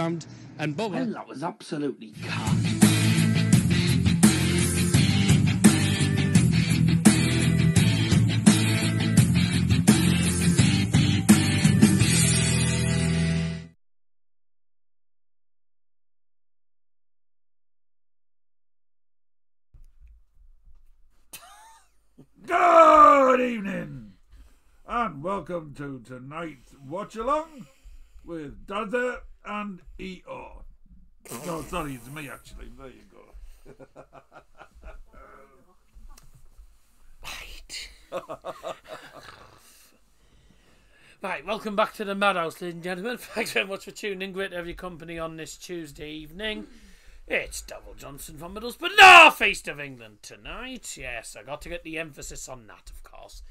City Ground and Well, that was absolutely cock. Good evening, and welcome to tonight's watch along with Dada and. No, sorry, it's me actually. There you go. Right, right, welcome back to the Madhouse, ladies and gentlemen. Thanks very much for tuning in. Great to have your company on this Tuesday evening. It's Double Johnson from Middlesbrough, North East of England tonight. Yes, I got to get the emphasis on that, of course.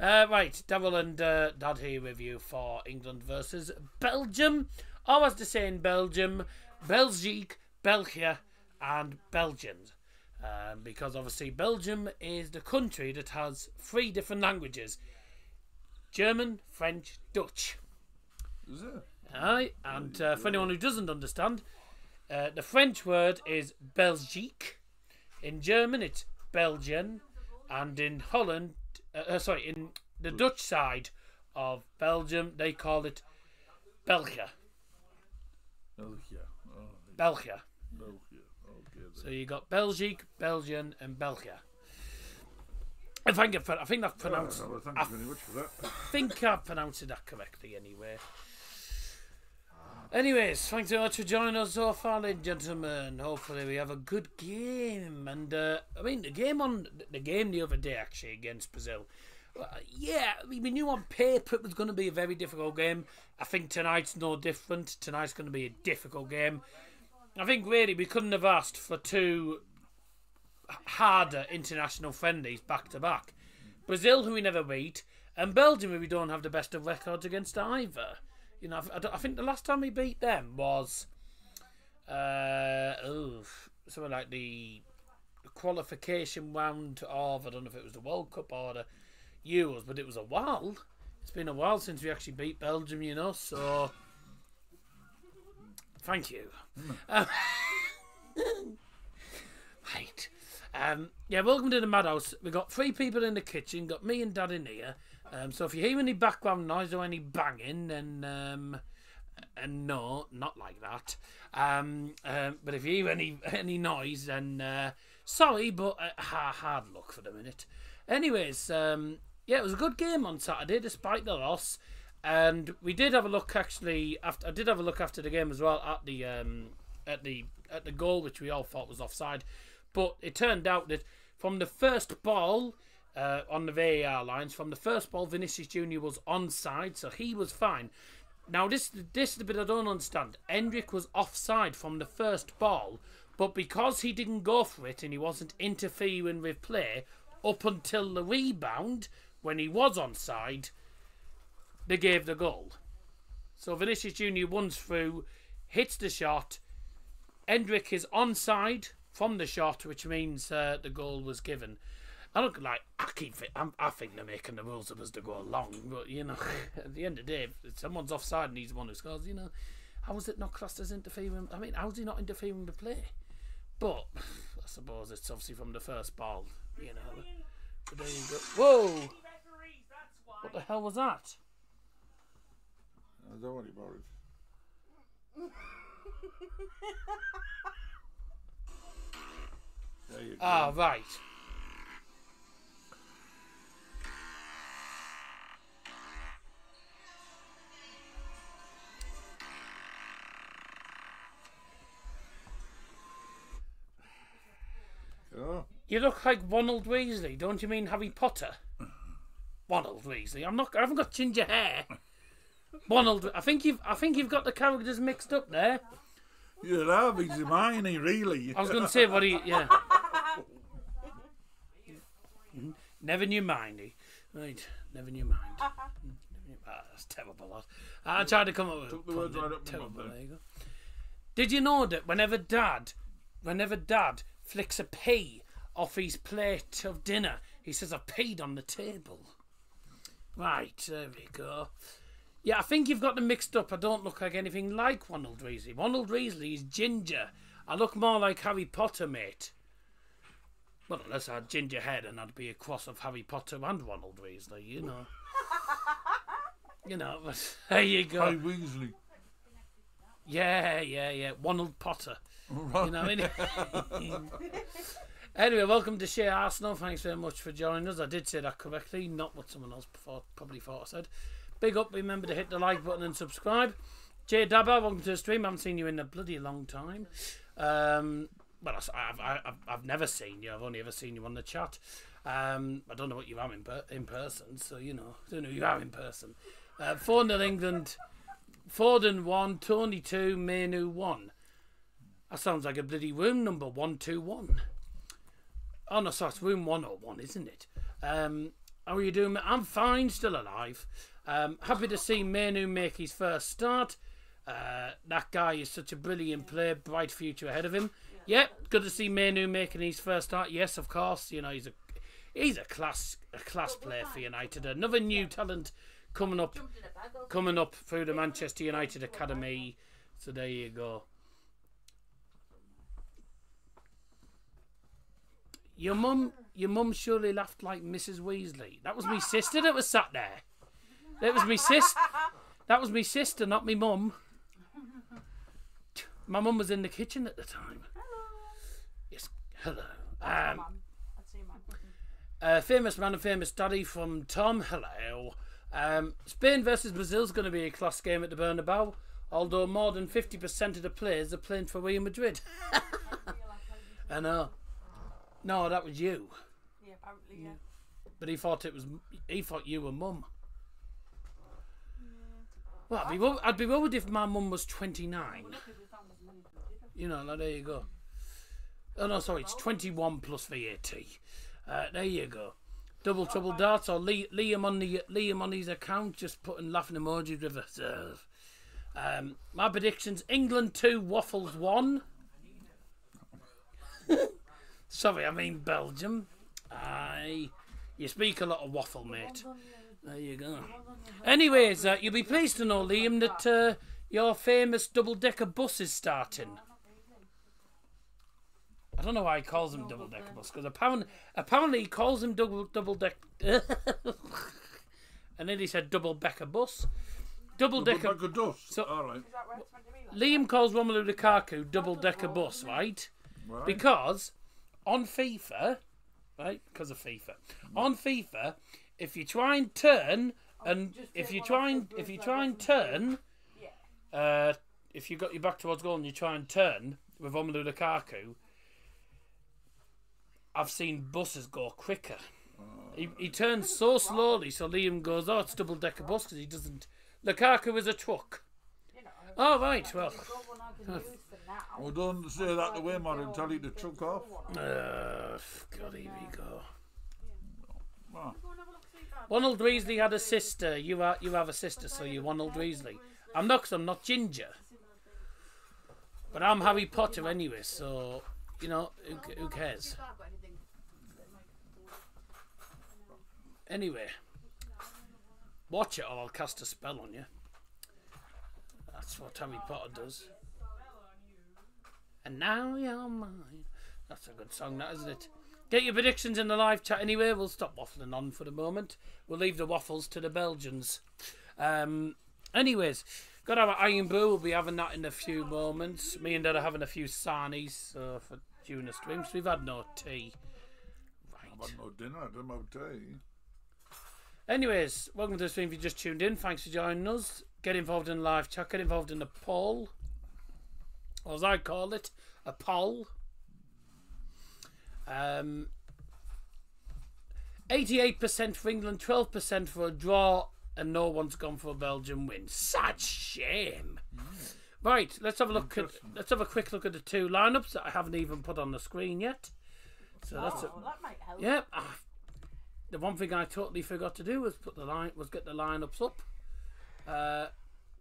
Uh, right, Devil and uh, Dad here with you for England versus Belgium. As to say in Belgium, Belgique, Belgia, and Belgians. Um, because obviously Belgium is the country that has three different languages German, French, Dutch. Is it? Aye, and uh, for anyone who doesn't understand, uh, the French word is Belgique, In German, it's Belgian, and in Holland, uh, uh, sorry, in the Dutch side of Belgium, they call it Belgia. Belgia. Belgia. Okay. So you got Belgique, Belgian, and Belgia. I think I've, I think I've pronounced. Oh, well, thank I you very much for that. think I've pronounced that correctly anyway. Anyways, thanks very much for joining us so far, ladies and gentlemen. Hopefully we have a good game. And, uh, I mean, the game on the game the other day, actually, against Brazil. uh, yeah, I mean, we knew on paper it was going to be a very difficult game. I think tonight's no different. Tonight's going to be a difficult game. I think, really, we couldn't have asked for two harder international friendlies back to back. Brazil, who we never beat, and Belgium, who we don't have the best of records against either. You know, I, I think the last time we beat them was, uh, oh, something like the qualification round of I don't know if it was the World Cup or the Euros, but it was a while. It's been a while since we actually beat Belgium, you know. So, thank you. Um, right. Um, yeah, welcome to the Madhouse. We've got three people in the kitchen, got me and Dad in here. Um, so if you hear any background noise or any banging, then um, and no, not like that. Um, um, but if you hear any any noise, then uh, sorry, but uh, ha- hard luck for the minute. Anyways, um, yeah, it was a good game on Saturday despite the loss, and we did have a look actually. After I did have a look after the game as well at the um, at the at the goal, which we all thought was offside, but it turned out that from the first ball. Uh, on the VAR lines from the first ball, Vinicius Junior was onside, so he was fine. Now this this is the bit I don't understand. Endrick was offside from the first ball, but because he didn't go for it and he wasn't interfering with play up until the rebound when he was onside, they gave the goal. So Vinicius Junior runs through, hits the shot. Endrick is onside from the shot, which means uh, the goal was given. I look like I keep. I'm, I think they're making the rules up as they go along, but you know, at the end of the day, if someone's offside and he's the one who scores, you know, how is it not classed as interfering? I mean, how's he not interfering with the play? But I suppose it's obviously from the first ball, you know. But there you go. Whoa! What the hell was that? Uh, don't worry about it. There you go. Ah, right. Oh, You look like Ronald Weasley, don't you mean Harry Potter? Ronald Weasley. I'm not. I haven't got ginger hair. Ronald. I think you've. I think you've got the characters mixed up there. you have. He's Hermione, really. I was going to say what he. Yeah. Never knew mindy. Right. Never knew mind. Never knew- ah, that's terrible. That. I tried to come up with. Took the words right up Terrible. there. There you go. Did you know that whenever Dad, whenever Dad flicks a pea off his plate of dinner, he says, "I peed on the table." Right. There we go. Yeah, I think you've got them mixed up. I don't look like anything like Ronald Weasley. Ronald Weasley is ginger. I look more like Harry Potter, mate. Well, unless I had ginger head and I'd be a cross of Harry Potter and Ronald Weasley, you know. you know, but there you go. Hi, Weasley. Yeah, yeah, yeah. Ronald Potter. Right. You know, any- anyway, welcome to Share Arsenal. Thanks very much for joining us. I did say that correctly, not what someone else before, probably thought I said. Big up, remember to hit the like button and subscribe. Jay Dabba, welcome to the stream. I haven't seen you in a bloody long time. Um, well, I've, I've, I've never seen you. I've only ever seen you on the chat. Um, I don't know what you are in, per- in person, so you know, I don't know who you are in person. Uh, 4 0 England, Foden 1, Toney 2, Mainoo 1. That sounds like a bloody room number 121. Oh, no, sorry, it's room 101, isn't it? Um, how are you doing? I'm fine, still alive. Um, happy to see Mainoo make his first start. Uh, that guy is such a brilliant player, bright future ahead of him. Yep, good to see Mainoo making his first start. Yes, of course. You know he's a he's a class a class player for United. Another new talent coming up coming up through the Manchester United academy. So there you go. Your mum, your mum surely laughed like Mrs. Weasley. That was my sister that was sat there. That was me sis. That was me sister, not me mum. My mum was in the kitchen at the time. Hello. Yes, hello. Um, Man. I'd say man. uh, famous man and famous daddy from Tom. Hello. Um, Spain versus Brazil is going to be a class game at the Bernabeu, although more than 50% of the players are playing for Real Madrid. I know. No, that was you. Yeah, apparently, yeah. But he thought it was. He thought you were mum. Well, I'd be, wo- I'd be worried if my mum was 29. You know, like, there you go. Oh, no, sorry, it's 21 plus VAT. Uh, there you go. Double trouble darts or Lee, Liam on the Liam on his account, just putting laughing emojis with. Uh, Um, my predictions: England two, Waffles one. Sorry, I mean Belgium. Aye, you speak a lot of waffle, mate. There you go. Anyways, uh, you'll be pleased to know, Liam, that uh, your famous double-decker bus is starting. I don't know why he calls them double-decker bus because apparently, apparently he calls them double double deck. and then he said double-decker bus. Double-decker. Double. So- All right. Is that where it's meant to be? Like? Liam calls Romelu Lukaku double-decker bus, right? right. Because on FIFA, right? Because of FIFA, on FIFA, if you try and turn and if you try and if you try and turn, uh, if you got your back towards goal and you try and turn with Romelu Lukaku, I've seen buses go quicker. He, he turns so slowly, so Liam goes, "Oh, it's double decker bus," because he doesn't. Lukaku is a truck. You know, Oh right, well, the one I can use for now. Oh, don't say that the way, man. I'll tell you to truck off. uh, God, here we go. Ronald Weasley had a sister. You are you have a sister, so you're Ronald Weasley. I'm not, cause I'm not Ginger. But I'm Harry Potter anyway, so you know who, who cares? Anyway, watch it or I'll cast a spell on you. That's what Harry Potter does. And now you're mine. That's a good song, that isn't it? Get your predictions in the live chat anyway. We'll stop waffling on for the moment. We'll leave the waffles to the Belgians. Um, anyways, got our Irn-Bru. We'll be having that in a few moments. Me and Dad are having a few sarnies uh, for Juna streams. We've had no tea. I've Right. had no dinner. I didn't have tea. Anyways, welcome to the stream. If you just tuned in, thanks for joining us. Get involved in the live chat. Get involved in the poll, or as I call it, a poll. Um, 88% for England, 12% for a draw, and no one's gone for a Belgian win. Such shame. Right, let's have a look at let's have a quick look at the two lineups that I haven't even put on the screen yet. So that's a, Oh, that might help. Yep. ah, the one thing I totally forgot to do was put the line was get the lineups up. Uh,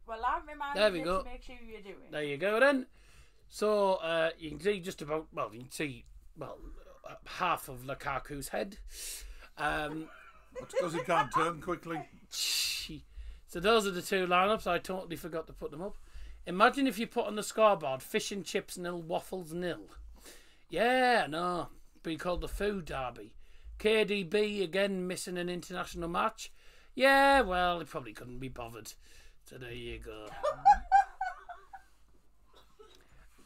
Well, I'm reminded There we go. to make sure you do it. there you go then. So uh, you can see just about well, you can see well half of Lukaku's head. Um, because he can't turn quickly. so those are the two lineups. I totally forgot to put them up. Imagine if you put on the scoreboard fish and chips nil, waffles nil. Yeah, no, be called the food derby. KDB again missing an international match. Yeah, well, he probably couldn't be bothered. So there you go.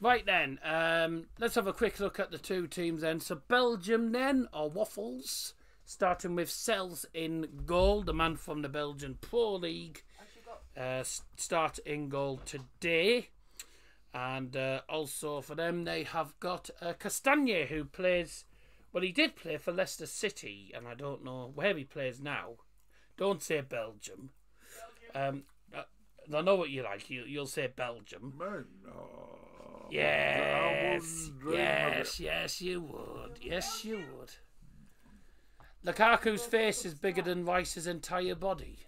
right then, um, let's have a quick look at the two teams then. So Belgium then, or Waffles, starting with Sels in goal, the man from the Belgian Pro League uh, start in goal today. And uh, also for them, they have got uh, Castagne, who plays. Well, he did play for Leicester City, and I don't know where he plays now. Don't say Belgium. Um, uh, I know what you like. You, you'll say Belgium. Man, oh, Yes, wouldn't dream of yes, yes, you would. Yes, you would. Lukaku's face is bigger than Rice's entire body.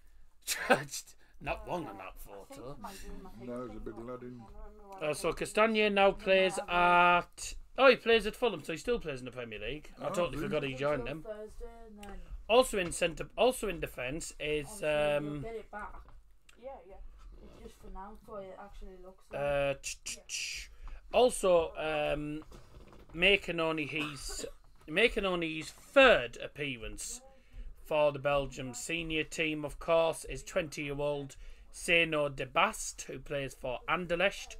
Judged. Not one on that photo. No, he's a big lad in. Uh, so Castagne now plays at. Oh, he plays at Fulham, so he still plays in the Premier League. I Oh, totally really? forgot he joined them. Thursday and then Also in centre, also in defence is we'll um, for now, so it actually looks like. uh, ch- ch- ch- also um, Macon only he's making only his third appearance for the Belgium senior team, of course, is 20 year old Zeno Debast, who plays for Anderlecht.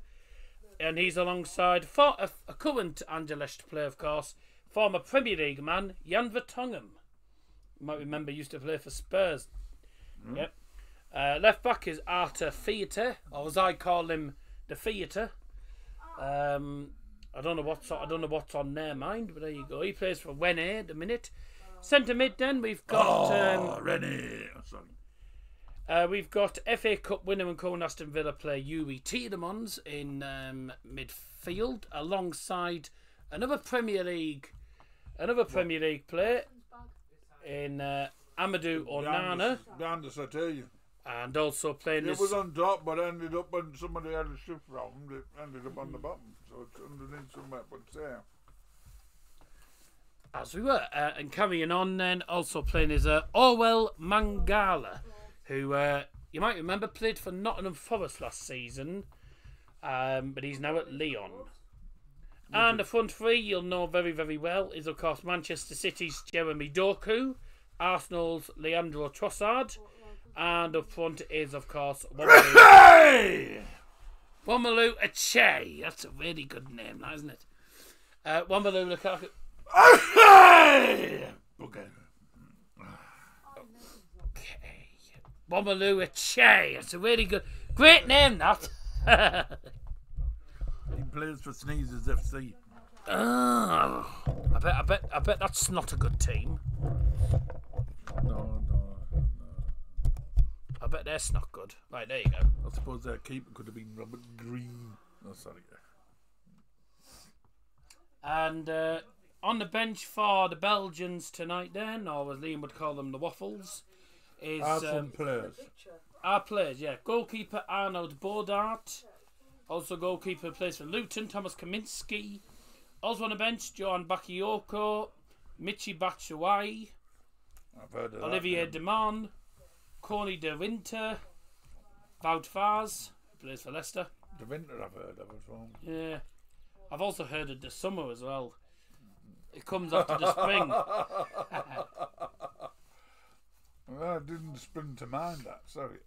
And he's alongside for a, a current Anderlecht player, of course, former Premier League man, Jan Vertonghen. You might remember used to play for Spurs. Yep. Uh, left back is Arthur Theate, or as I call him, the Theatre. Um, I don't know what's I don't know what's on their mind, but there you go. He plays for Wene at the minute. Centre mid, then we've got Oh, um, Rennie. Sorry. uh, we've got FA Cup winner and current Aston Villa player Youri Tielemans in um, midfield, alongside another Premier League, another Premier League player in uh, Amadou Onana, us, I tell you. And also playing It was on top, but ended up when somebody had a shift round, it ended up on the bottom. So it's underneath somewhere, but there. As we were. Uh, and carrying on then, also playing is uh, Orel Mangala, who uh, you might remember played for Nottingham Forest last season, um, but he's now at Lyon. And the front three you'll know very, very well is, of course, Manchester City's Jeremy Doku, Arsenal's Leandro Trossard, and up front is, of course, Wamalu! Ache. That's a really good name, isn't it? Uh, Wamalu Lukaku. Okay. Okay. Wamalu Ache. It's a really good, great name, that. He plays for Sneezers FC. oh, I bet, I bet, I bet that's not a good team. No, no. I bet that's not good. Right, there you go. I suppose their keeper could have been Robert Green. Oh, sorry. And uh, on the bench for the Belgians tonight, then, or as Liam would call them, the Waffles, is some um, players. our players. Yeah, goalkeeper Arnaud Bodart. Also, goalkeeper plays for Luton, Thomas Kaminski. Also on the bench, Johan Bakayoko, Michy Batshuayi, I've heard of Olivier. Deman, Koni de Winter, Wout Faes, plays for Leicester. The winter I've heard of as well. Yeah. I've also heard of the summer as well. It comes after the spring. Well, it didn't spring to mind that. Sorry.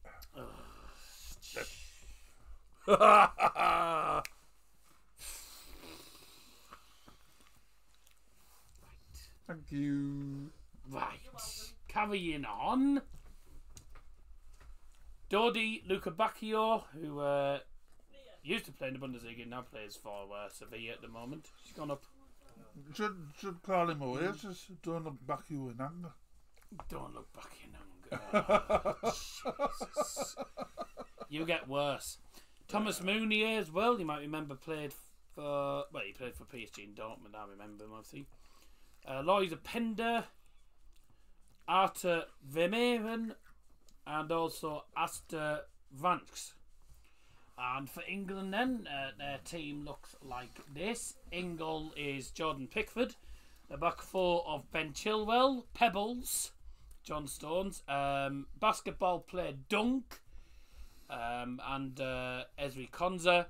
Thank you. Right. Carrying on. Dodi Lukebakio, who uh, used to play in the Bundesliga, now plays for uh, Sevilla at the moment. She's gone up. Should should call him Oasis. Don't look back you in anger. Don't look back in anger. Oh, Jesus. You get worse. Thomas Meunier as well. You might remember played for well, he played for PSG in Dortmund. I remember him obviously. Uh, Loïs Openda, Arthur Vermeeren, and also Aster Vranckx. And for England, then uh, their team looks like this. Ingle is Jordan Pickford. The back four of Ben Chilwell, Pebbles, John Stones, um, basketball player Dunk, um, and uh, Ezri Konsa.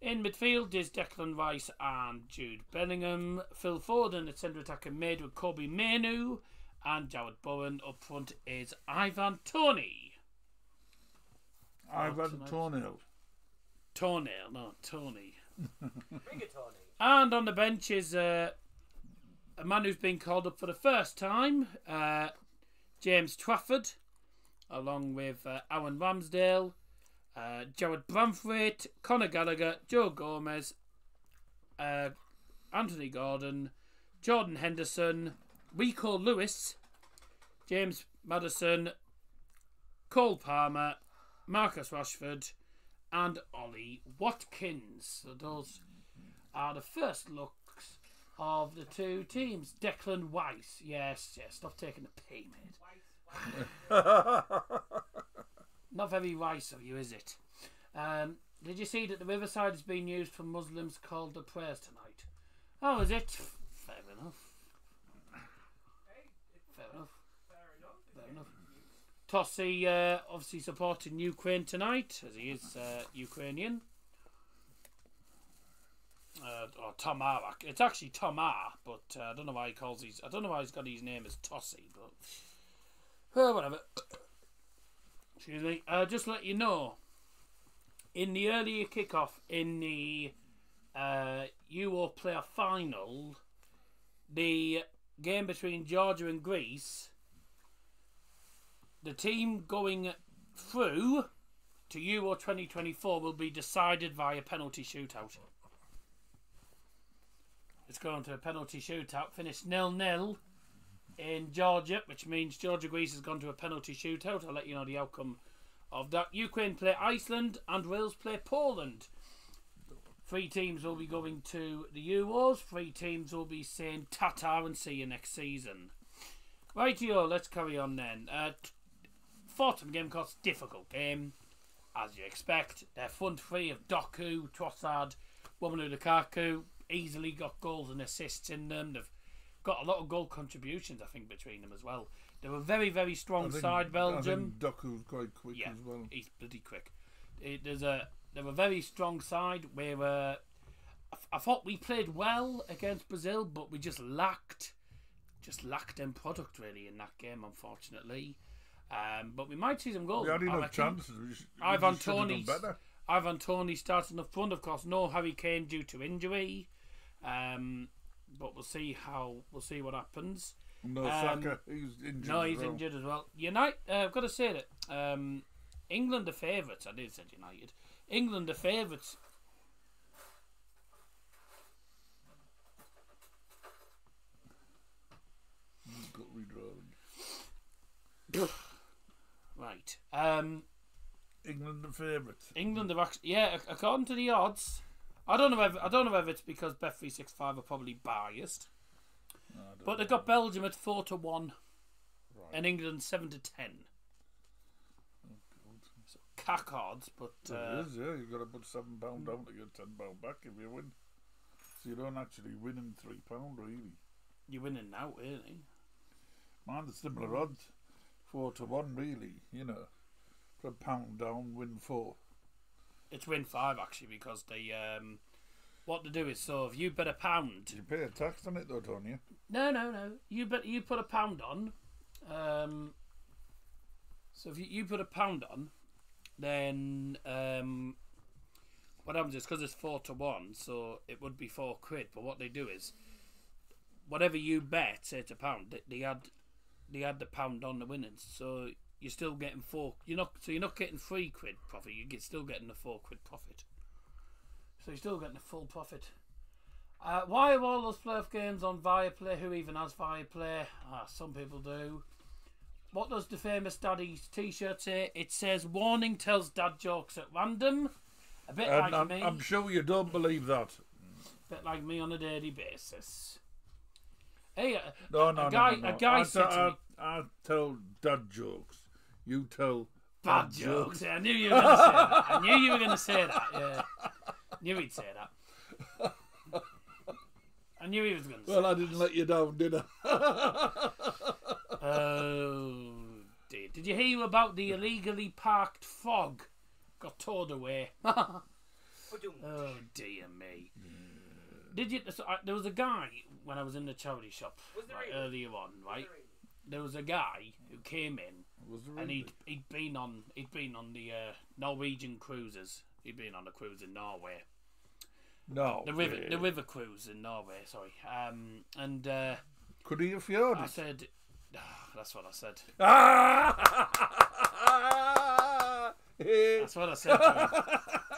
In midfield is Declan Rice and Jude Bellingham. Phil Ford Foden at centre attacker made with Kobbie Mainoo. And Jarrod Bowen up front is Ivan Toney. Ivan tonight. Toenail. Toenail, no, Tony. And on the bench is uh, a man who's been called up for the first time, uh, James Trafford, along with uh, Aaron Ramsdale, uh, Jarrad Branthwaite, Conor Gallagher, Joe Gomez, uh, Anthony Gordon, Jordan Henderson, Rico Lewis, James Maddison, Cole Palmer, Marcus Rashford, and Ollie Watkins. So those are the first looks of the two teams. Declan Weiss, yes, yes, stop taking the pay, mate. Not very wise of you, is it? Um, did you see that the riverside is being used for Muslims called the prayers tonight? Oh, is it? Fair enough. Fair enough. Fair enough. Tossi uh, obviously supporting Ukraine tonight, as he is uh, Ukrainian. uh, or Tom R. It's actually Tom R. But uh, I don't know why he calls his. I don't know why he's got his name as Tossy, but uh, whatever. Excuse me. Uh, just let you know, in the earlier kickoff in the uh, Euro Player Final, the game between Georgia and Greece, the team going through to Euro 2024 will be decided via penalty shootout. It's going to a penalty shootout, finished nil nil in Georgia, which means Georgia Greece has gone to a penalty shootout. I'll let you know the outcome of that. Ukraine play Iceland and Wales play Poland. Three teams will be going to the Euros. Three teams will be saying Tata and see you next season. Rightio, let's carry on then. Uh, Fortum game costs difficult game, as you expect. Their front three of Doku, Trossard, Womanu Lukaku easily got goals and assists in them. They've got a lot of goal contributions, I think, between them as well. They're a very, very strong think- side, Belgium. I think Doku's quite quick Yeah, as well. he's bloody quick. It, there's a they're a very strong side. Where uh, I, I thought we played well against Brazil, but we just lacked just lacked them product really in that game, unfortunately. Um, but we might see some goals. We had enough chances. We just, we Ivan just should have done Ivan Toney starting up front, of course. No Harry Kane due to injury, um, but we'll see how we'll see what happens. No, Um, Saka, he's injured. No, as he's well. injured as well. United, uh, I've got to say that um, England are favourites. I did say United. England are favourites. Got redrawn. Right. Um, England the favourites. England have actually, yeah, according to the odds. I don't know if I don't know if it's because Bet three six five are probably biased, No, but they've got Belgium at four to one, Right. and England seven to ten. So cack odds, but It uh, is, yeah. You've got to put seven pound down to get ten pound back if you win. So you don't actually win in three pound really. you're winning now, really. Man, the similar odds, four to one really. You know, for a pound down, win four. It's win five actually because they um, what to do is so if you bet a pound, You pay a tax on it though, don't you? no, no, no, you bet you put a pound on, um, so if you, you put a pound on, then um, what happens is because it's four to one, so it would be four quid. But what they do is, whatever you bet, say it's a pound, they, they add they add the pound on the winnings, so you're still getting four. You're not so you're not getting three quid profit. You get still getting the four quid profit. So you're still getting the full profit. Uh, why are all those playoff games on Viaplay? Who even has Viaplay? Ah, some people do. What does the famous daddy's T-shirt say? It says "Warning tells dad jokes at random." A bit And like I'm, me. I'm sure you don't believe that. bit like me on a daily basis. Hey, uh, No, no, a guy, no, no, no. a guy I, said to I, me, I tell dad jokes. You tell "Bad jokes." Yeah, I knew you were going to say that. I knew you were going to say that. Yeah, knew he'd say that. I knew he was going to say. Well, I didn't let you down, did I? Oh dear! Did you hear about the illegally parked fog got towed away? oh dear me! Did you? So, uh, there was a guy when I was in the charity shop right, earlier on, right? There was a guy who came in Was there and he'd he'd been on he'd been on the uh, Norwegian cruises. He'd been on a cruise in Norway, no. the river way. the river cruise in Norway. Sorry, um, and uh, Could he afford I it? said, that's what I said. That's what I said.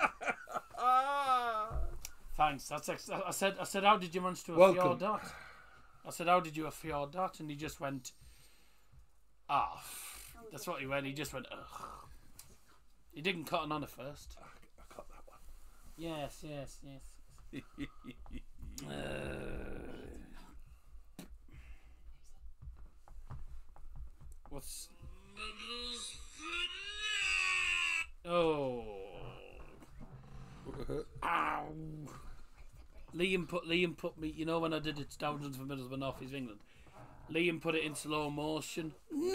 Thanks. That's ex- I said. I said, how did you manage to Welcome. that? I said, how did you afford that? And he just went, ah. That's what he went. He just went, ugh. He didn't cotton on at first. I got that one. Yes, yes, yes. Uh, what's? Oh. Ow. Liam put Liam put me. You know when I did it down to the middle of North East England. Liam put it in slow motion. Damn.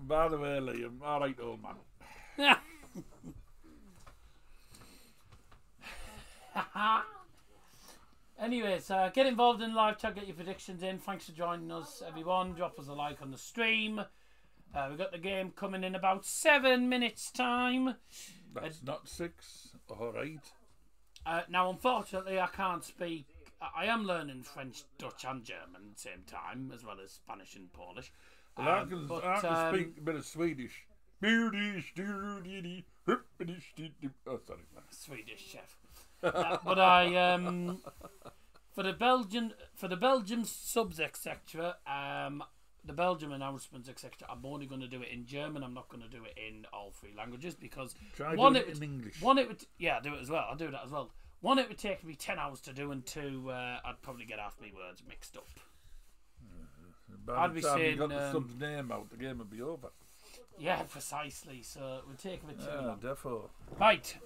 By the way, Liam, all right, old man. anyway, so get involved in live chat, get your predictions in. Thanks for joining us, everyone. Drop us a like on the stream. Uh, we've got the game coming in about seven minutes' time. That's not six or eight. Uh, now, unfortunately, I can't speak. I I am learning French, Dutch, and German at the same time, as well as Spanish and Polish. Well, I Um, can, but, I can um, speak a bit of Swedish. Oh, sorry. Swedish chef. Uh, but I um for the Belgian for the Belgium subs etc. Um, the Belgium announcements etc. I'm only going to do it in German. I'm not going to do it in all three languages because Try one it it would, in English. one it would yeah do it as well. I'll do that as well. One it would take me ten hours to do, and two uh, I'd probably get half my words mixed up. I'd the be time you saying, got the um, sub's name out, the game would be over. Yeah, precisely. So it would take a bit too Yeah, long. Right.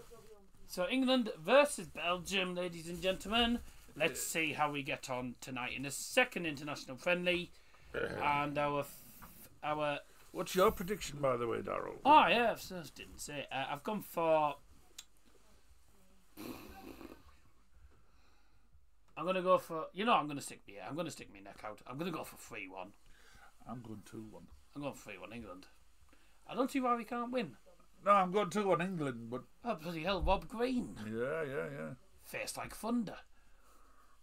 So England versus Belgium, ladies and gentlemen. Let's see how we get on tonight in the second international friendly, and our f- our. What's your prediction, by the way, Daryl? Oh yeah, I just didn't say. Uh, I've gone for. I'm gonna go for. You know, I'm gonna stick me. I'm gonna stick my neck out. I'm gonna go for three one. I'm going 2 1. I'm going for three one England. I don't see why we can't win. No, I'm going 2 1 England, but Oh bloody hell, Rob Green. yeah, yeah, yeah. face like thunder.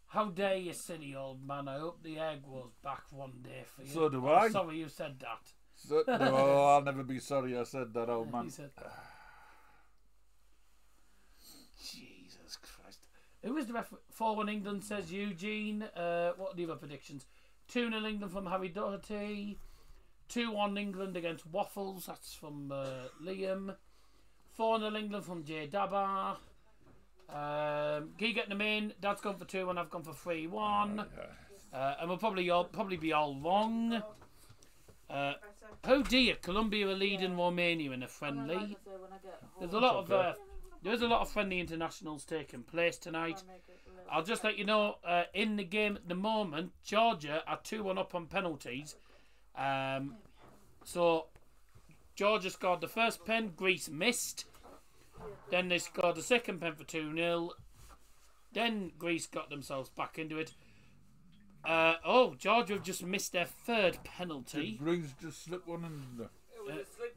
How dare you, silly old man? I hope the egg was back one day for you. So do I. Sorry, you said that. So, no, I'll never be sorry I said that, old man. said. Jesus Christ. Who is the ref? 4 1 England, says Eugene. Uh, what are the other predictions? 2 0 England from Harry Doherty. 2 1 England against Waffles. That's from uh, Liam. 4 0 England from Jay Dabar. Um, Guy getting them in. Dad's gone for 2 and I've gone for 3 1. Uh, and we'll probably all, probably be all wrong. Uh, oh dear, Colombia are leading Romania in a friendly. There's a lot of uh, there's a lot of friendly internationals taking place tonight. I'll just let you know uh, in the game at the moment, Georgia are two one up on penalties. Um, so Georgia scored the first pen, Greece missed. Then they scored a second pen for two 0 Then Greece got themselves back into it. Uh, oh, Georgia have just missed their third penalty. Did Greens just slip one in? the-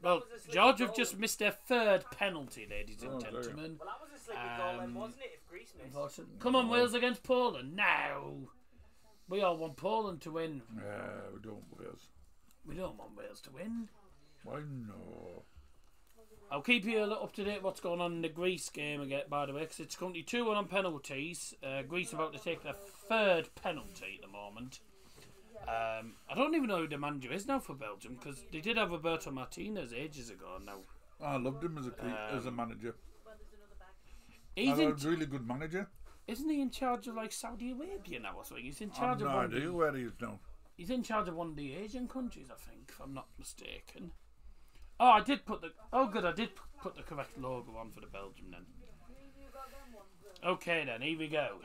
Well, Georgia have just missed their third penalty, ladies and Oh, gentlemen. Well, that was a slippy goal, then, Um, wasn't it? If Greece missed. Come on, Wales against Poland now. We all want Poland to win. Yeah, we don't Wales. We don't want Wales to win. Why no? I'll keep you up to date what's going on in the Greece game again, by the way, because it's currently 2 1 on penalties. Uh, Greece about to take their third penalty at the moment. Um, I don't even know who the manager is now for Belgium because they did have Roberto Martinez ages ago now. I loved him as a ke- as a Um, manager. He's I in, was a really good manager. isn't he in charge of like Saudi Arabia now or something? He's in I've charge no of one of idea the, where he is now. He's in charge of one of the Asian countries, I think, if I'm not mistaken. Oh, I did put the. Oh, good, I did put the correct logo on for the Belgium then. Okay, then, here we go.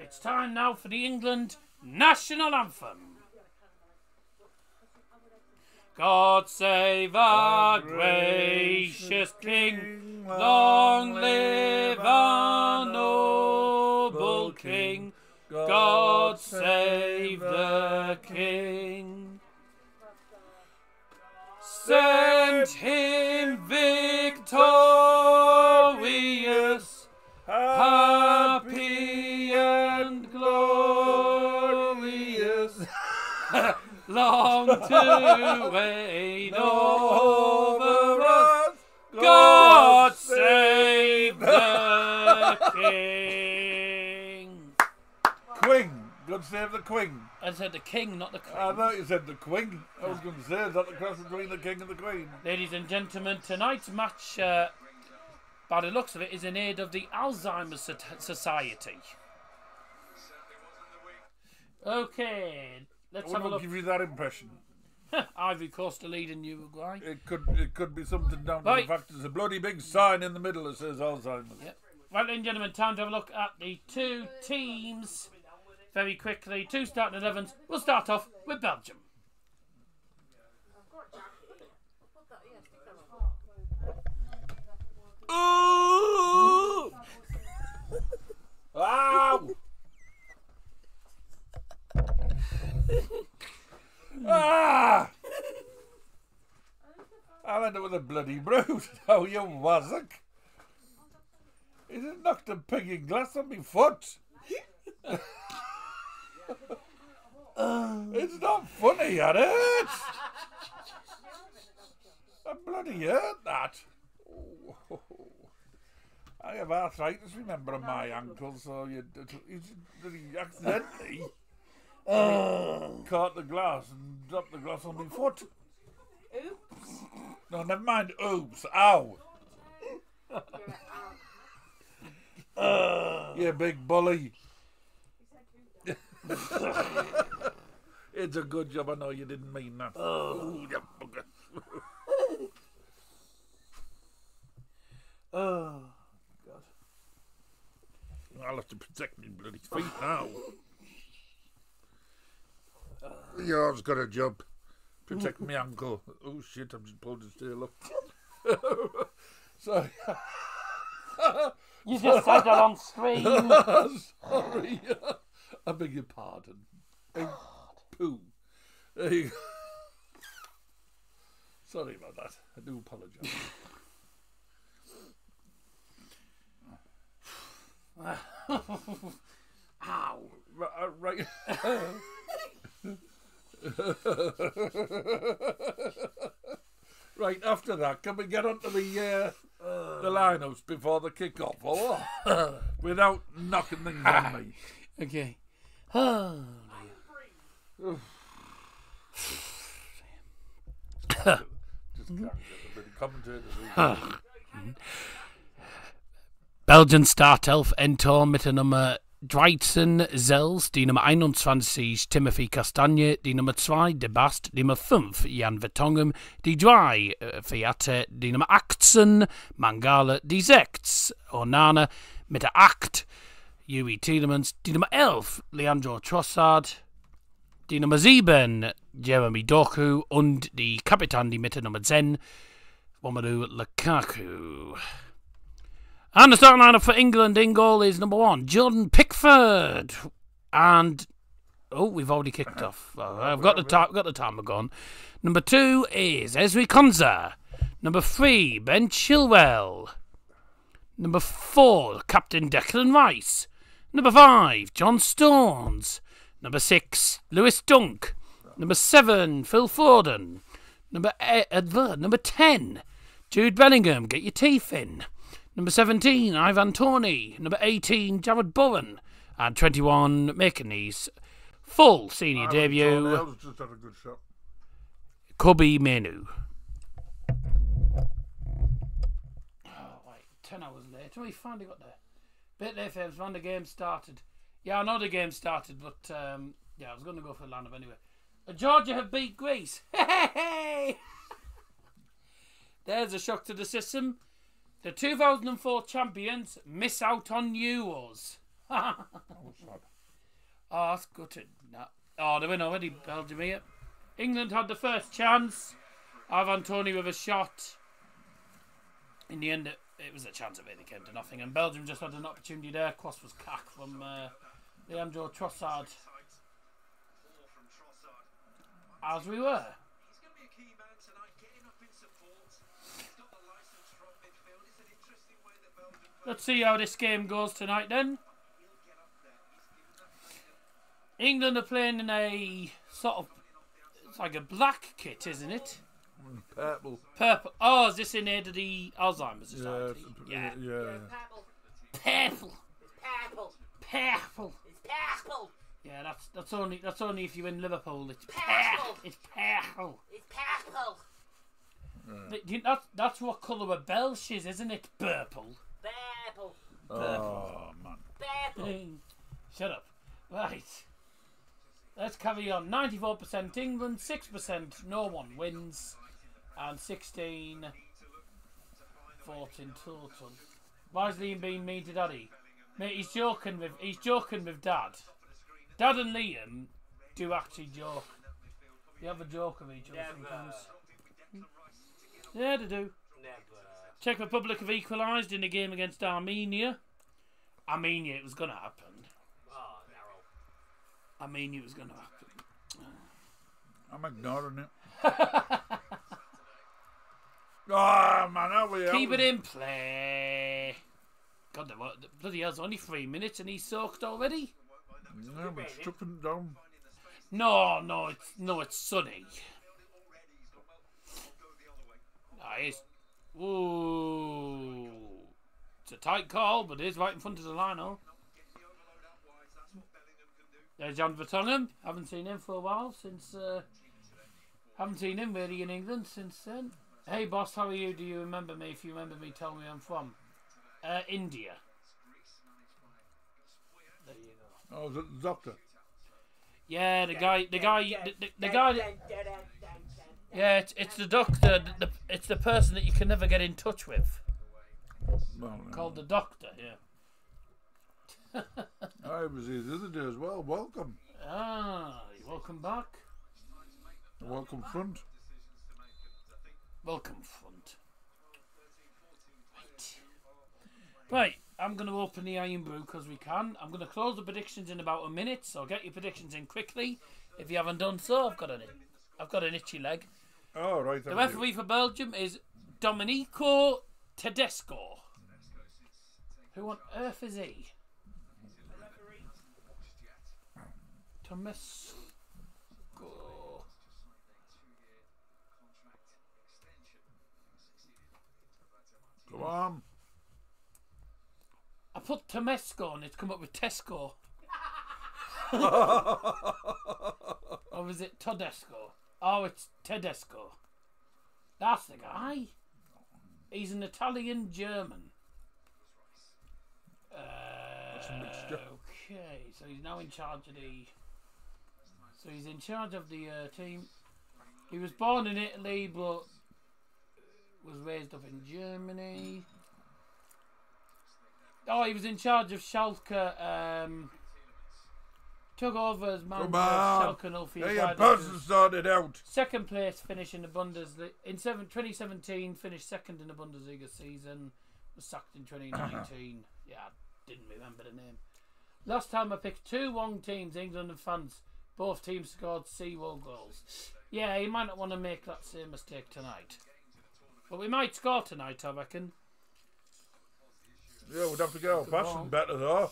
It's time now for the England national anthem. God save our gracious King, long live our noble King. God save the King. Send him victorious, happy and glorious, long to reign over us. God save the King. Queen. God save the Queen. I said the King, not the Queen. I thought you said the Queen. I was going to say, is that the cross between the King and the Queen? Ladies and gentlemen, tonight's match, uh, by the looks of it, is in aid of the Alzheimer's So- Society. Okay, let's have a look. give you that impression. Ivory Coast to lead in Uruguay. It could it could be something down to Right. the fact there's a bloody big sign in the middle that says Alzheimer's. Yep. Right, ladies and gentlemen, time to have a look at the two teams very quickly. Two starting 11s. We'll start off with Belgium. Ooh! Ow! ah! I went up with a bloody bruise. No, you wasn't. It knocked a pig in glass on me foot. it's not funny, it. I bloody hurt that. Oh. I have arthritis, remember, on my ankle, so you, you accidentally caught the glass and dropped the glass on my foot. Oops. No, never mind. Oops. Ow. you big bully. it's a good job I know you didn't mean that. Oh, you bugger. Oh, God. I'll have to protect me bloody feet now. Yours got a job. Protect my ankle. Oh shit, I've just pulled his tail up. Sorry. you just said that on screen. Sorry. I beg your pardon. Hey, poo. There you go. Sorry about that. I do apologise. Ow. Right. uh, right. right after that, can we get onto the uh, the lineups before the kick off, or without knocking things on me? Okay. Oh, commentators. Belgian Startelf Entor mit der Nummer 13 Zels, die Nummer 21 Timothy Castagne, die Nummer 2 De Bast, die Nummer 5 Jan Vertonghen, die 3 äh, Fiate, die Nummer 18 Mangala, die 6 Onana mit der 8 Youri Tielemans, Nummer 11 Leandro Trossard, Nummer 7 Jeremy Doku und die Kapitän, die mit der Nummer 10 Wamadu Lukaku. And the starting lineup for England in goal is number one, Jordan Pickford. And oh, we've already kicked off. Uh, I've got the time. Got the timer gone. Number two is Ezri Konsa. Number three, Ben Chilwell. Number four, Captain Declan Rice. Number five, John Stones. Number six, Lewis Dunk. Number seven, Phil Foden. Number uh, eight, Advert. Number ten, Jude Bellingham. Get your teeth in. Number 17, Ivan Toney. Number 18, Jarrod Bowen. And 21, making his full senior debut, Tornell's just had a good shot. Kobbie Mainoo. Oh, wait, 10 hours later. We finally got there. Bit late, Faves, when the game started. Yeah, I know the game started, but um, yeah, I was going to go for lineup anyway. Georgia have beat Greece. Hey! There's a shock to the system. The 2004 champions miss out on Euros. oh, that's gutted. No. Oh, they win already, Belgium here. England had the first chance. Ivan Toney with a shot. In the end, it, it was a chance of it. Came to nothing. And Belgium just had an opportunity there. Cross was cack from uh, Leandro Trossard. As we were. He's going to be a key man tonight, getting up in support. He's got the licence from midfield. It's an interesting way that Belgium play. Let's see how this game goes tonight then. He'll get up there. He's given that freedom. England are playing in a sort of. It's like a black kit, isn't it? Purple. Purple. Oh, is this in aid of the Alzheimer's Yeah, Society? it's- Yeah. yeah. Purple. Purple. Purple. Purple. It's purple. Yeah, that's that's only that's only if you're in Liverpool. It's Purple. purple. It's purple. It's purple. Th- you- That's that's what colour a Belsh is, isn't it? Purple. Purple. Purple. Oh man. Purple. Shut up. Right. Let's carry on. 94% England, 6% no one wins, and 16 14 total. Why is Liam being mean to Daddy? Mate, he's joking with he's joking with Dad. Dad and Liam do actually joke. They have a joke of each other sometimes. Yeah, they do. Never. Czech Republic have equalised in the game against Armenia. Armenia, it was going to happen. Oh, narrow. Armenia was going to happen. I'm ignoring it. way Keep it in play. God, the, the bloody hell's only three minutes and he's soaked already. Yeah, but it's tripping down. No, no, it's no, it's sunny. It's ooh, it's a tight call, but it is right in front of the line. Oh, there's John Vertonghen. Haven't seen him for a while since. Uh, haven't seen him really in England since then. Hey boss, how are you? Do you remember me? If you remember me, tell me I'm from. Uh, India. There you go. Oh, the doctor? Yeah, the guy, the guy, the, the, the guy. Yeah, it's, it's the doctor. The, the, it's the person that you can never get in touch with. No, no. Called the doctor. Yeah. I was here the other day as well. Welcome. Ah, welcome back. Welcome front. Welcome front. Right. Right. I'm going to open the Irn-Bru because we can. I'm going to close the predictions in about a minute, so get your predictions in quickly. If you haven't done so, I've got an, I've got an itchy leg. Oh, right. The thank you. referee for Belgium is Domenico Tedesco. Who on earth is he? Thomas. Come on. I put Tomesco and it's come up with Tesco. or is it Todesco? Oh, it's Tedesco. That's the guy. He's an Italian German. Uh, okay, so he's now in charge of the. So he's in charge of the uh, team. He was born in Italy, but was raised up in Germany. Oh, he was in charge of Schalke. Um, took over as manager of. Schalke 04 Hey, started out. Second place finish in the Bundesliga. In seven, 2017, finished second in the Bundesliga season. Was sacked in 2019. yeah, I didn't remember the name. Last time I picked two wrong teams, England and France. Both teams scored zero goals. Yeah, you might not want to make that same mistake tonight. But we might score tonight, I reckon. Yeah, we'd have to get our ball. passing better though.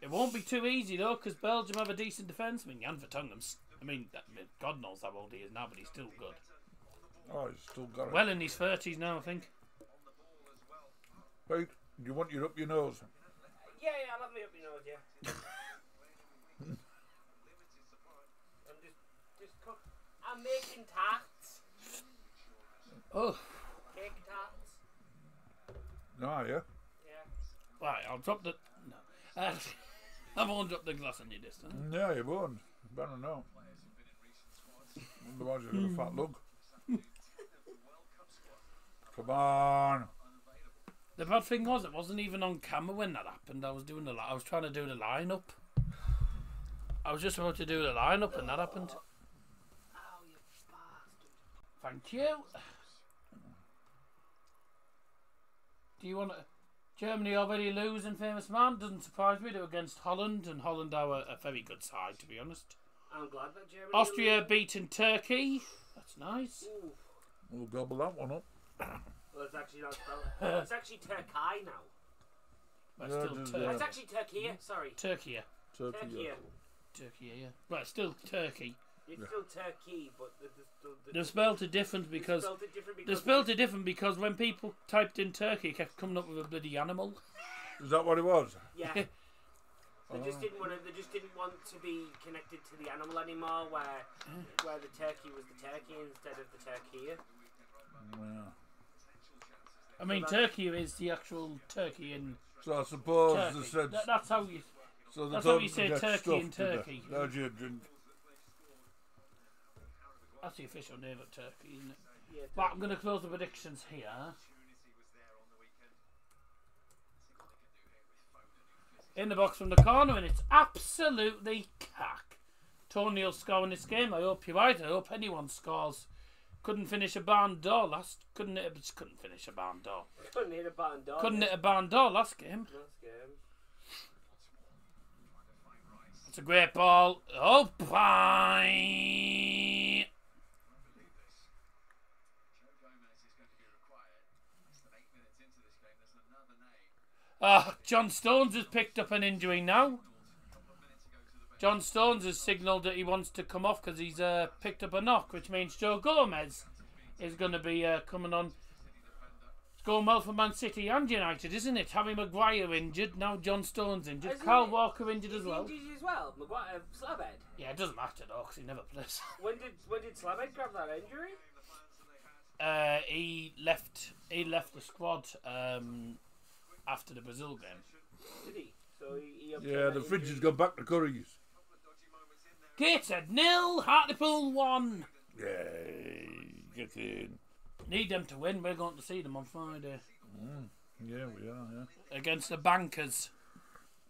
It won't be too easy though, because Belgium have a decent defence. I mean, Jan Vertonghen's. I mean, that- I mean, God knows how old he is now, but he's still good. Oh, he's still got it. Well in his thirties now, I think. Right, do you want your up your nose? Yeah, yeah, I'll have me up your nose, yeah. I'm just, just cook. I'm making tarts. Oh, Cake tarts. Ah, yeah. Yeah. right. I'll drop the. No, uh, I won't drop the glass on you this time. Yeah, you won't. Better not. Otherwise, you're a fat lug. Come on. The bad thing was, it wasn't even on camera when that happened. I was doing the. li- I was trying to do the lineup. I was just about to do the lineup, and that happened. Oh, you bastard. Thank you. Do you want to? Germany already losing, famous man. Doesn't surprise me. They're against Holland, and Holland are a, a very good side, to be honest. I'm glad that Germany. Austria beating Turkey. That's nice. Ooh. We'll gobble that one up. Well, it's actually not spelled. it's actually Turkey now. But Yeah, still it is, Turkey. It's actually Turkey. Sorry. Turkey. Turkey. Turkey. yeah. Turkey, yeah. Right, still Turkey. It's still Turkey, but the, the, the, the, They've spelled it different they because spelled it different they because spelled it different because when people typed in Turkey, it kept coming up with a bloody animal. Is that what it was? Yeah. They just didn't want to. They just didn't want to be connected to the animal anymore, where where the turkey was the turkey instead of the turkey. Yeah. I mean, Turkey is the actual turkey in So I suppose Turkey. they said. That- that's how you. so that's how you say turkey in stuffed, did they? Turkey. There's your drink. That's the official name of Turkey, isn't it? Yeah. But I'm going to close the predictions here. In the box from the corner, and it's absolutely cack. Toney will score in this game. I hope you're right. I hope anyone scores. Couldn't finish a barn door last. Couldn't hit a, couldn't finish a barn door. Couldn't hit a barn door. Couldn't hit a barn door last game. That's game. It's a great ball. Oh, bye. Ah, John Stones has picked up an injury now. John Stones has signalled that he wants to come off because he's uh, picked up a knock, which means Joe Gomez is going to be uh, coming on. It's going well for Man City and United, isn't it? Harry Maguire injured, now John Stones injured, Isn't Carl it- Walker injured as well. injured as well? Maguire, Slabhead. Yeah, it doesn't matter though, because he never plays. When did when did Slabhead grab that injury? Uh, he left. He left the squad um, after the Brazil game. Did he? So he, he Yeah, the fridge injury. has gone back to Curry's. Gateshead nil, Hartlepool one. Yay, get in. Need them to win. We're going to see them on Friday mm, Yeah, we are, yeah. against the Bankers.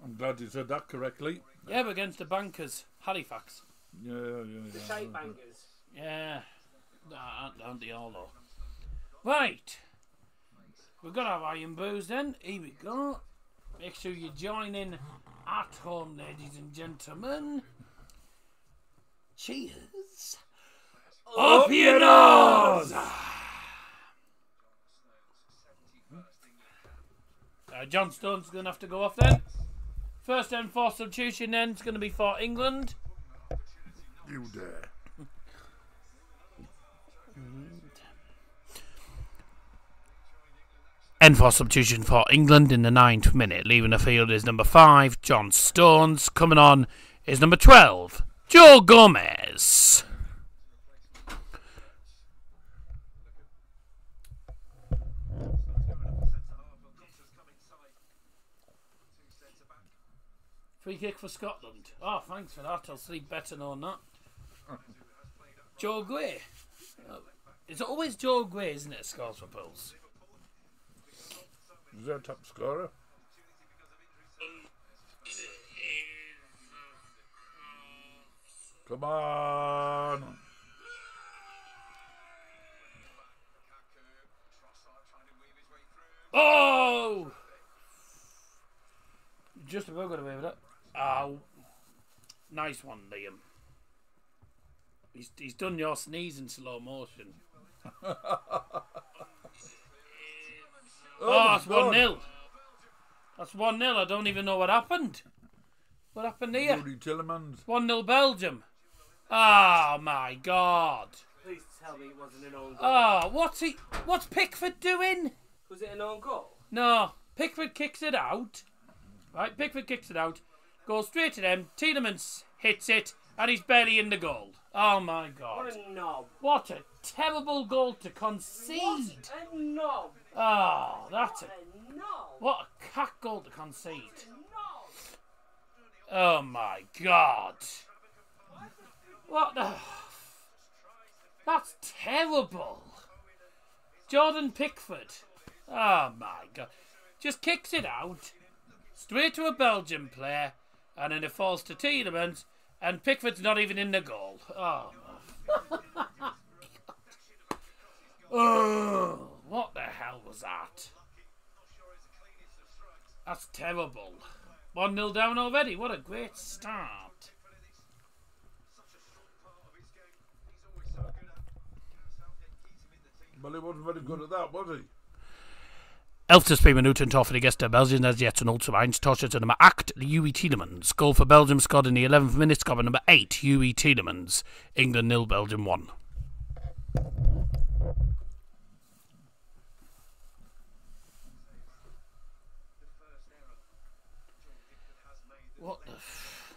I'm glad you said that correctly. Yeah, we're against the Bankers, Halifax. Yeah, yeah, The yeah. tight bankers. Yeah, aren't, aren't they all though? Right, we've got our iron booze then. Here we go. Make sure you join in at home, ladies and gentlemen. Cheers. Up your nose! Uh, John Stone's going to have to go off then. First and for substitution then is going to be for England. You dare. And for substitution for England in the ninth minute, leaving the field is number five, John Stones. Coming on is number 12, Joe Gomez. Free kick for Scotland. Oh, thanks for that. I'll sleep better knowing that. Joe Grey. It's always Joe Grey, isn't it, scores for Bulls? Is that top scorer? Come on. Oh! Just about got away with it. Oh. Nice one, Liam. He's, he's done your sneeze in slow motion. Oh, oh that's 1 0. That's 1 0. I don't even know what happened. What happened here? Rudy Tielemans. 1 0 Belgium. Oh my god. Please tell me it wasn't an own goal. Oh, what's he? What's Pickford doing? Was it an own goal? No, Pickford kicks it out. Right, Pickford kicks it out, goes straight to them. Tielemans hits it, and he's barely in the goal. Oh my god! What a knob. What a terrible goal to concede! A knob. Ah, oh, that's a A knob. what a cack goal to concede! Oh my god! What the? That's terrible. Jordan Pickford. Oh my god! Just kicks it out straight to a Belgian player, and then it falls to Tielemans, and Pickford's not even in the goal. Oh. oh, what the hell was that? That's terrible. 1 0 down already. What a great start. Well, he wasn't very good at that, was he? 11. spelminuten tar för de gäster Belgien as yet to 0 to 1. Torshäll to number 8, Youri Tielemans. Goal for Belgium scored in the 11th minute. Scored number 8, Youri Tielemans. England nil, Belgium 1. What the f-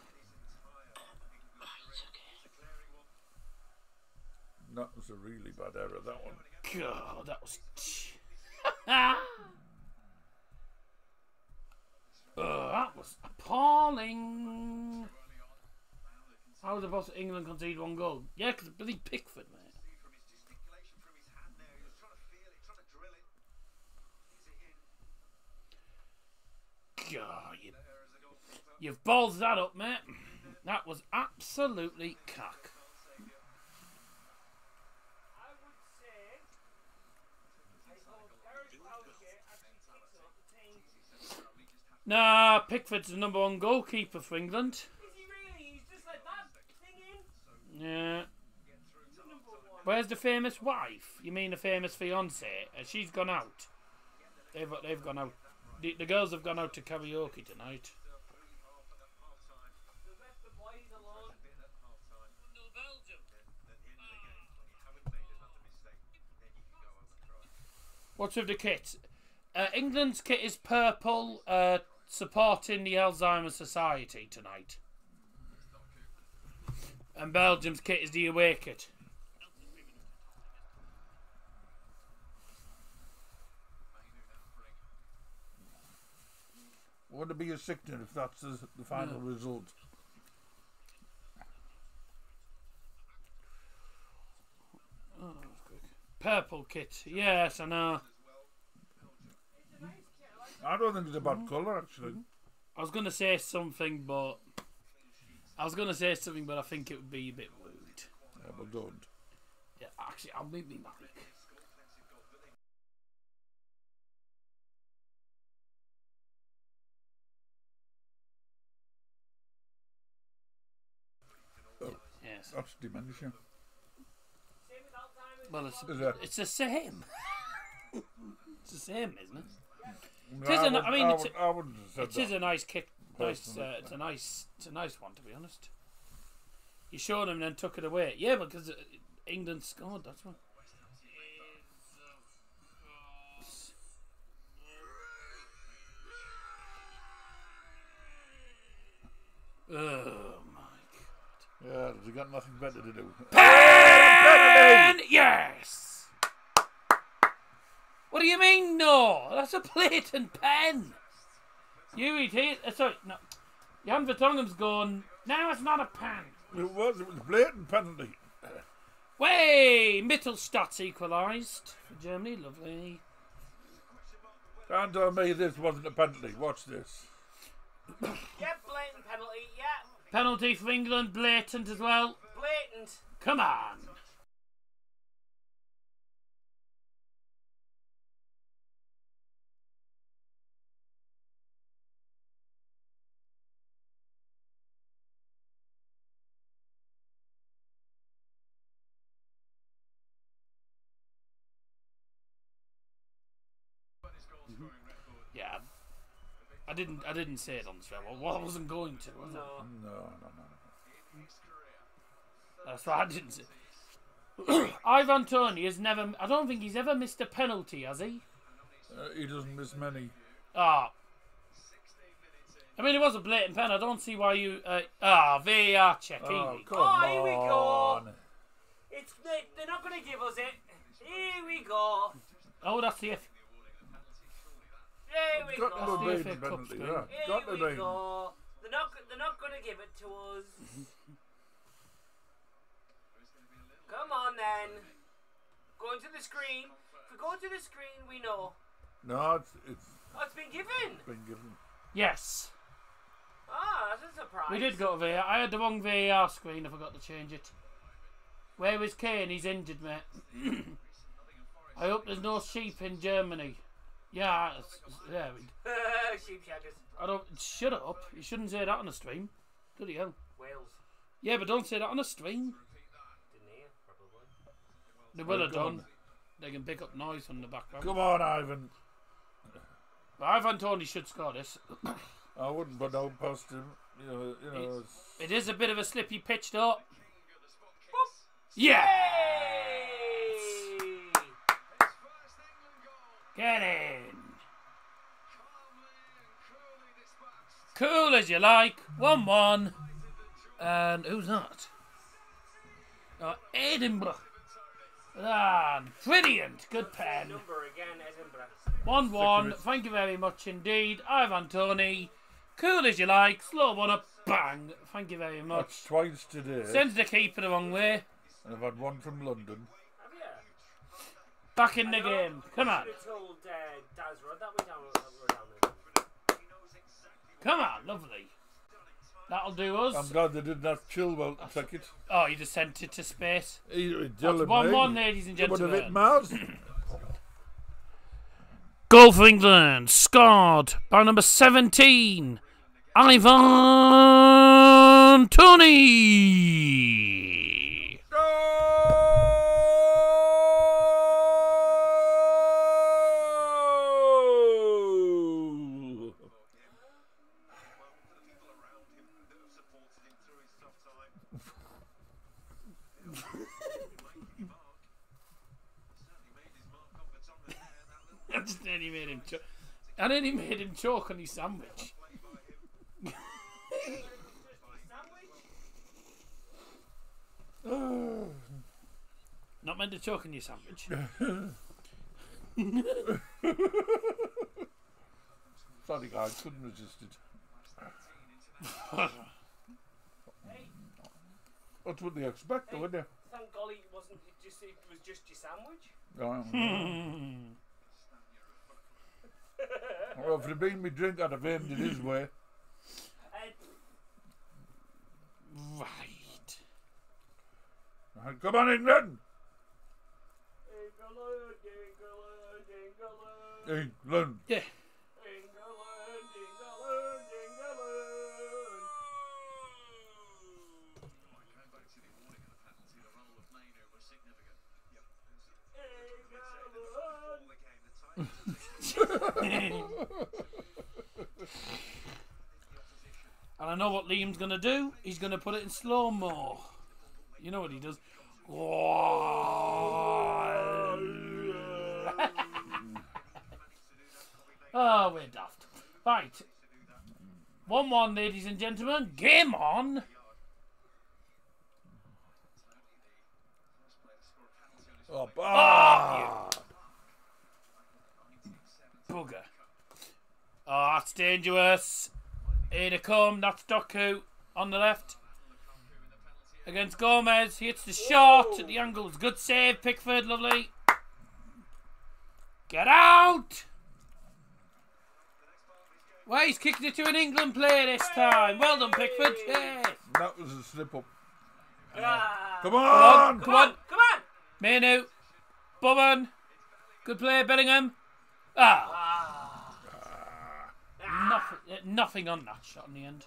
That was a really bad error, that one. God, that was. that was appalling. How was the boss of England concede one goal? Yeah, because Billy Pickford, mate. God, you, you've ballsed that up, mate. That was absolutely cock. I would say. I hope Gareth Southgate actually picks up the team. Nah, Pickford's the number one goalkeeper for England. Is he really? He's just like that thing in. Yeah. Where's the famous wife? You mean the famous fiance? Uh, she's gone out. They've they've gone out. The, the girls have gone out to karaoke tonight. What's with the kit? Uh, England's kit is purple, uh, supporting the Alzheimer's Society tonight. And Belgium's kit is the away kit. Would it be a sickening if that's the, the final result? Oh, Purple kit. Yes, I know. I don't think it's a bad mm-hmm. colour actually. I was going to say something, but. I was going to say something, but I think it would be a bit rude. Yeah, but don't. Yeah, actually, I'll mute me mic. Oh, yes. That's dementia. Well, it's, it's the same. it's the same, isn't it? No, is an- would- I mean, I it's would, a- I said It is a nice kick. Nice. Uh, it's a nice. It's a nice one, to be honest. You showed him and then took it away. Yeah, because uh, England scored. That's why. Oh my god. Yeah, they got nothing better to do. And yes. What do you mean no? That's a blatant pen. You eat it. Uh, sorry, no. Jan Vertonghen's gone. No, it's not a pen. It was, it was blatant penalty. Way Mittelstädt's equalised for Germany. Lovely. Can't tell me this wasn't a penalty. Watch this. Yeah, blatant penalty. Yeah, Penalty for England. Blatant as well. blatant. Come on. Yeah. I didn't. I didn't say it on the show. Well, I wasn't going to. Was I? No. No, no, no. That's why I didn't say. Ivan Tony has never. I don't think he's ever missed a penalty, has he? Uh, he doesn't miss many. Ah. I mean, it was a blatant pen. I don't see why you. Uh, ah, VAR check. Oh, we come go. Oh, here we go. It's they, they're not going to give us it. Here we go. Oh, that's the. F- Here we Got to go. be the a FA Cup Yeah, Here got to we be. go. They're not. They're not going to give it to us. Come on then. Going to the screen. If we go to the screen, we know. No, it's, it's Oh, it's been given. been given. yes. Ah, that's a surprise. We did go to VAR. I had the wrong VAR screen. I forgot to change it. Where is Kane? He's injured, mate. I hope there's no sheep in Germany. Yeah, it's, it's- yeah. we- Sheep shaggers. I don't. Shut up. You shouldn't say that on a stream. Bloody hell. Wales. Yeah, but don't say that on a stream. Didn't hear, probably. They will have done. They can pick up noise from the background. Come on, Ivan. But Ivan Toney should score this. I wouldn't put out post him. You know, you know. It's, It is a bit of a slippy pitch, though. Yeah! Hey! Get in! Cool as you like. 1 1. And who's that? Oh, Edinburgh. Ah, brilliant. Good pen. Number again, 1 1. Thank you very much indeed. Ivan Toney. Cool as you like. Slow one up. Bang. Thank you very that's much. twice today. Sends the keeper the wrong way. and I've had one from London. Back in the game. Come on. Told uh, Daz Rudd that we down, down. Come on. Lovely. That'll do us. I'm glad they didn't have Chilwell to take it. Oh, you just sent it to space. He, he That's 1 me 1, ladies and gentlemen. would have hit. Mars. Goal for England, scored by number 17, Ivan Toney. I nearly made him choke on his sandwich. Not meant to choke on your sandwich. Sorry, guys, couldn't resist it. That's what they expect, though, isn't they? Thank golly it wasn't it just it was just your sandwich. Hmm. well, if it had been me drink, I'd have aimed it his way. Uh, right. Right, Come on, England! England, England, England, England! Yeah. And I know what Liam's going to do. He's going to put it in slow mo. You know what he does? oh, we're daft. Right. 1 1, ladies and gentlemen. Game on. Oh, ah! Bugger. Oh, that's dangerous. Here to come. That's Doku on the left. Against Gomez. He hits the shot at the angles. Good save, Pickford. Lovely. Get out! Well, he's kicking it to an England player this time. Well done, Pickford. Yes. That was a slip up. Ah, Come Come on, on! come on. Come on! Mainoo. Bowen. Good play, Bellingham. Ah. Nothing, on that shot in the end.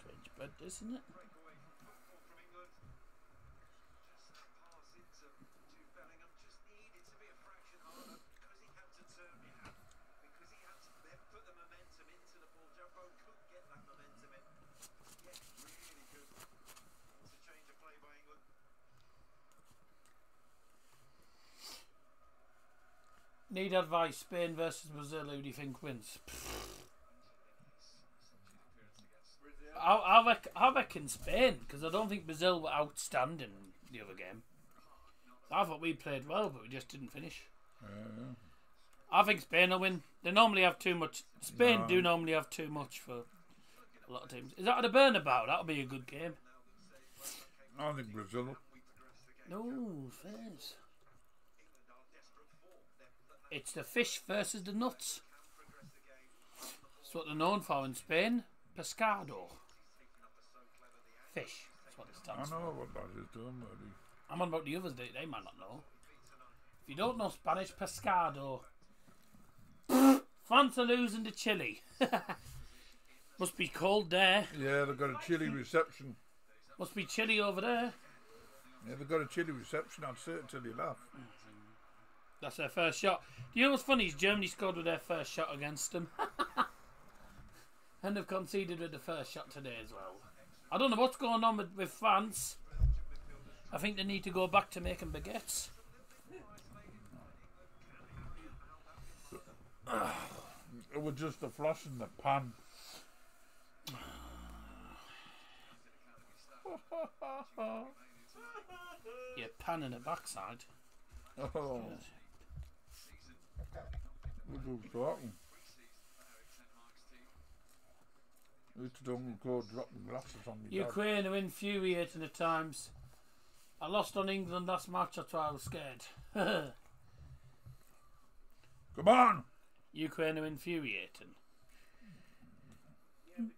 Strange bird, isn't it? Need advice. Spain versus Brazil. Who do you think wins? I, I, rec- I reckon Spain because I don't think Brazil were outstanding in the other game. I thought we played well, but we just didn't finish. Uh. I think Spain will win. They normally have too much. Spain No. do normally have too much for a lot of teams. Is that at a Bernabéu? That'll be a good game. I think Brazil. No, fairs. It's the fish versus the nuts. That's what they're known for in Spain. Pescado. Fish. That's what it I stands for. know what that is, don't worry. I'm on about the others, they, they might not know. If you don't know Spanish, pescado. France are losing to Chile. Must be cold there. Yeah, they've got a chilly reception. Must be chilly over there. Yeah, they've got a chilly reception, I'd say it till you laugh. That's their first shot. Do you know what's funny is Germany scored with their first shot against them. and they've conceded with the first shot today as well. I don't know what's going on with, with France. I think they need to go back to making baguettes. It was just a flash in the pan. Yeah, pan in the backside. Oh. What was that? Little Uncle Cole dropping glasses on me. Ukraine are infuriating at times. I lost on England last match, that's why I was scared. Come on! Ukraine are infuriating. Yeah, we can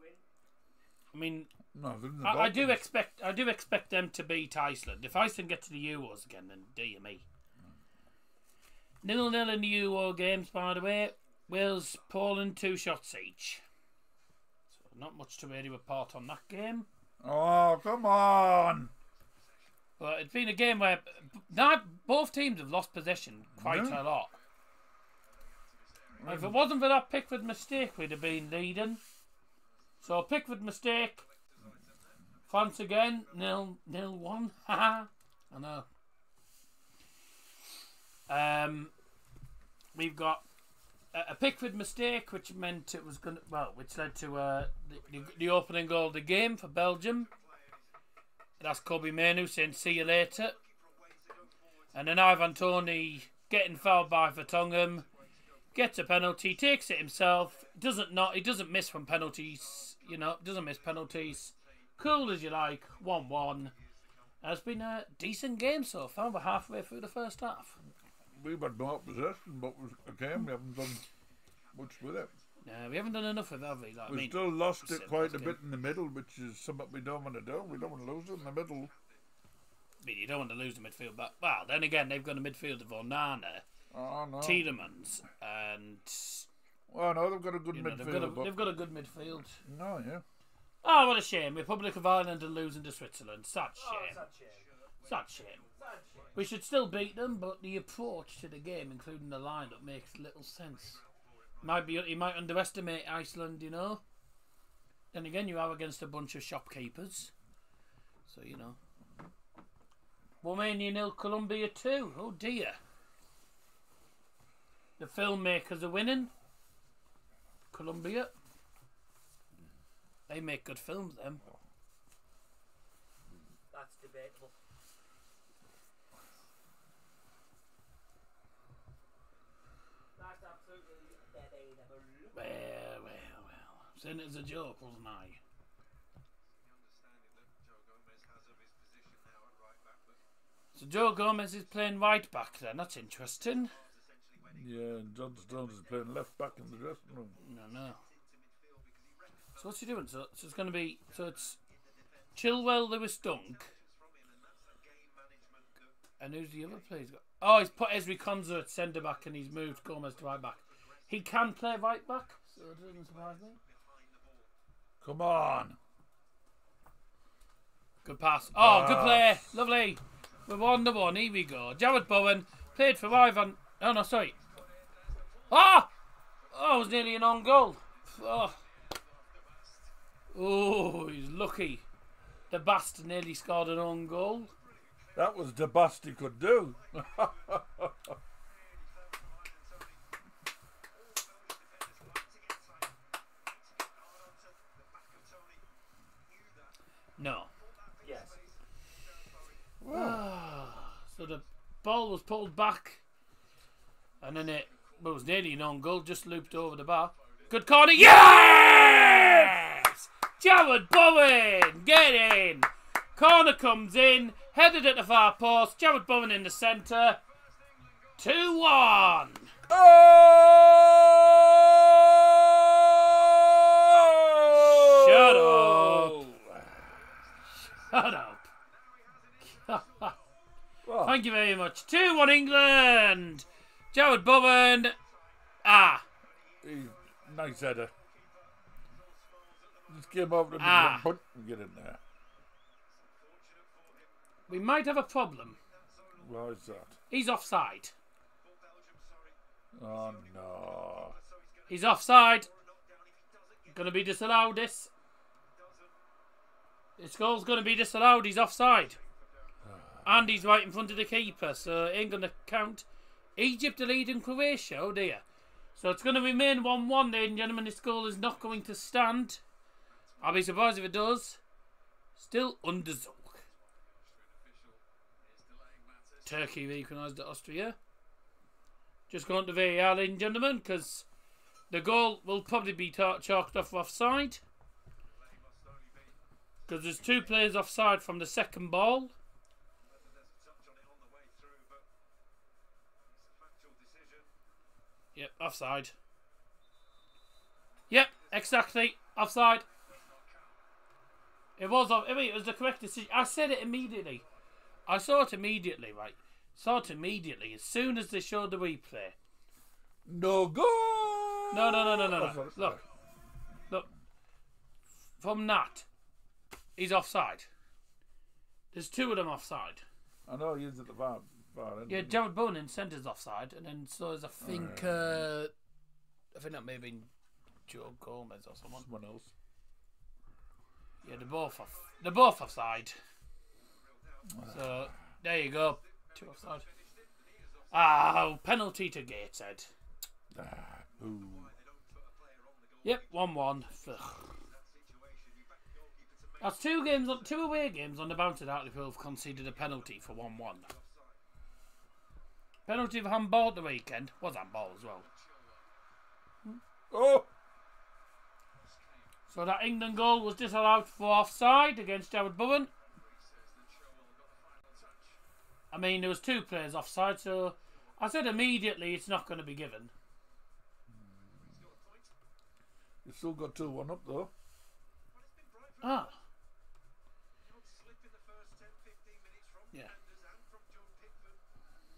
win. I mean, No, they're in the I, I do expect I do expect them to beat Iceland. If Iceland get to the Euros again, then dear me. Nil nil in the Euro games, by the way. Wales, Poland, two shots each. So not much to really report on that game. Oh, come on! But it's been a game where now both teams have lost possession quite Yeah. a lot. If it mm. wasn't for that Pickford mistake, we'd have been leading. So Pickford mistake. France again, nil nil one. Haha. I know. Um, we've got a, a Pickford mistake, which meant it was going well, which led to uh, the, the, the opening goal of the game for Belgium. That's Kobbie Mainoo saying, see you later. And then Ivan Toney getting fouled by Vertonghen, gets a penalty, takes it himself, doesn't not, he doesn't miss from penalties, you know, doesn't miss penalties. Cool as you like, 1 1. It's been a decent game so far. We're halfway through the first half. We've had more possession, but we, again, we haven't done much with it. Uh, we haven't done enough with it, have we? Like, We've mean, still lost it quite a game. bit in the middle, which is something we don't want to do. We don't want to lose it in the middle. I mean, you don't want to lose the midfield, but well, then again, they've got a midfield of Onana, Oh, no. Tielemans, and Well, no, they've got a good you know, midfield. they've, got a, but they've got a good midfield. no, yeah. Oh, what a shame! Republic of Ireland are losing to Switzerland. Such Oh, shame. such shame. Such shame. Such shame. We should still beat them, but the approach to the game, including the lineup, makes little sense. Might be you might underestimate Iceland, you know. Then again, you are against a bunch of shopkeepers, so you know. Romania nil, Colombia two. Oh dear. The filmmakers are winning. Colombia. They make good films, them. That's debatable. That's absolutely debatable. Well, well, well. Saying it as a joke, wasn't I? So Joe Gomez is playing right back then. That's interesting. Yeah, and John Stones is playing left back in the dressing room. No, no. So what's he doing? So, so it's going to be. So it's Chilwell, Lewis Dunk. And who's the other player? He's got? Oh, he's put Ezri Konsa at centre back and he's moved Gomez to right back. He can play right back, so it doesn't surprise me. Come on. Good pass. Oh, good play. Lovely. We're one to one. Here we go. Jarrod Bowen played for Ivan. Oh, no, sorry. Ah! Oh, it was nearly an on goal. Oh. oh, he's lucky. The bastard nearly scored an own goal. That was the best he could do. No. Yes. Ah, so the ball was pulled back, and then it well, it was nearly an own goal, just looped over the bar. Good corner, yes! Jarrod Bowen, get in! Corner comes in, headed at the far post. Jarrod Bowen in the centre. 2 1. Oh! Shut up. Well, Thank you very much. 2 1 England. Jarrod Bowen. Ah. nice header. Just came over the Ah. and get in there. We might have a problem. Why is that? He's offside. Oh no. He's offside. Gonna be disallowed this. This goal's gonna be disallowed. He's offside. And he's right in front of the keeper, so it ain't gonna count. Egypt are leading Croatia, oh dear. So it's gonna remain 1 1, ladies and gentlemen. This goal is not going to stand. I'll be surprised if it does. Still under Zulk. Turkey recognised at Austria. Just going to VAR, ladies and gentlemen, because the goal will probably be chalked off offside. Because there's two players offside from the second ball. Yep, offside. Yep, exactly. Offside. It was off. I mean, it was the correct decision. I said it immediately. I saw it immediately, right? Saw it immediately as soon as they showed the replay. No goal. No, no, no, no, no, Oh, no. sorry, Look, look. From that, he's offside. There's two of them offside. I know he's at the far, Yeah, Jarrod Bowen in centre's offside, and then so is I think uh, I think that may have been Joe Gomez or someone. Someone else. Yeah, they're both off. They're both offside. So there you go, two offside. Oh, penalty to Gateshead. Ah, boo. Yep, one-one. That's two games, two away games on the bounce that Hartlepool have conceded a penalty for one-one. Penalty for handball at the weekend was handball as well. Oh! So that England goal was disallowed for offside against Jarrod Bowen. I mean, there was two players offside, so I said immediately it's not going to be given. You've still got 2 1 up though. Ah, slip in the first 10 15 minutes from Yeah. defenders and from John Pickford.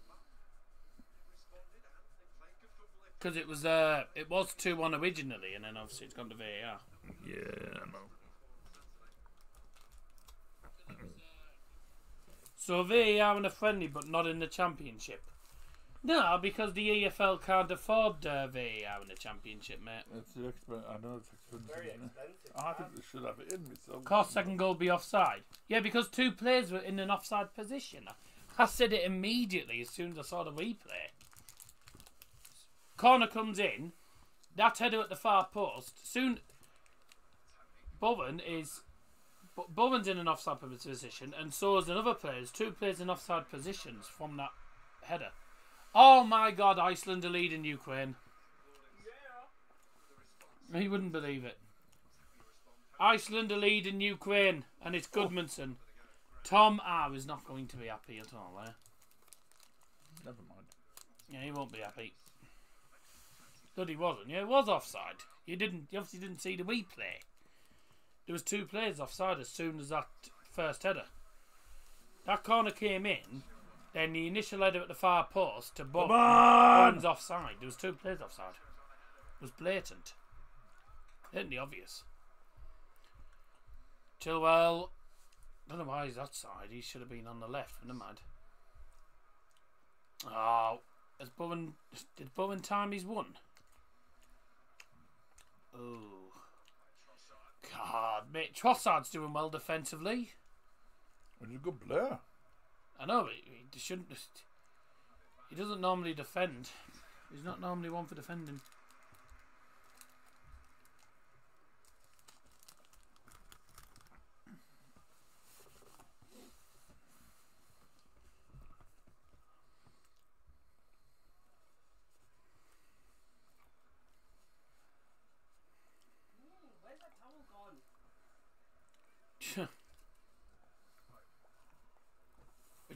But they responded and they played good football. They because it was uh, it was two one originally, and then obviously it's gone to VAR. Yeah, I know. So VAR in a friendly, but not in the championship. No, because the EFL can't afford uh, VAR in the championship, mate. It's the expen- I know it's expensive. Very isn't expensive. I think they should have it in myself. Of course, second goal be offside. Yeah, because two players were in an offside position. I said it immediately as soon as I saw the replay. Corner comes in. That header at the far post. Soon, Bowen is. Bo- Bowen's in an offside position, and so is another player. There's two players in offside positions from that header. Oh my God! Iceland are leading Ukraine. Yeah. He wouldn't believe it. Iceland are leading Ukraine, and it's Gudmundsson. Tom R is not going to be happy at all. Eh? Never mind. Yeah, he won't be happy. But he wasn't. Yeah, it was offside. You didn't. You obviously didn't see the replay. There was two players offside as soon as that first header. That corner came in. Then the initial header at the far post to Bob. Bowen's offside. There was two players offside. It was blatant. Blatantly obvious. Chilwell. don't know why he's that side. He should have been on the left. Never mind. Oh, has Bowen did Bowen time he's won? Oh, God, mate, Trossard's doing well defensively. He's a good player. I know he, he shouldn't. He doesn't normally defend. He's not normally one for defending.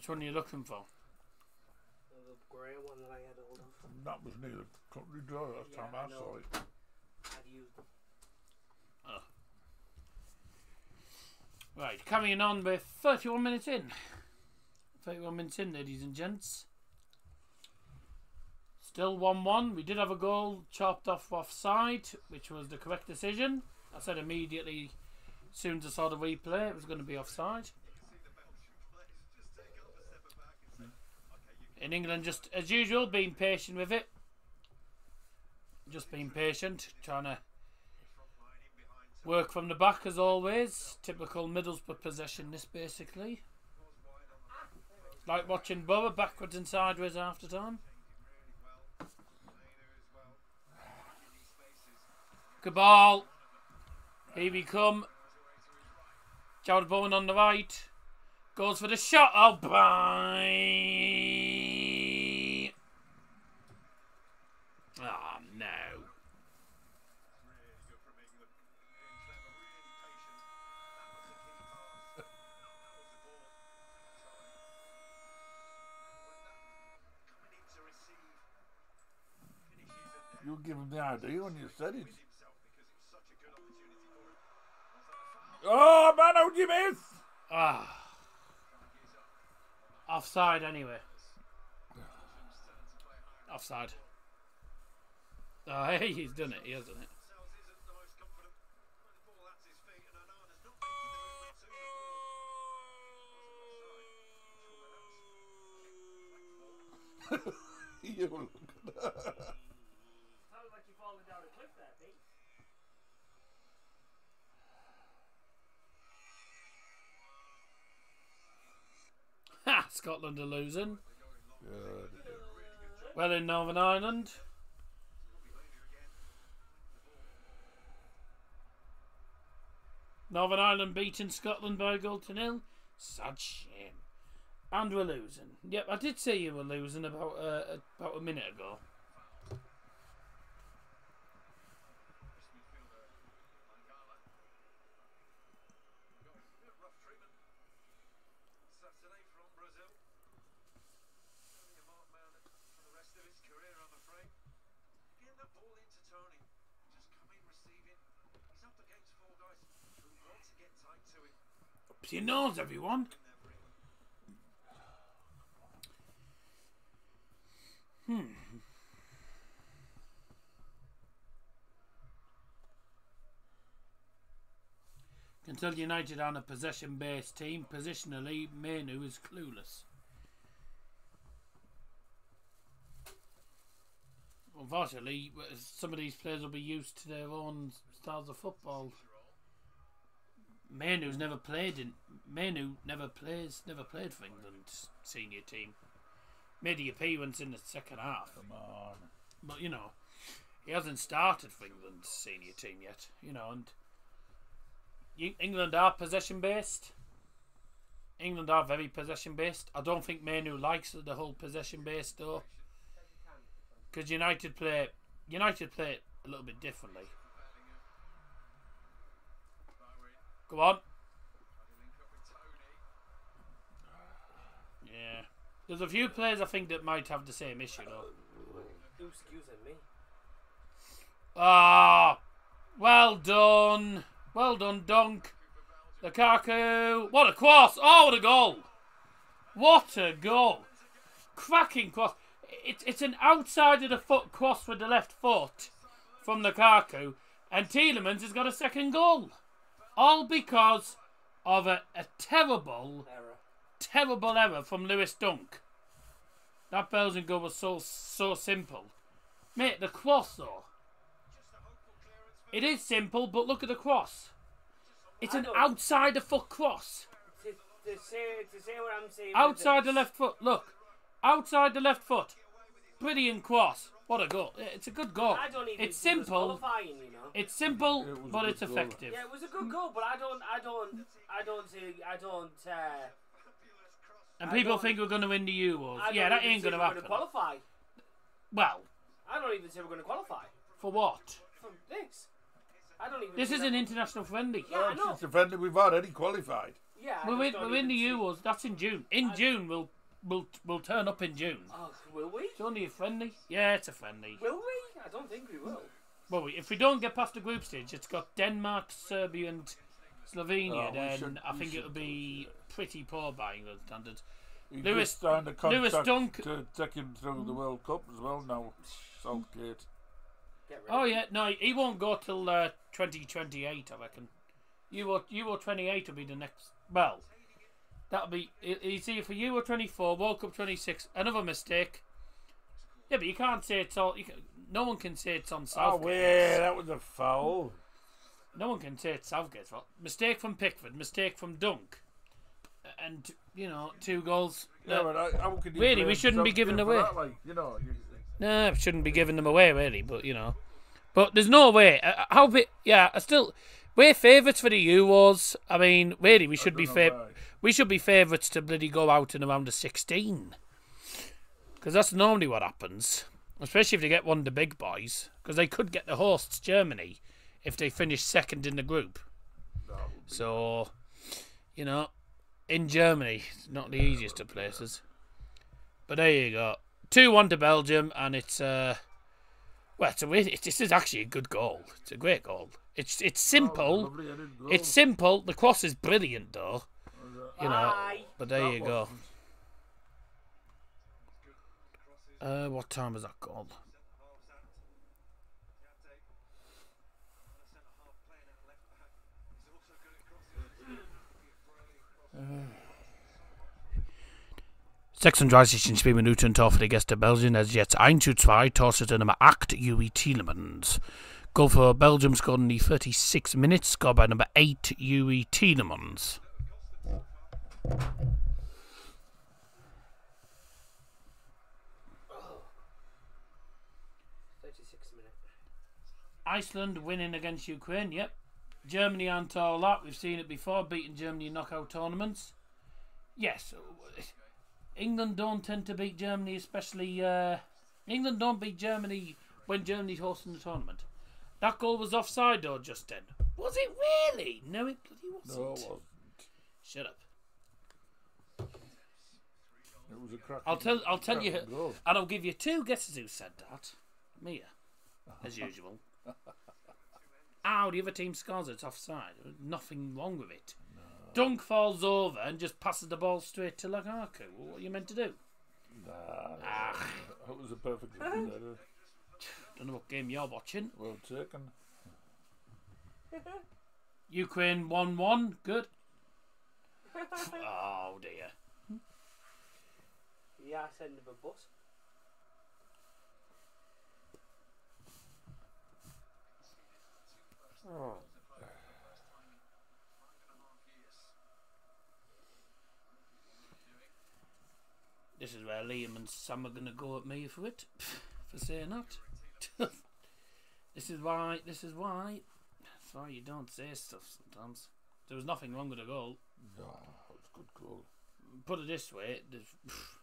One are you looking for? The grey one that I had hold of. That was near the country door last Yeah, time I I, saw it. I'd used them. Ah. Right, carrying on with 31 minutes in. 31 minutes in, ladies and gents. Still 1 1. We did have a goal chopped off offside, which was the correct decision. I said immediately, soon as I saw the replay, it was going to be offside. In England, just as usual, being patient with it. Just being patient, trying to work from the back as always. Typical Middlesbrough possession, this basically. Like watching Borough backwards and sideways after time. Ball. Here we come. Jarrod Bowen on the right. Goes for the shot. Oh, bye. Oh, no. You give him the idea when you said it. Oh man, how'd you miss? Ah. Offside anyway. Offside. Oh, hey, he's done it. He has done it. you look at that. Scotland are losing. Good. Well, in Northern Ireland. Northern Ireland beating Scotland by a goal to nil. Sad shame. And we're losing. Yep, I did say you were losing about uh, about a minute ago. Rough treatment. Saturday from Brazil. Only a marked man for the rest of his career, I'm afraid. Getting that ball into Toney. Just coming, receiving. He's up against four guys who want to get tight to him. Up your nose, everyone. Hmm. Until United on a possession based team, positionally, Mainoo is clueless. Unfortunately, some of these players will be used to their own styles of football. Mainoo's never played in Mainoo never plays never played for England's senior team. Made the appearance in the second half. Come on. But you know, he hasn't started for England's senior team yet. You know, and England are possession based. England are very possession based. I don't think Mainoo likes the whole possession based though, because United play United play it a little bit differently. Go on. Yeah. There's a few players I think that might have the same issue though. Excuse me? Ah, well done, well done, Dunk. Lukaku, what a cross! Oh, what a goal! What a goal! Cracking cross. It's it's an outside of the foot cross with the left foot from Lukaku, and Tielemans has got a second goal, all because of a, a terrible, Error. terrible error from Lewis Dunk. That Belgian goal was so so simple, mate. The cross though. It is simple, but look at the cross. It's an outside the foot cross. To, to say to say what I'm saying. Outside the left foot. Look. Outside the left foot. Brilliant cross. What a goal. It's a good goal. I don't even. It's think it was simple. Qualifying, you know. It's simple, It but good it's goal. effective. Yeah, it was a good goal, but I don't, I don't, I don't say, I don't. Uh, And people don't- think we're going to win the Euros. I Yeah, that ain't going to happen. We're going to qualify. Well, I don't even say we're going to qualify for what? for this. I don't even. This is that- an international friendly. Yeah, I know. Since the friendly, we've already qualified. Yeah, I We're in, we're in the see- Euros. That's in June. In June, we'll we'll we'll turn up in June. Oh, will we? It's only a friendly. Yeah, it's a friendly. Will we? I don't think we will. Well, we- if we don't get past the group stage, it's got Denmark, Serbia, and Slovenia. Oh, then should- I think it'll be pretty poor by England standards. He Lewis- just signed a contract Lewis Dunk- to take him through the World Cup as well now. Southgate. Oh yeah, no, he won't go till uh, 2028, I reckon. Euro Euro 28 will be the next. Well, that'll be. It's either for Euro 24, World Cup 26. Another mistake. Yeah, but you can't say it's all. You can, no one can say it's on Southgate. Oh, yeah, that was a foul. No one can say it's Southgate's fault. Mistake from Pickford, mistake from Dunk, and you know two goals. Yeah, Uh, but I, how could you Really, we shouldn't be giving away. that, Like, you know, you, No, shouldn't be giving them away really, but you know. But there's no way. Uh, how big? Yeah, I still. We're favourites for the Euros. I mean, really, we should be don't know fav- why. We should be favourites to bloody go out in around the 16. Because that's normally what happens. Especially if they get one of the big boys. Because they could get the hosts, Germany, if they finish second in the group. So, you know, in Germany, it's not the easiest of places. But there you go. 2 1 to Belgium, and it's. uh well, it's a, it, this is actually a good goal. It's a great goal. It's it's simple. goal. It's simple. The cross is brilliant, though. You know, but there That you go. Uh, what time was that goal? Centre half playing at left back. He's also good at crosses. 36 Minuten Tor für die Gäste Belgien. Es ist jetzt 1 zu 2. Torschütze Nummer 8, Youri Tielemans. Goal for Belgium scored in the 36 minutes. Scored by number 8, Youri Tielemans. 96 minute. Iceland winning against Ukraine. Yep. Germany aren't all that. We've seen it before, beating Germany in knockout tournaments. Yes. England don't tend to beat Germany, especially. Uh, England don't beat Germany when Germany's hosting the tournament. That goal was offside, though, just then. Was it really? No, it bloody wasn't. No, it wasn't. Shut up. It was a crack. I'll tell. I'll tell you, cracking goal. and I'll give you two guesses who said that. Mia, as usual. Ow, the other team scores. It's offside. Nothing wrong with it. Dunk falls over and just passes the ball straight to Lukaku. What are you meant to do? Nah, Ah, that was a perfect good header. don't know what game you're watching. Well taken. Ukraine one-one. Good. oh dear. Yeah, send him a bus. This is where Liam and Sam are gonna go at me for it, for saying that. this is why. This is why. That's why you don't say stuff sometimes. There was nothing wrong with the goal. Nah, it was a good goal. Put it this way. There's,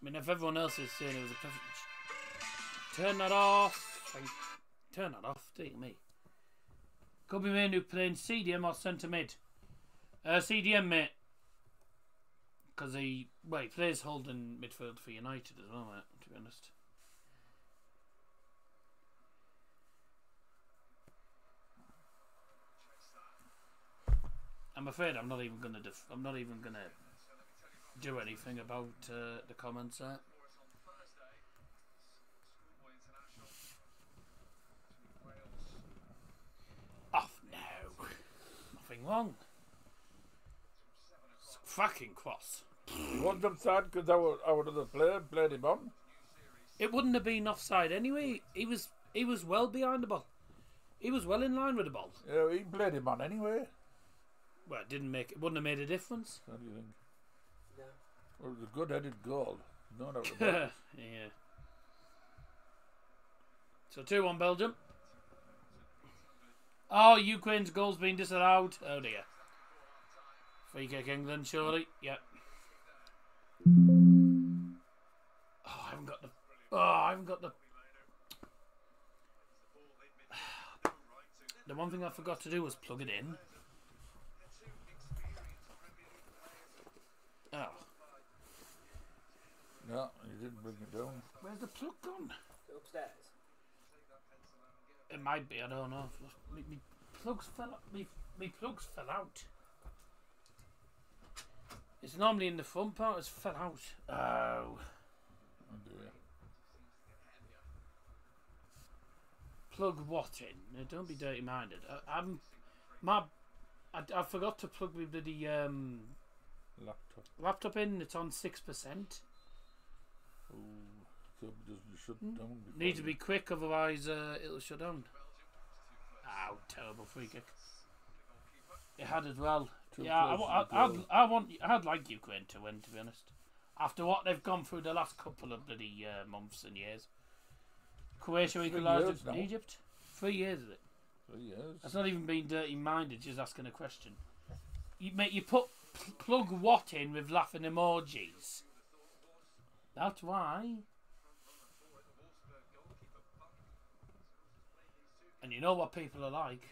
I mean, if everyone else is saying it was a perfect, turn that off. Turn that off. Take me. Could be Mainoo playing CDM or centre mid. Uh, CDM mate. Because he well he plays holding midfield for United as well, mate. To be honest. I'm afraid I'm not even gonna. I'm not even gonna do anything about uh, the comments there. Off now. Nothing wrong. It's fucking cross. He wasn't offside because our, our other player played him on. It wouldn't have been offside anyway. He was he was well behind the ball. He was well in line with the ball. Yeah, he played him on anyway. Well, it didn't make it wouldn't have made a difference. What do you think? No. Well, it was a good headed goal. No it. yeah. So two one Belgium. Oh, Ukraine's goal's been disallowed. Oh dear. Free kick England, surely. Yep. Oh, I haven't got the. Oh, I haven't got the. The one thing I forgot to do was plug it in. Oh, No, he didn't bring it down. where's the plug gone? Upstairs. It might be. I don't know. Me, me plugs fell. Me, me plugs fell out. It's normally in the front part. It's fell out. Oh, Oh dear. plug what in? Now, don't be dirty minded. I, I'm my. I, I forgot to plug my bloody um, Laptop. laptop in. It's on six percent. Oh, so it shut down. Hmm. Need to be quick, otherwise uh, it'll shut down. Ow! Terrible free kick. It had as well. Too yeah, I, I, I'd. I want. I'd like Ukraine to win, to be honest. After what they've gone through the last couple of bloody uh, months and years. Croatia Three equalised years with now. Egypt. Three years of it. Three years. That's not even being dirty minded. Just asking a question. You mate, you put pl- plug what in with laughing emojis. That's why. And you know what people are like.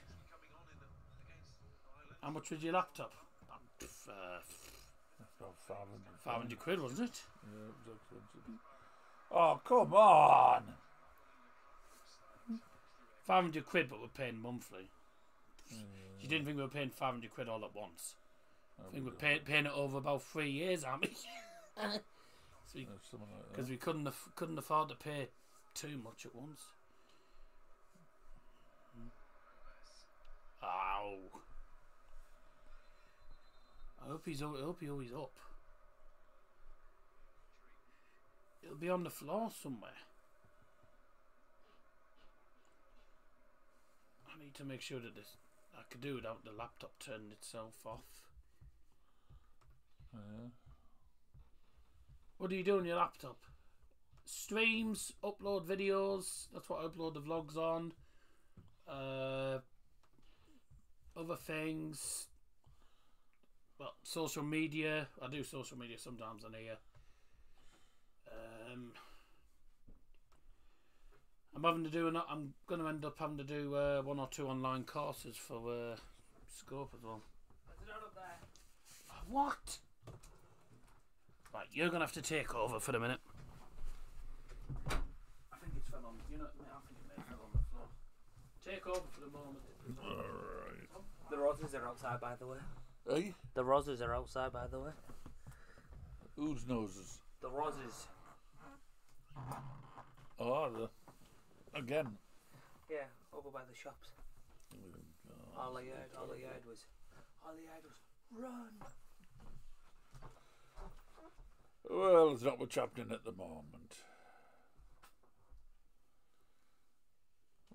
How much was your laptop? Uh, About 500. 500 quid, wasn't it? Yeah, it was. Oh, come on! 500 quid, but we're paying monthly. You didn't think we were paying 500 quid all at once. I think we're pay, paying it over about three years, aren't we? Yeah, uh, something like. Because we couldn't aff- couldn't afford to pay too much at once. Ow! I hope he's. I hope he's always up. It'll be on the floor somewhere. I need to make sure that this. I could do without the laptop turning itself off. Yeah. What do you do on your laptop? streams, upload videos. That's what I upload the vlogs on. Uh, other things. Well, social media. I do social media sometimes on here. Um, I'm having to do. An, I'm going to end up having to do uh, one or two online courses for uh, Scope as well. Is it not up there? What? Right, you're gonna have to take over for the minute. I think it's fell on. You know, I think it may have fell on the floor. Take over for the moment. Alright. The roses are outside, by the way. Hey? The roses are outside, by the way. Whose noses? The roses. Oh, the, again. Yeah, over by the shops. Oh all I heard, all I heard was, all I heard was, run. Well, there's not much happening at the moment.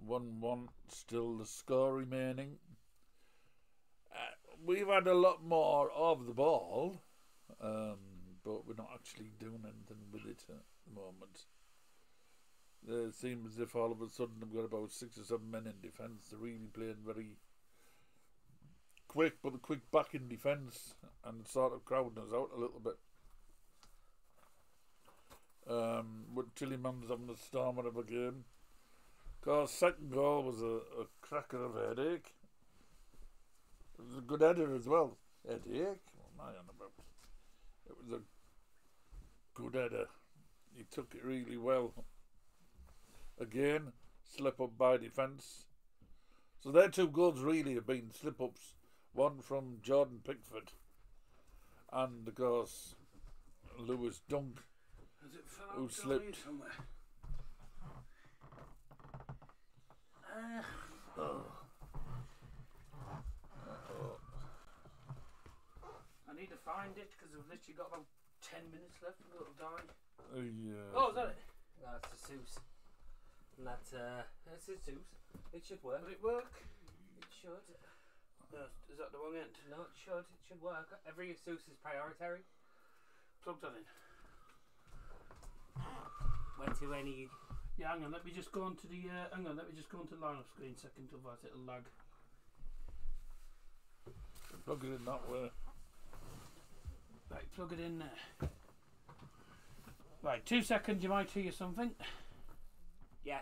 1 1, still the score remaining. Uh, we've had a lot more of the ball, um, but we're not actually doing anything with it at the moment. It seems as if all of a sudden we've got about six or seven men in defence. They're really playing very quick, but the quick back in defence and sort of crowding us out a little bit. Um, with Tielemans having a stormer of a game. Course, second goal was a, a cracker of a headache. It was a good header as well. Headache? What am I on about? It was a good header. He took it really well. Again, slip up by defence. So their two goals really have been slip ups. One from Jordan Pickford and of course Lewis Dunk Has it fell out slipped? here somewhere? Uh, I need to find it because I've literally got about ten minutes left and it'll die. Uh, yeah. Oh, is that it? That's the Seuss. And that's, uh, that's the Seuss. It should work. Will it work? It should. No, is that the wrong end? No, it should. It should work. Every Seuss is prioritary. Plug that in. Went to any. Yeah, hang on. Let me just go onto the. Uh, hang on. Let me just go onto the lineup screen second, otherwise it'll lag. Plug it in that way. Right, plug it in there. Right, two seconds. You might hear something. Yeah,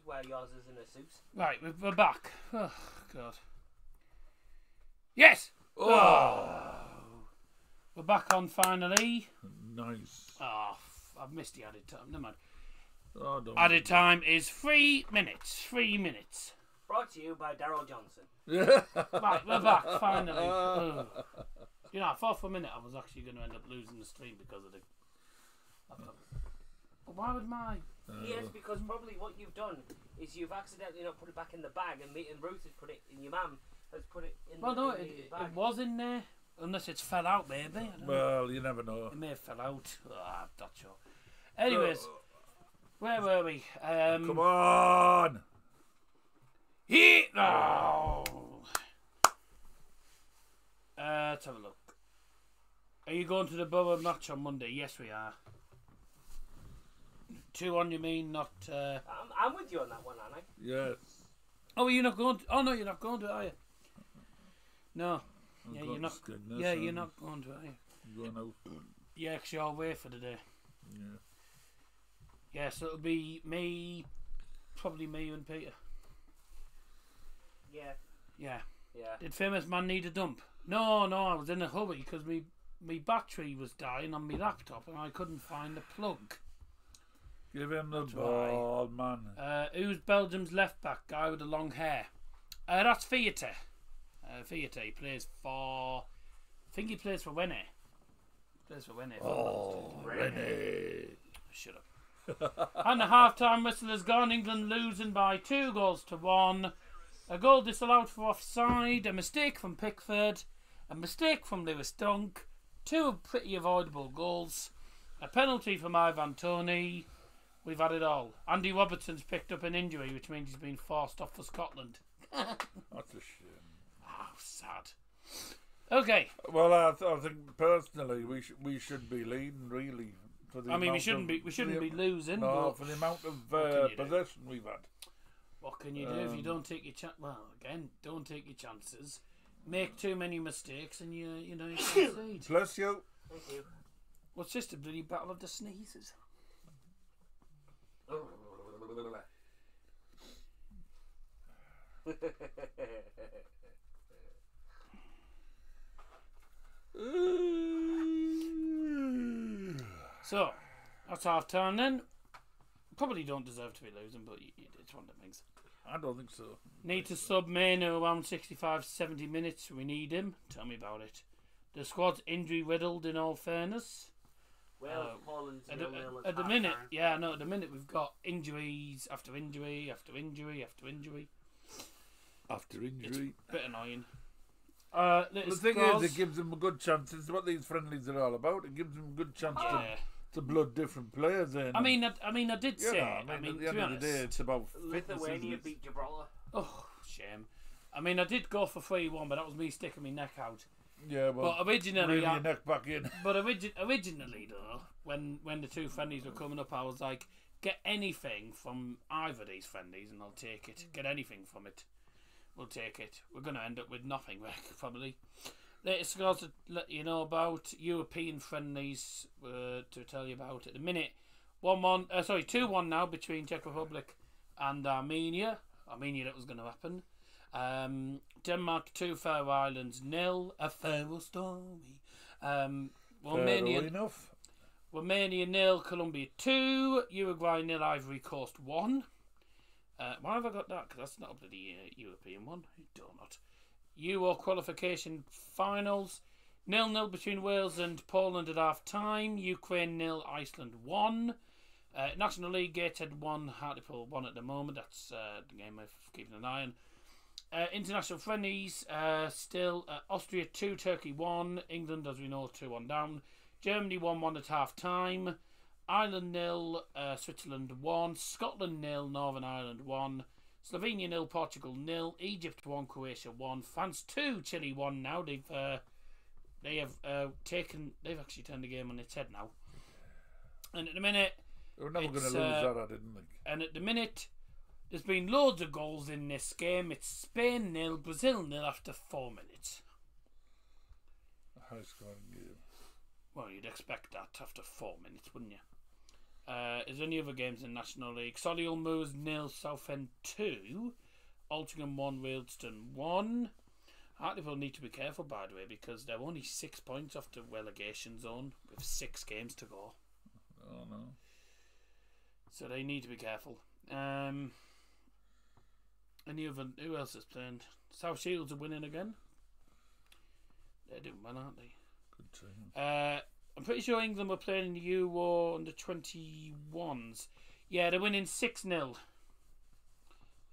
it's where yours is in a Seuss. Right, we're, we're back. Oh God. Yes. Oh. We're back on finally. Nice. Oh, I've missed the added time. Never mind. Oh, don't Added time is three minutes. Three minutes. Brought to you by Darryl Johnson. Right, we're back finally. Ugh. You know, I thought for a minute I was actually going to end up losing the stream because of the. But why would my? Yes, because probably what you've done is you've accidentally not put it back in the bag, and me and Ruth has put it, and your mum has put it in Well, the, no, in it, the bag. it was in there. Unless it's fell out, maybe. I don't know. Well, you never know. It may have fell out. Ah, I'm not sure. Anyways, where were we? Um, Come on! He no. Uh, let's have a look. Are you going to the Borough match on Monday? Yes, we are. Two on, you mean? Not. Uh... I'm, I'm with you on that one, aren't I? Yes. Oh, you're not going. To... Oh no, you're not going to, are you? No. I'm Yeah, going you're not. Skegness Yeah, you're not going to, are you? I'm going out. Yeah, 'cause you're away for the day. Yeah. Yeah, so it'll be me, probably me and Peter. Yeah, Yeah. yeah. Did famous man need a dump? No, no, I was in a hurry because me my battery was dying on my laptop and I couldn't find the plug. Give him the ball, man. Uh, who's Belgium's left back guy with the long hair? Uh, that's Theate. Uh, Theate. He plays for. I think he plays for Winnie. Plays for Winnie. Oh, Rennie. Shut up. and the half-time whistle has gone. England losing by two goals to one. A goal disallowed for offside. A mistake from Pickford. A mistake from Lewis Dunk. Two pretty avoidable goals. A penalty from Ivan Toney. We've had it all. Andy Robertson's picked up an injury, which means he's been forced off for Scotland. That's a shame. Oh, sad. Okay. Well, I, th- I think personally we sh- we should be leading really. For the I mean, we shouldn't of- be we shouldn't for be losing. No, but for the amount of uh, you do? possession we've had. what can you do if you um, don't take your chance? Well, again, don't take your chances. Make too many mistakes, and you you know you concede. Bless you. Thank you. What's this? The bloody battle of the sneezes? So that's half time then. Probably don't deserve to be losing, but it's one of the things. I don't think so. Need to sub Mainoo around 65 70 minutes. We need him. Tell me about it. The squad's injury riddled, in all fairness. Wales, Uh, Poland, At the, nil nil at the minute, yeah, no, at the minute we've got injuries after injury after injury after injury. After injury. Bit annoying. Uh, The thing scores. is, it gives them a good chance. It's what these friendlies are all about. It gives them a good chance yeah. to, to blood different players in. I mean, I, I mean, I did say. know, it. I mean, I mean, at the to end be of honest, the day, it's about fitness. Lithuania beat Gibraltar. oh shame. I mean, I did go for three one, but that was me sticking my neck out. Yeah, well, But originally, I, your neck back in. But origi- originally, though, when when the two friendlies were coming up, I was like, get anything from either of these friendlies, and I'll take it. Get anything from it, we'll take it. We're gonna end up with nothing, Rick, probably. Latest scores to let you know about European friendlies uh, to tell you about at the minute. One one, uh, sorry, two one now between Czech Republic and Armenia. Armenia, that was going to happen. Um, Denmark two, Faroe Islands nil. A Faroe story. Um, Romania enough. Romania nil, Colombia two, Uruguay nil, Ivory Coast one. Uh, why have I got that? Because that's not a bloody uh, European one. You donut. Euro qualification finals. Nil nil between Wales and Poland at half time. Ukraine nil, Iceland one. Uh, National League Gateshead one, Hartlepool one at the moment. That's uh, the game I'm keeping an eye on. Uh, international friendlies uh, still uh, Austria 2, Turkey 1, England, as we know, 2 1 down. Germany 1 1 at half time. Ireland nil, uh, Switzerland 1. Scotland nil, Northern Ireland 1. Slovenia nil, Portugal nil. Egypt 1, Croatia 1. France 2, Chile 1 now. They've uh, they have uh, taken, they've actually turned the game on its head now. And at the minute, They were never going to lose that, I didn't think. and at the minute, there's been loads of goals in this game. It's Spain nil, Brazil nil after four minutes. A high scoring game. Well, you'd expect that after four minutes, wouldn't you? Uh, is there any other games in National League? Solihull Moors nil, Southend two, Altrincham one, Wealdstone one. Hartlepool need to be careful, by the way, because they're only six points off the relegation zone with six games to go. Oh, no. So they need to be careful. Um, any other? Who else is playing? South Shields are winning again. They're doing well, aren't they? Good team. Uh, I'm pretty sure England were playing in the Euro under 21s. Yeah, they're winning 6 0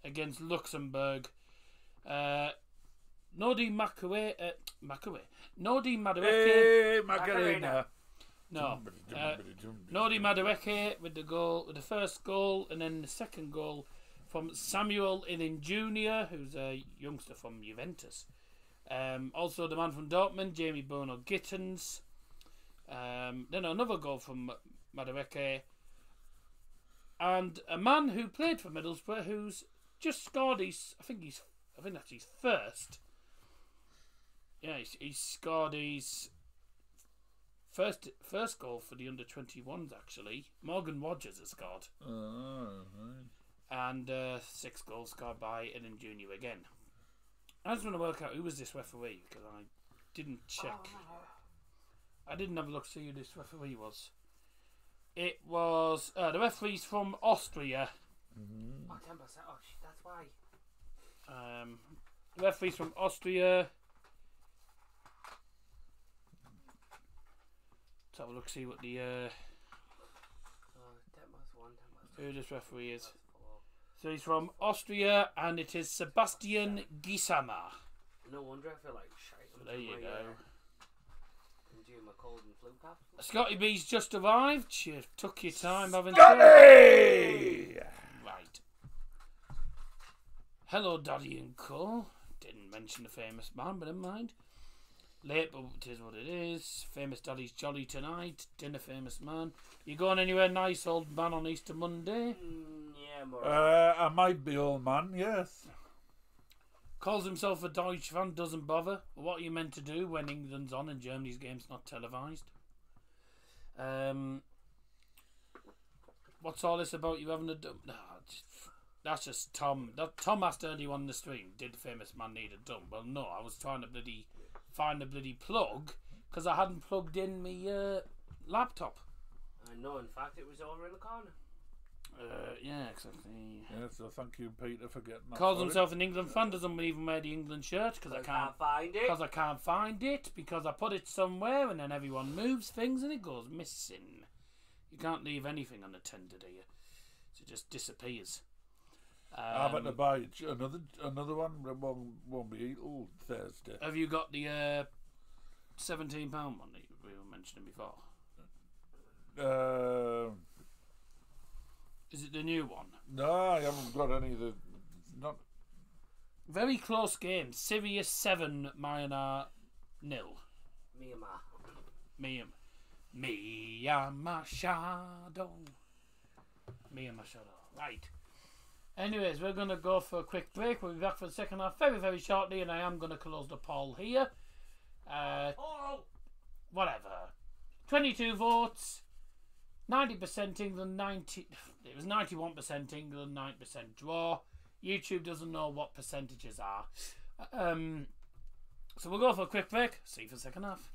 against Luxembourg. Uh, Nodi Makwe, uh, Noni Madueke, Hey, Macarena. No, uh, Madueke with the goal, with the first goal, and then the second goal from Samuel Iling-Junior, who's a youngster from Juventus. Um, also, the man from Dortmund, Jamie Bynoe-Gittens. Um, then another goal from Madueke. And a man who played for Middlesbrough, who's just scored his, I think he's, I think that's his first. Yeah, he's, he's scored his first first goal for the under 21s actually. Morgan Rogers has scored, Oh, right. And uh, six goals scored by Iling-Junior again. I just want to work out who was this referee because I didn't check. I didn't have a look to see who this referee was. It was uh, the referee's from Austria. Oh, 10%. Oh, shit, that's why. Um, the referee's from Austria. Let's have a look, see what the. Uh, Oh, won who this referee is. So he's from Austria, and it is Sebastian Gishamer. No wonder I feel like shite. So there you go. I'm doing my cold and flu capsule. Scotty B's just arrived. You took your time, haven't Scotty! you? Right. Hello, Daddy and Co. Didn't mention the famous man, but never mind. Late, but it is what it is. Famous Daddy's jolly tonight. Dinner, famous man. You going anywhere nice, old man, on Easter Monday? Mm, yeah, more. Uh, I might be old man, yes. Calls himself a Deutsch fan, doesn't bother. What are you meant to do when England's on and Germany's game's not televised? Um, what's all this about you having a dump? Nah, that's just Tom. That, Tom asked earlier on the stream, did the famous man need a dump? Well, no, I was trying to bloody find a bloody plug because I hadn't plugged in my uh, laptop. I know, in fact, it was over in the corner. Uh, yeah, exactly. Yeah, so thank you, Peter, for getting that. Calls for it. himself an England fan, doesn't even wear the England shirt because I I can't can't find it. because I can't find it because I put it somewhere and then everyone moves things and it goes missing. You can't leave anything unattended here. It just disappears. I'm Um, about to buy another another one. that Won't, won't be eaten Thursday. have you got the uh, seventeen pound one that we were mentioning before? Uh, Is it the new one? no, I haven't got any of the. Not. Very close game. Syria seven, Myanmar nil. Myanmar. Me and me and my shadow. Me and my shadow. Right. Anyways, we're gonna go for a quick break. We'll be back for the second half very, very shortly, and I am gonna close the poll here. Uh, Oh! whatever. Twenty-two votes. Ninety percent England. Ninety. It was ninety-one percent England. Nine percent draw. YouTube doesn't know what percentages are. Um. So we'll go for a quick break. See you for the second half.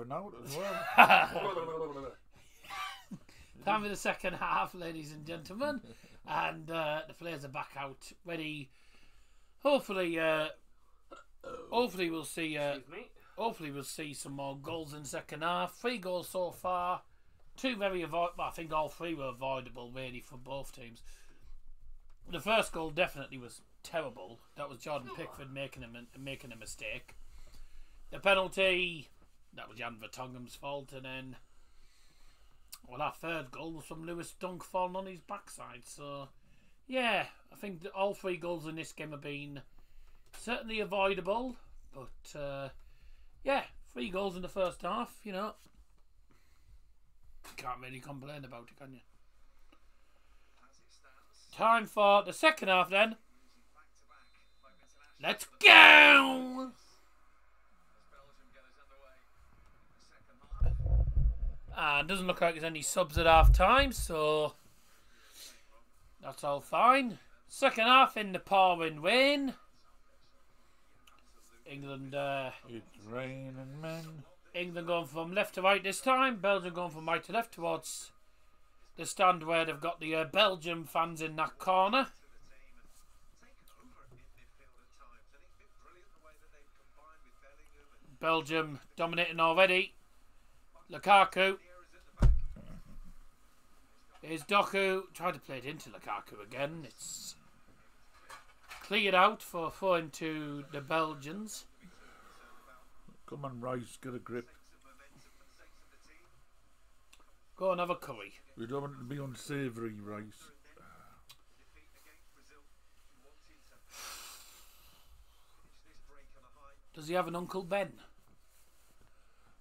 For now as well. Time for the second half, ladies and gentlemen. And uh, the players are back out ready. Hopefully, uh, hopefully we'll see. Uh, me. hopefully we'll see some more goals in second half. Three goals so far. Two very avoid. Well, I think all three were avoidable really for both teams. The first goal definitely was terrible. That was Jordan Pickford making a making a mistake. The penalty that was Jan Vertonghen's fault, and then well, our third goal was from Lewis Dunk falling on his backside. So yeah, I think all three goals in this game have been certainly avoidable, but. Uh, yeah, three goals in the first half, you know. Can't really complain about it, can you? Time for the second half then. Let's go! And doesn't look like there's any subs at half time, so that's all fine. Second half in the pouring rain. England uh, It's raining men. England going from left to right this time. Belgium going from right to left towards the stand where they've got the uh, Belgium fans in that corner. Belgium dominating already. Lukaku. Here's Doku. Tried to play it into Lukaku again. It's cleared out for throwing into the Belgians. Come on, Rice, get a grip. Go and have a curry. We don't want to be unsavoury, Rice. Does he have an Uncle Ben?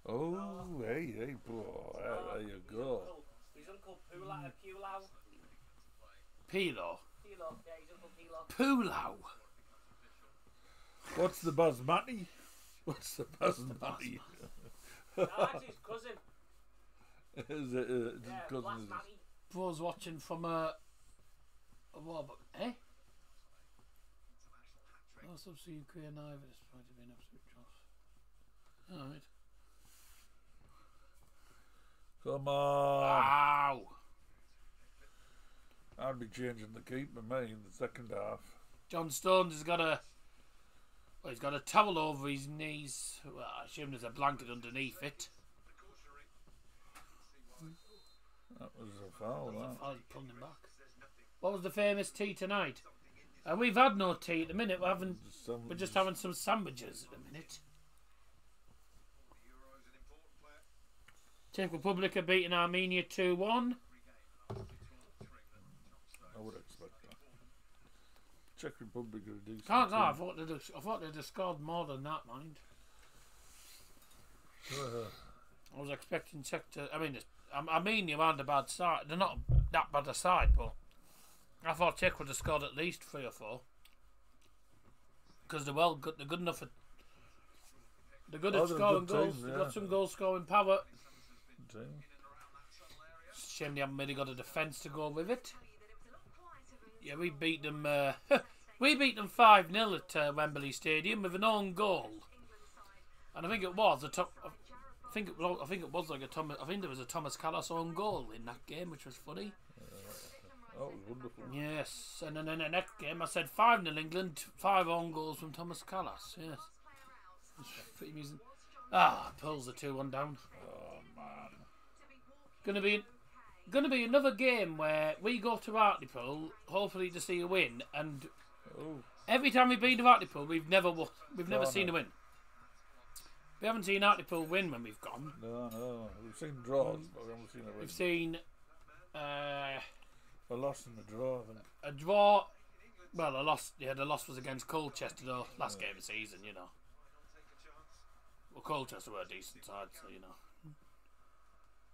Oh, hey, hey, boy. There you go. Uncle, his Pulau. Pilo. Pilo, yeah, his uncle Pilo. Pulau. What's the basmati? What's the basmati? No, that's his cousin. Is it, uh, his Yeah, cousin Black is- Matty. was watching from a. a what about. Eh? Oh, subsea Ukraine either despite it being absolute dross. Alright. Come on. Wow! I'd be changing the keeper, me, in the second half. John Stones has got a. Well, he's got a towel over his knees. Well, I assume there's a blanket underneath it. That was a foul, that. Oh, he's pulling him back. What was the famous tea tonight? Uh, we've had no tea at the minute. We're having. We're just having some sandwiches at the minute. Czech Republic are beating Armenia 2 1. I would expect that. Czech Republic are a decent Can't I thought, they'd have, I thought they'd have scored more than that, mind. Uh-huh. I was expecting Czech to. I mean, it's, Ar- Armenia aren't a bad side. They're not that bad a side, but I thought Czech would have scored at least three or four. Because they're well good. They're good enough at. They're good at they're a scoring good goals. team, They've yeah. got some goal scoring power. Team. Shame they haven't really got a defence to go with it. Yeah, we beat them. Uh, we beat them five 0 at uh, Wembley Stadium with an own goal, and I think it was a top. I think it was. I think it was like a Thomas. I think there was a Thomas Kalas own goal in that game, which was funny. That was wonderful. Yes, and then in the next game, I said five 0 England, five own goals from Thomas Kalas. Yes, it's pretty amusing. Ah, pulls the two one down. Gonna be gonna be another game where we go to Hartlepool, hopefully to see a win, and Oh, every time we beat Hartlepool, we've never won. We've never seen no. a win. We haven't seen Hartlepool win when we've gone. no, no. We've seen draws, but we haven't seen a win. We've seen uh, A loss and a draw. A draw. Well, a loss. Yeah, the loss was against Colchester, though. Last game of the season, you know. Well, Colchester were a decent side, so you know.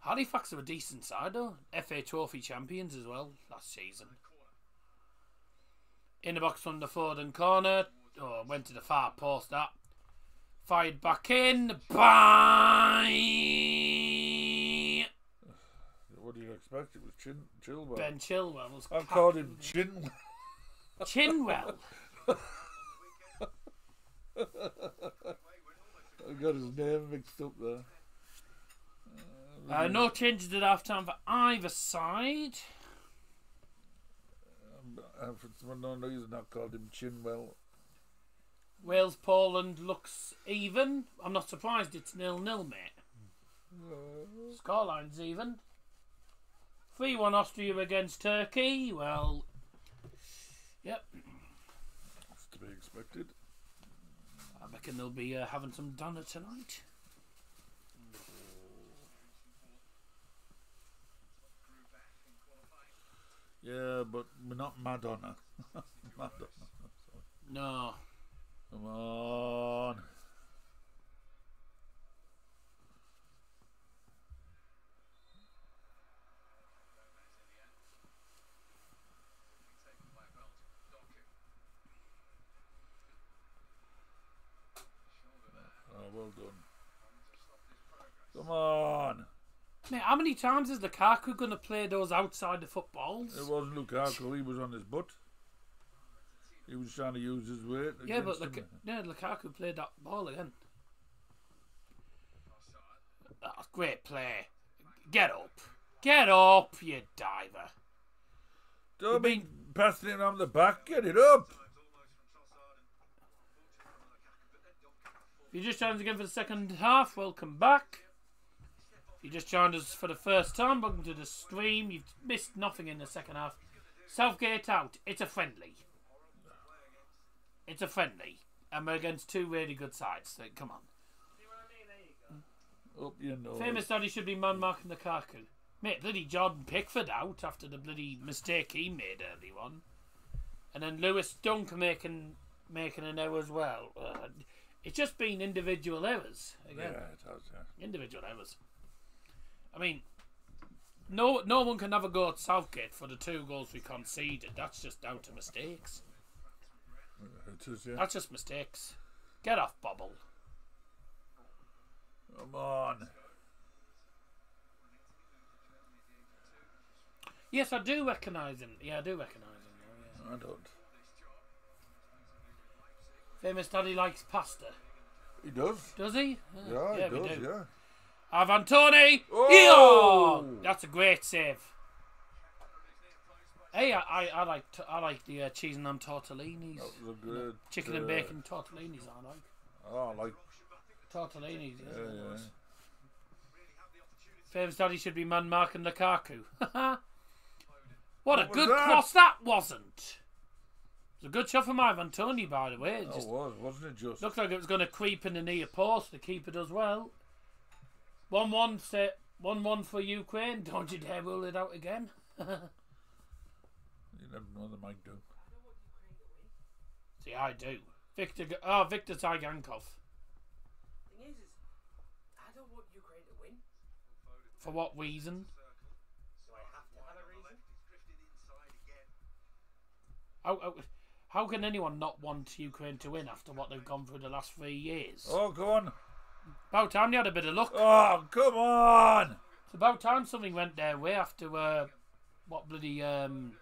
Halifax are a decent side, though. FA Trophy champions as well last season. In the box from the Foden corner. Oh, went to the far post. That fired back in. Bye. What do you expect? It was Chin Chilwell. Ben Chilwell was. I've called him captain. Chin. Chinwell. I got his name mixed up there. Uh, no changes at half time for either side. Um, for some unknown reason, I called him Chinwell. Wales Poland looks even. I'm not surprised it's nil nil, mate. Scoreline's even. 3 1 Austria against Turkey. Well, yep. It's to be expected. I reckon they'll be uh, having some dinner tonight. Yeah, but we're not Madonna. Madonna. No. Come on. Oh, well done. Come on. Mate, how many times is Lukaku going to play those outside the footballs? It wasn't Lukaku, he was on his butt. He was trying to use his weight. Yeah, but Luka- yeah, Lukaku played that ball again. Oh, great play. Get up. Get up, you diver. Don't be passing it on the back, get it up. If you just joined us again for the second half, welcome back. You just joined us for the first time, welcome to the stream. You've missed nothing in the second half. Southgate out. It's a friendly. It's a friendly. And we're against two really good sides. So come on. Up your nose. Famous daddy should be man marking the Lukaku. Mate, bloody Jordan Pickford out after the bloody mistake he made early on. And then Lewis Dunk making making an error as well. Uh, it's just been individual errors again. Yeah, it has, yeah. Individual errors. I mean, no no one can ever go at Southgate for the two goals we conceded. That's just down to mistakes. It is, yeah. That's just mistakes. Get off, Bobble. Come on. Yes, I do recognise him. Yeah, I do recognise him. Yeah. I don't. Famous daddy likes pasta. He does. Does he? Yeah, he we does, do. yeah. Have Antoni. Oh! That's a great save. Hey, I, I, I like t- I like the uh, cheese and ham tortellinis. That was a good. Chicken and bacon tortellinis. I like Oh, I like. tortellinis. Yeah, Yeah, yeah. Famous daddy should be man marking Lukaku. what a What was good that? cross that wasn't. It was a good shot from Ivan Toney, by the way. It just was, wasn't it just? looked like it was going to creep in the near post. The keeper does well. One one set. One one for Ukraine. Don't you dare rule it out again. You never know, they might do. See, I do. Victor. Oh, Viktor Tsygankov. Thing is, is I don't want Ukraine to win. For what reason? Do I have to have a reason? How, how, how can anyone not want Ukraine to win after what they've gone through the last three years? Oh, go on. About time they had a bit of luck. Oh, come on. It's about time something went their way after uh, what bloody um,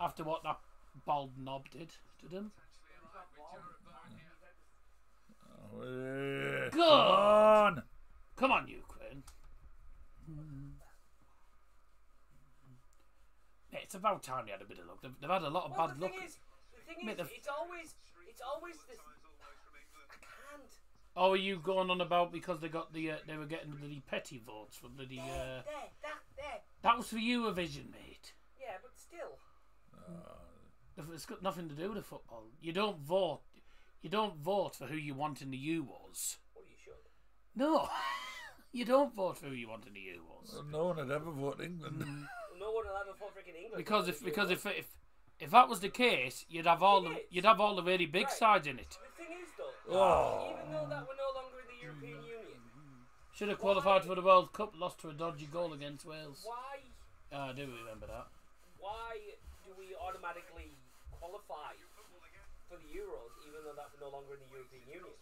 after what that bald knob did to them. Oh, Good. Come on. Come on, Ukraine. Yeah, it's about time they had a bit of luck. They've, they've had a lot of Well, bad the luck. thing is, the thing Mate, is, the- it's always, it's always this. I can't. Oh, are you going on about because they got the uh, they were getting the bloody petty votes for bloody There, uh, there, that, there. that was for Eurovision, mate. Yeah, but still. It's got nothing to do with football. You don't vote. You don't vote for who you want in the Euros. Well, you should. No, you don't vote for who you want in the Euros. No one had ever voted England. Mm. No one will ever vote freaking England. Because if because will. if if if that was the case, you'd have all the Thing you'd have all the really big Right. sides in it. The thing is, though, Oh. even though that we're no longer in the European Union, Should have qualified for the World Cup, lost to a dodgy goal against Wales. why, Ah, I do remember that. why do we automatically qualify for the Euros, even though that we're no longer in the European Union?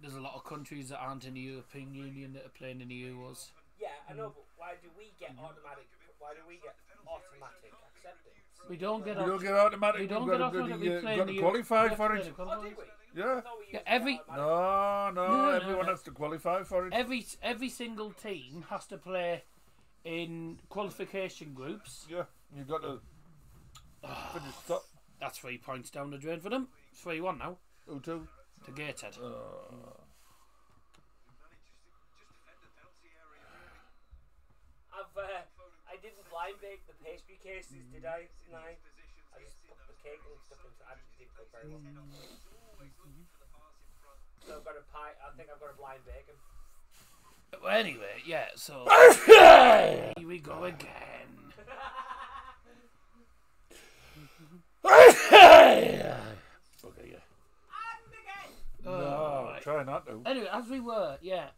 There's a lot of countries that aren't in the European Union that are playing in the Euros. Yeah, I know, but why do we get automatic why do we get automatic acceptance? We don't get You don't get automatic. We don't You've get got to, automatic. We uh, play got in to the qualify for it. Oh, do we? Yeah. I thought we Yeah, every- No, no, No, no, everyone no. has to qualify for it. Every every single team has to play in qualification groups. Yeah, you got to finish top. That's three points down the drain for them. Three one now Who two? to Gated. Uh, I've uh, I didn't blind bake the pastry cases, did I? No. I just put the cake and stuff into. I just didn't cook very well. Mm-hmm. So I've got a pie. I think I've got a blind bake 'em. Well, anyway, yeah. So here we go again. okay, yeah. And again. No, Oh, right. try not to. Anyway, as we were, yeah,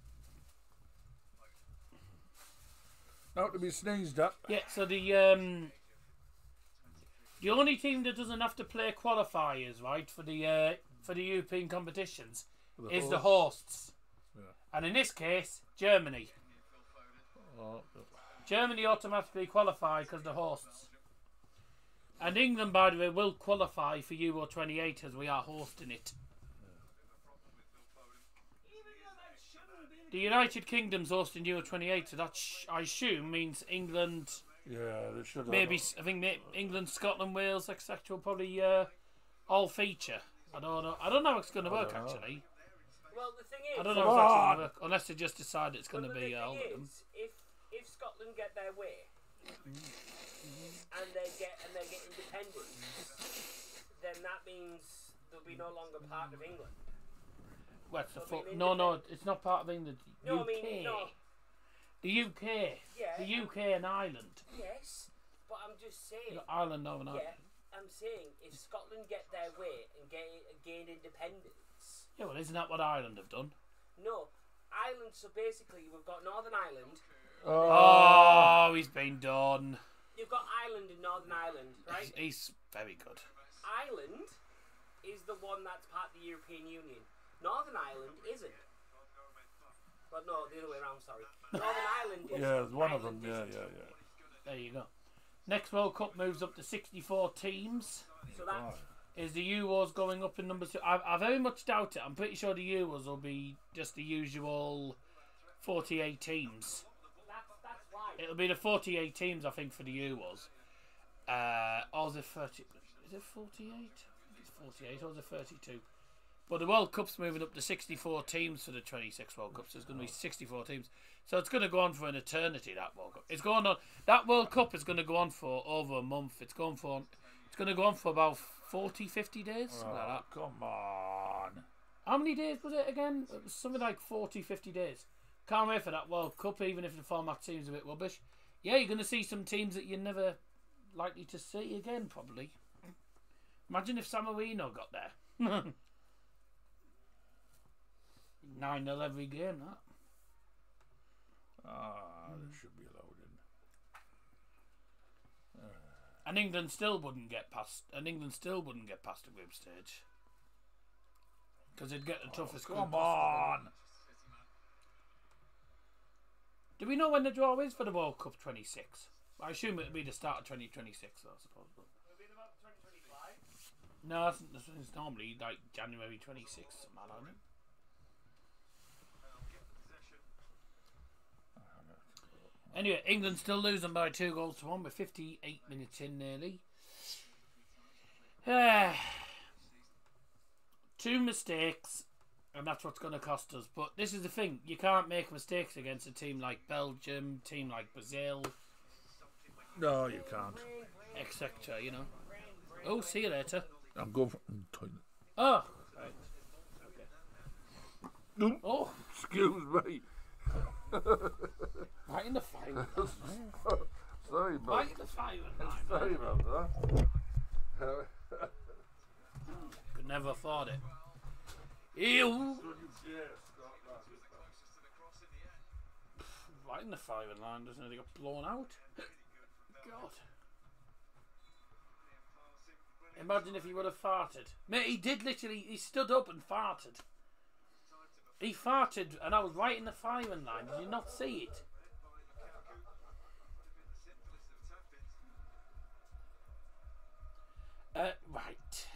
Not to be sneezed at. yeah. So the um, the only team that doesn't have to play qualifiers, right, for the uh, for the European competitions The is the hosts, Yeah. and in this case, Germany. Oh, Germany automatically qualify because the hosts. And England, by the way, will qualify for Euro 28 as we are hosting it. The United Kingdom's hosting Euro 28, so that sh- I assume means England, yeah, they should have. maybe I think ma- England, Scotland, Wales, etc. will probably uh, all feature. I don't know. I don't know how it's going to work actually. Well, the thing is. I don't know Come how it's actually on. going to work unless they just decide it's going to be thing uh, all of them. is, if if Scotland get their way and they get and they get independence, then that means they'll be no longer part of England. What's the I fuck? No, no, it's not part of England. No, I UK. mean no. The UK. Yeah. The UK and Ireland. Yes, but I'm just saying. got Ireland, Northern Yeah, Ireland. I'm saying if Scotland get their way and get gain independence, Yeah, well, isn't that what Ireland have done? no. Ireland, so basically, we've got Northern Ireland. Oh, he's been done. You've got Ireland and Northern Ireland, right? He's, he's very good. Ireland is the one that's part of the European Union. Northern Ireland isn't. But no, the other way around, sorry. Northern Ireland is. Yeah, there's one of them. Yeah, isn't. yeah, yeah. There you go. Next World Cup moves up to 64 teams. So that, Is the Euros going up in number two? I, I very much doubt it. I'm pretty sure the Euros will be just the usual 48 teams. that's, that's why. It'll be the 48 teams, I think, for the Euros. Uh, or is it 30? Is it 48? It's 48 or is it 32? But the World Cup's moving up to 64 teams for the 26 World Cups. There's going to be 64 teams. So it's going to go on for an eternity, that World Cup. It's going on. That World Cup is going to go on for over a month. It's going for. It's going to go on for about 40, 50 days. Something like that. Oh, come on. How many days was it again? It was something like 40, 50 days. Can't wait for that World Cup, even if the format seems a bit rubbish. Yeah, you're going to see some teams that you're never likely to see again, probably. Imagine if San Marino got there. 9 0 every game, that. Ah, they should be allowed in. And England still wouldn't get past. And England still wouldn't get past the group stage. Because they'd get the toughest. Come possible. on. Do we know when the draw is for the World Cup 26? I assume it'll be the start of 2026, I suppose. But... No, it's, it's normally like January 26th, something like Anyway, England still losing by two goals to one with 58 minutes in nearly. Ah. two mistakes, and that's what's going to cost us. But this is the thing: you can't make mistakes against a team like Belgium, team like Brazil, No, you can't. etc. You know. Oh, see you later. I'm going for mm, toilet. Oh, right. No, Oh, excuse me. right in the fire. Sorry about Right in the fire. Sorry about that. Could never afford it. Ew. Right in the firing line, doesn't it? They got blown out. God. Imagine if he would have farted. Mate, he did literally, he stood up and farted. He farted and I was right in the firing line. Did you not see it? Uh, right.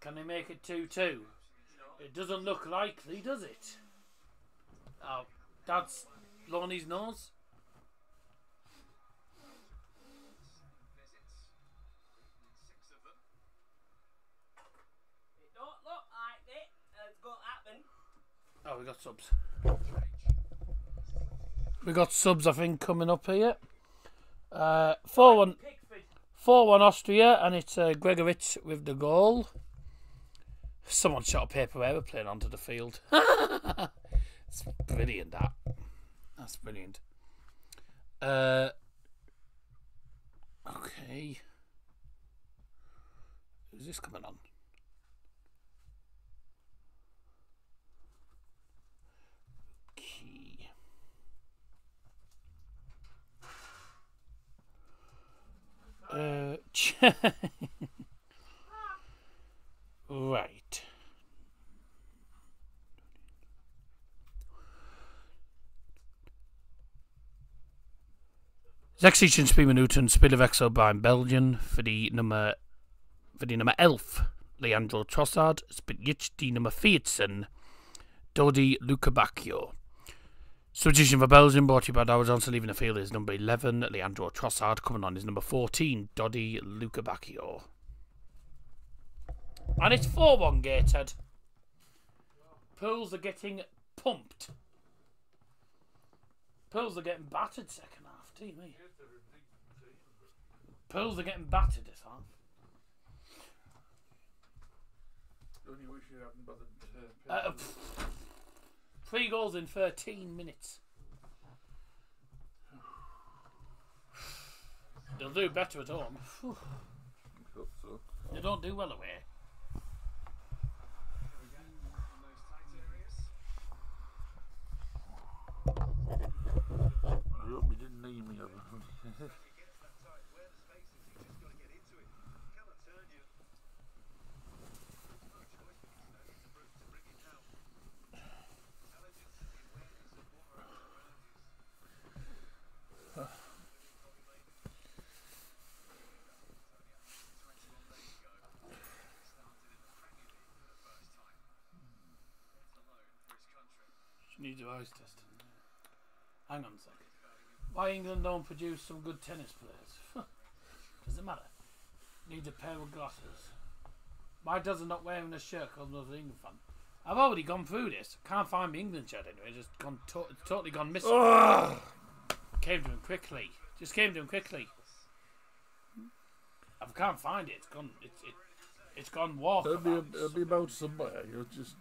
Can they make it 2-2? It doesn't look likely, does it? Oh, that's his nose. It don't look like it. Oh, we got subs. We got subs, I think, coming up here. Uh, 4 1 4 1 Austria, and it's uh, with the goal. Someone shot a paper aeroplane onto the field. it's brilliant, that. That's brilliant. Uh, okay. Who's this coming on? Okay. Uh, right.16 minuten spelen zo bij België voor die nummer voor die nummer 11 Leandro Trossard speelt die nummer 14 Dodi Lukebakio. Substitution for Belgium brought to you by Darryl Johnson leaving the field is number 11 Leandro Trossard coming on is number 14 Dodi Lukebakio. And it's 4-1 gated. Pools are getting pumped. Pools are getting battered second half, team me. Pools are getting battered this half. Only wish you hadn't bothered. Uh, Uh, three goals in 13 minutes. They'll do better at home. So. They don't do well away. I hope you didn't need me. ever. Her eyes tested. Hang on a sec. Why England don't produce some good tennis players? Doesn't matter. Needs a pair of glasses. Why does it not wearing a shirt called another England fan? I've already gone through this. Can't find my England shirt anyway. Just gone to- totally gone missing. Came to him quickly. Just came to him quickly. I can't find it. It's gone. It's it. It's gone walk. It'll be, it'll be about somewhere. You just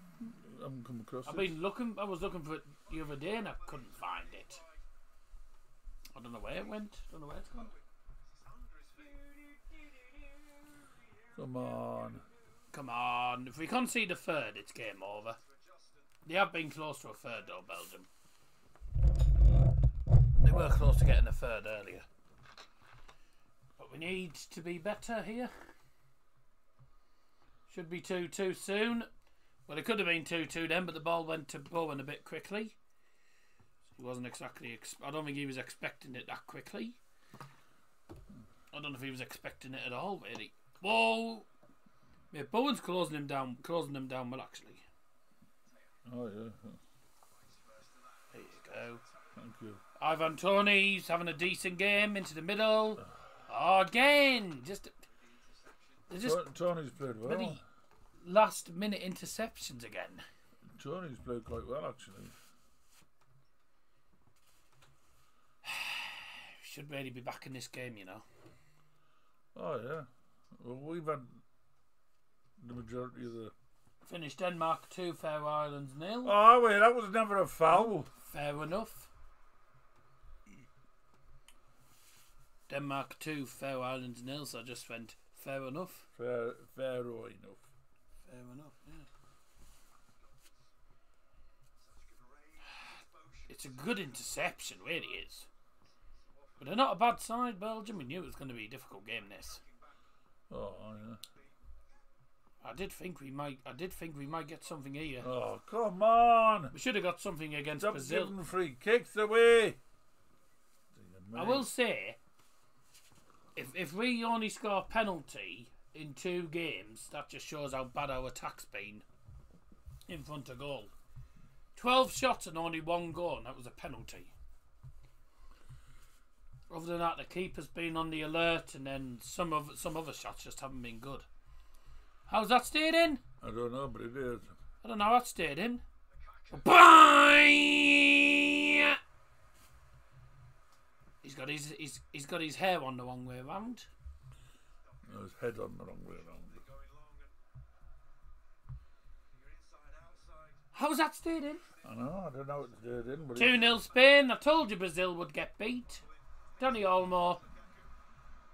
haven't come across I've it. been looking. I was looking for it the other day and I couldn't find it. I don't know where it went. I don't know where it's gone. Come on. Come on. If we concede a third, it's game over. They have been close to a third though, Belgium. They were close to getting a third earlier. But we need to be better here. Should be 2 2 soon. Well, it could have been 2 2 then, but the ball went to Bowen a bit quickly. He wasn't exactly. Ex- I don't think he was expecting it that quickly. I don't know if he was expecting it at all, really. Whoa! Yeah, Bowen's closing him down, closing him down well, actually. Oh yeah. There you go. Thank you. Ivan Toney's having a decent game into the middle. Oh, again, just just Toney's played well. last minute interceptions again. Toney's played quite well actually. Should really be back in this game, you know. Oh yeah. Well, we've had the majority of the. Finished Denmark two, Faroe Islands nil. Oh wait, that was never a foul. Fair enough. Denmark two, Faroe Islands nil. So I just went fair enough. Fair, fair enough. Fair enough. Yeah. It's a good interception, really is. But they're not a bad side, Belgium. We knew it was going to be a difficult game. This. Oh yeah. I did think we might. I did think we might get something here. Oh, come on. We should have got something against Stop Brazil. giving free kicks away. I will say, if if we only score a penalty in two games, that just shows how bad our attack's been in front of goal. Twelve shots and only one goal, and that was a penalty. Other than that, the keeper's been on the alert, and then some of some other shots just haven't been good. How's that stayed in? I don't know, but it is. I don't know how that stayed in. Bye. He's got his he's, he's got his hair on the wrong way around. No, his head on the wrong way around. Going long and you're inside outside. How's that stayed in? I know, I don't know what did in, but 2 it, 0 Spain. I told you Brazil would get beat. Dani Olmo.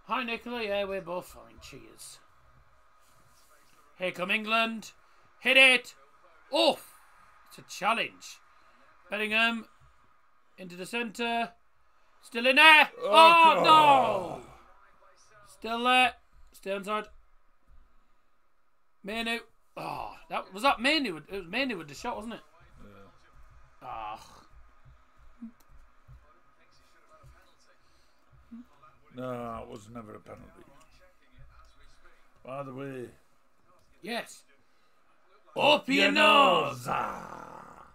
Hi Nicola, yeah, we're both fine. Cheers. Here come England. Hit it. Oh, it's a challenge. Bellingham into the centre. Still in there. Oh, no. Still there. Still inside. Mainoo. Oh, that was that Mainoo. It was Mainoo with the shot, wasn't it? Ah. No, it was never a penalty. By the way, Yes. Up your nose. Ah.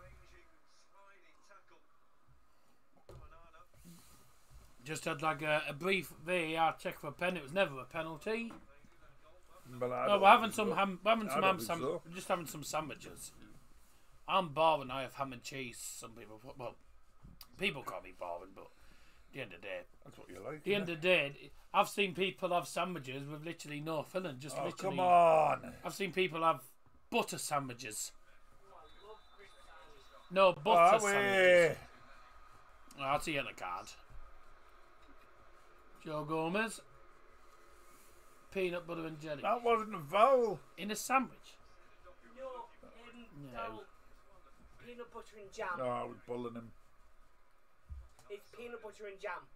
Ranging, sliding tackle. Banana. Just had like a, a brief VAR check for a pen. It was never a penalty. But I No, we're having some so. ham. We're having some ham. Sam- so. just having some sandwiches. I'm boring. I have ham and cheese. Some people, well, people call me boring, but the end of the day, That's what you like. the end of the day, I've seen people have sandwiches with literally no filling. Just oh, literally. come on. I've seen people have butter sandwiches. No Oh, butter sandwiches. away. Oh, that's a yellow card. Joe Gomez. Peanut butter and jelly. That wasn't a foul. In a sandwich. No, um, No. no. Peanut butter and jam. No, I was pulling him. It's peanut butter and jam.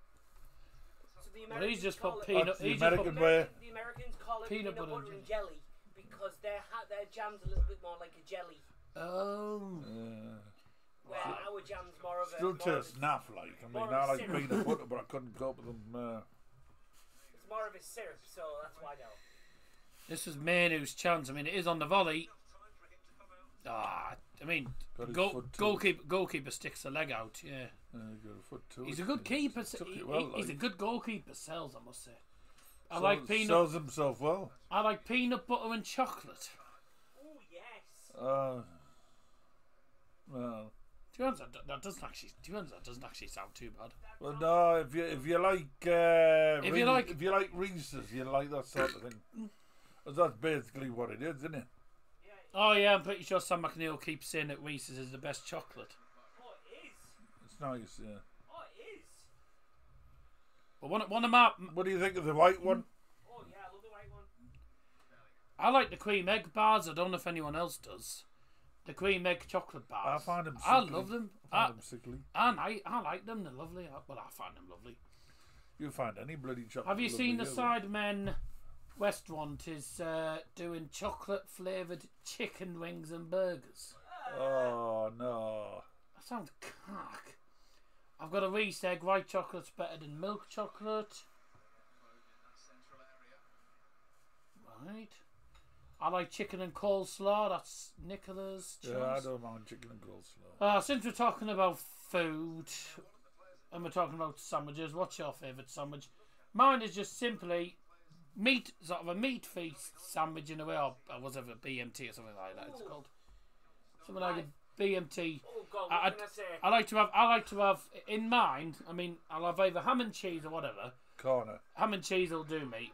So the Well, he's just call put it- peanut. That's the He's just American put, way. The Americans call it Peanut peanut, butter butter, and and jelly because their ha- their jam's a little bit more like a jelly, oh. Uh, where our jam's more of a. still tastes a- naff like. I mean, more of I a like syrup. peanut butter, but I couldn't cope with them. Uh, It's more of a syrup, so that's why though. This is Mainoo's chance. I mean, it is on the volley. Ah, I mean, goal, goalkeeper goalkeeper sticks a leg out. Yeah, a foot too. he's a good keeper. He- well, he- he's a good goalkeeper. Sels, I must say. I Sels- like peanut. Sells himself well. I like peanut butter and chocolate. Oh yes. Uh, well, To be honest, that, that doesn't actually. To be honest, that doesn't actually sound too bad. well, no. If you if you like uh, If you Reese- like- if you like Reese's, you like that sort of thing. 'Cause that's basically what it is, isn't it? Oh yeah, I'm pretty sure Sam McNeil keeps saying that Reese's is the best chocolate. Oh it is. It's nice. Yeah. Oh it is. But one, one of my, What do you think of the white one? Oh yeah, I love the white one. I like the cream egg bars. I don't know if anyone else does. The cream egg chocolate bars. I find them. sickly. I love them. I I, find them sickly. I, I, I like them. They're lovely. I- Well, I find them lovely. You find any bloody chocolate? Have you seen the yeah, Sidemen restaurant is uh, doing chocolate flavoured chicken wings and burgers? Oh no. That sounds cock. I've got a Reese egg. White chocolate's better than milk chocolate. Right. I like chicken and coleslaw. That's Nicola's choice. Yeah, I don't mind chicken and coleslaw. Uh, since we're talking about food and we're talking about sandwiches, what's your favourite sandwich? Mine is just simply meat, sort of a meat feast sandwich in a way, or, or was it a BMT or something like that? It's called something like a BMT. Oh god, I- what I say? I like to have. I like to have in mind. I mean, I'll have either ham and cheese or whatever. Corner. Ham and cheese will do me.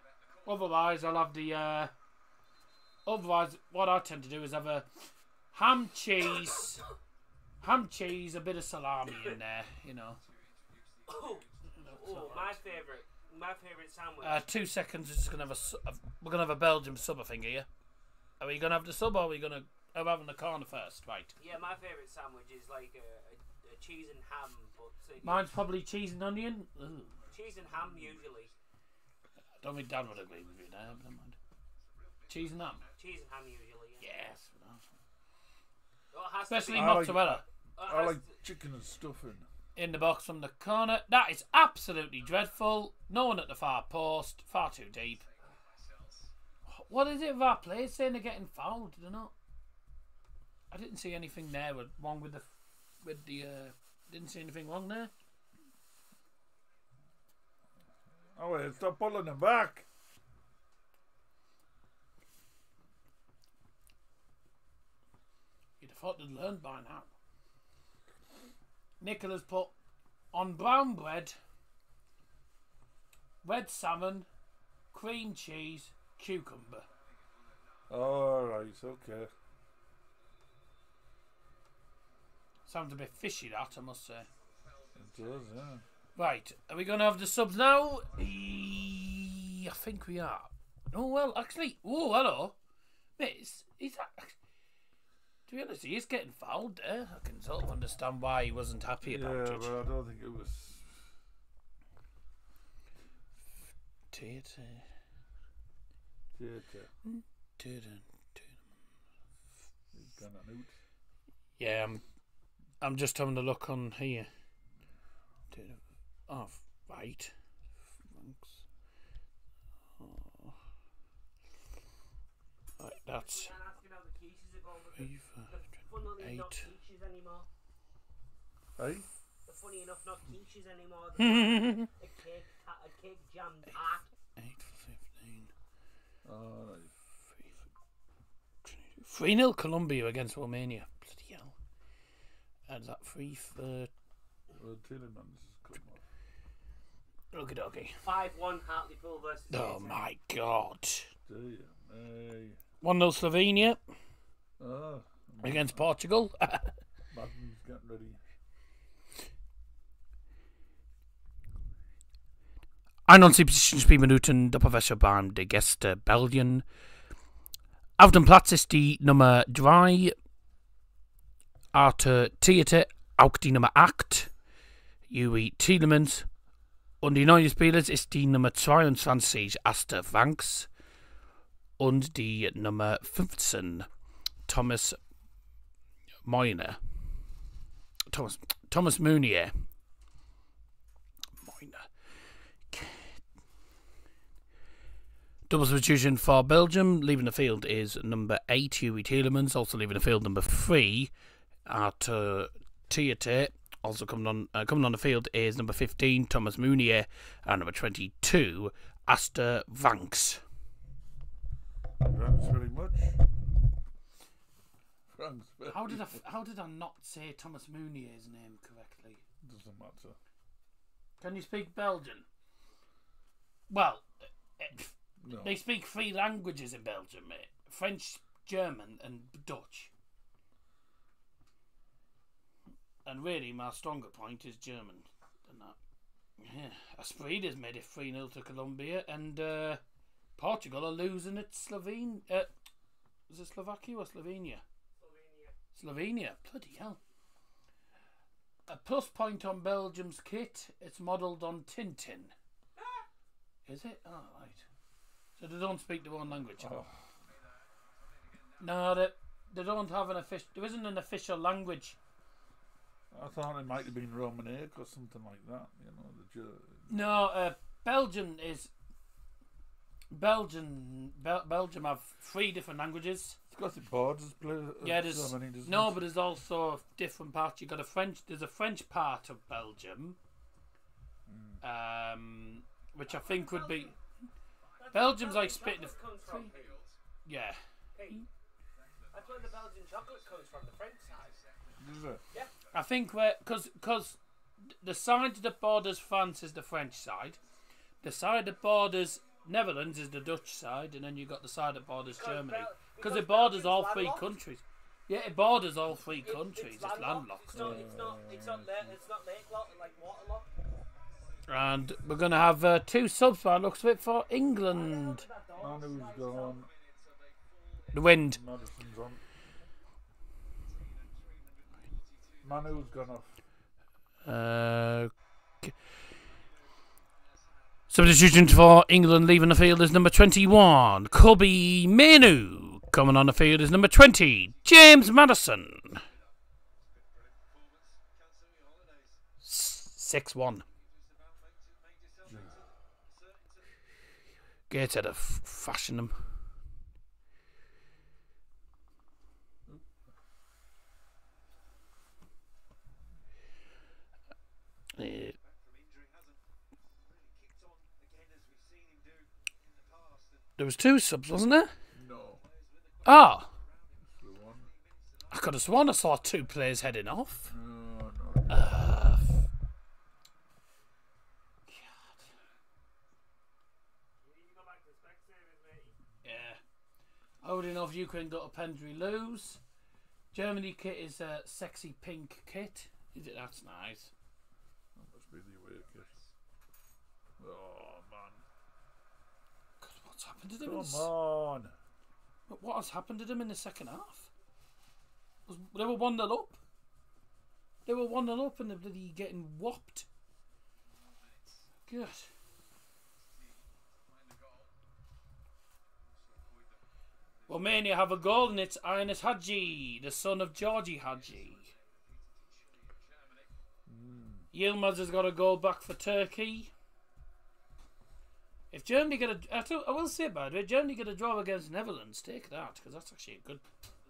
Otherwise, I'll have the. Uh, otherwise, what I tend to do is have a ham cheese, ham cheese, a bit of salami in there. You know. Oh, oh my favourite. My favourite sandwich. Uh, two seconds. We're just gonna have a. We're gonna have a Belgium sub I think here. Are we gonna have the sub or are we gonna? Are we having the corner first? Right. yeah, my favourite sandwich is like a, a, a cheese and ham, but Mine's probably cheese and onion. Ooh. cheese and ham usually. I don't think Dad would agree with you there. but never mind. cheese and ham. Cheese and ham usually. Yeah. Yes. Especially I mozzarella. I like chicken and stuffing. in the box from the corner. That is absolutely dreadful. No one at the far post. Far too deep. What is it with our players saying they're getting fouled? They're not. I didn't see anything there with, wrong with the with the. Uh, didn't see anything wrong there. Oh wait, stop pulling them back. You'd have thought they'd learned by now. Nicola's put on brown bread, red salmon, cream cheese, cucumber. Alright, okay. Sounds a bit fishy, that I must say. It does, yeah. Right, are we going to have the subs now? I think we are. Oh well, actually, oh hello, mate. Is, is that? To be honest, he is getting fouled there. I can sort of understand why he wasn't happy about Yeah, about but. I don't think it was. Theate. Theate. Mm, Dun-dun. He's gone on out. Yeah, I'm. I'm just having a look on here. Dun- Oh, right. Thanks. Oh. Right, that's. Can't ask him how the quiches are going, but the- FIFA. the funnily not eight. anymore. Hey? Funny enough, not quiches anymore. They're a cake, a cake jam tart. 8 for 15. Alright. 3 0 Colombia against Romania. Bloody hell. And that 3 for. Well, Tielemans has come off. Okie dokie. Five one Hartlepool versus. Oh Italy. my god. Do you? Hey. 1 0 Slovenia Oh. against Portugal. Madden's getting ready. 71 Minuten de Professor beim de Gäste Belgien. Auf dem Platz ist die Nummer 3 Arthur Theate, auch die Nummer 8 Youri Tielemans. Und die neue Spieler ist die Nummer 22 Aster Vranckx und die Nummer 15 Thomas Moyne. Thomas, Thomas Meunier. Moyne. Double substitution for Belgium. Leaving the field is number 8, Youri Tielemans. Also leaving the field, number 3, Arthur Theate. Also coming on uh, coming on the field is number 15, Thomas Meunier. And number 22, Aster Vranckx. Thanks very much. Thanks very How did I, f- how did I not say Thomas Meunier's name correctly? Doesn't matter. Can you speak Belgian? Well, eh, No. they speak three languages in Belgium, mate. French, German, and Dutch. And really, my stronger point is German. Than that. Yeah. Has made it 3 0 to Colombia, and uh, Portugal are losing at Slovenia. Uh, is it Slovakia or Slovenia? Slovenia. Slovenia. Bloody hell. A plus point on Belgium's kit. It's modelled on Tintin. Is it? Oh, right. So they don't speak their own language. Oh. No, they, they don't have an official. There isn't an official language. I thought it might have been Romanic or something like that. You know, the Ger- No, uh, Belgium is. Belgium, Bel- Belgium have three different languages. It's got the borders. Yeah, there's so many, no, it? but there's also different parts. You got a French. There's a French part of Belgium, um, which I think would be. Belgium's like spitting. Chocolate comes Yeah, Pete. That's where the Belgian chocolate comes from, the French side. Is it? I think where because because the side that borders France is the French side, the side that borders Netherlands is the Dutch side, and then you've got the side that borders Because Germany Bel- because because it borders Belgium's all three landlocked. countries. Yeah, it borders all three It- countries. It's, landlocked. landlocked. It's not. It's not. It's not. La- it's not lakelocked. like waterlocked. And we're going to have uh, two subs by the looks of it for England. Mainoo's gone. The wind. Maddison's on. Mainoo's gone off. Uh, Substitution for England leaving the field is number 21. Kobbie Mainoo. Coming on the field is number 20. James Maddison. 6 1. Gateshead have fashioned them. Uh, from injury hasn't really kicked on again as we've seen him do in the past. There was two subs, wasn't there? No. Ah, one. I could have sworn I saw two players heading off. No, no. Uh, yeah. Know if Ukraine got a Pendry lose. Germany kit is a sexy pink kit. Is it? That's nice. That must be the away kit. Oh, man. God, what's happened to them? in the Come on. But what has happened to them in the second half? They were 1 0 up. They were 1 0 up and they're bloody getting whopped. Good. Well, Mania have a goal and it's Ianis Hagi, the son of Gheorghe Hagi. Hmm. Yilmaz has got a goal back for Turkey. If Germany get a, I, tell- I will say by the way, Germany get a draw against Netherlands, take that because that's actually a good,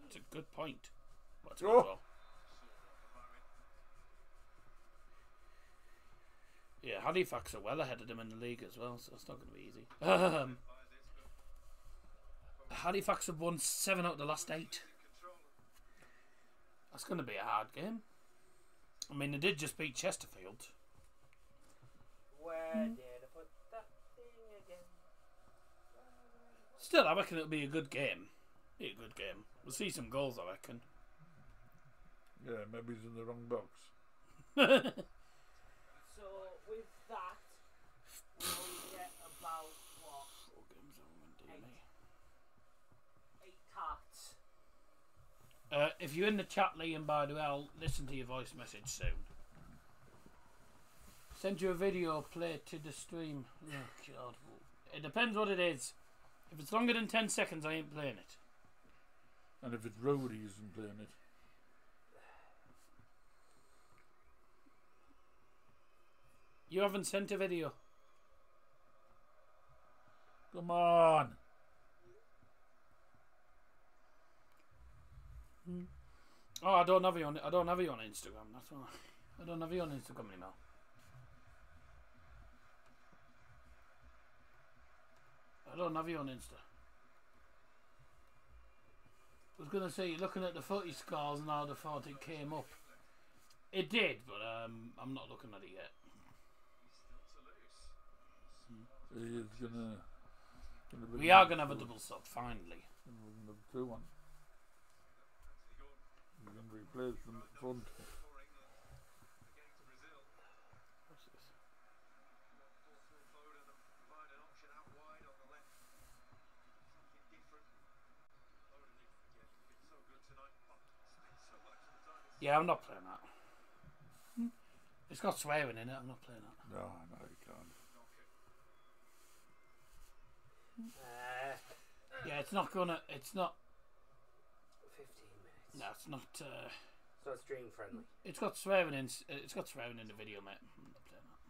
it's a good point. Well, it's a good Oh. draw. Yeah, Halifax are well ahead of them in the league as well, so it's not going to be easy. Um, Halifax have won seven out of the last eight. That's going to be a hard game. I mean, they did just beat Chesterfield. Where Hmm. did I put that thing again? Still, I reckon it'll be a good game. Be a good game. We'll see some goals, I reckon. Yeah, maybe he's in the wrong box. So with that, we only get about what eight tarts. Uh, if you're in the chat, Liam, by the way, I'll listen to your voice message soon. Send you a video, play to the stream. Oh, God. It depends what it is. If it's longer than 10 seconds, I ain't playing it. And if it's Rowdy, he isn't playing it. You haven't sent a video. Come on. Oh, I don't have you on. I don't have you on Instagram. That's why. I don't have you on Instagram anymore. I don't have you on Insta. I was gonna say, looking at the footy scores and how the thought it came up. It did, but um, I'm not looking at it yet. Is gonna. gonna We are gonna have a double sub finally. Have two one. We're gonna replace them at front. What's this? forward and provide an option out wide on the left. Something different. Foden, yeah, been so good tonight. Oh, spent so much of the time. Yeah, I'm not playing that. It's got swearing in it. I'm not playing that. No, no, you can't. Uh, Yeah, it's not gonna. It's not. fifteen minutes. No, it's not. Uh, So it's stream friendly. It's got swearing in. It's got swearing in the video, mate. I'm not playing that.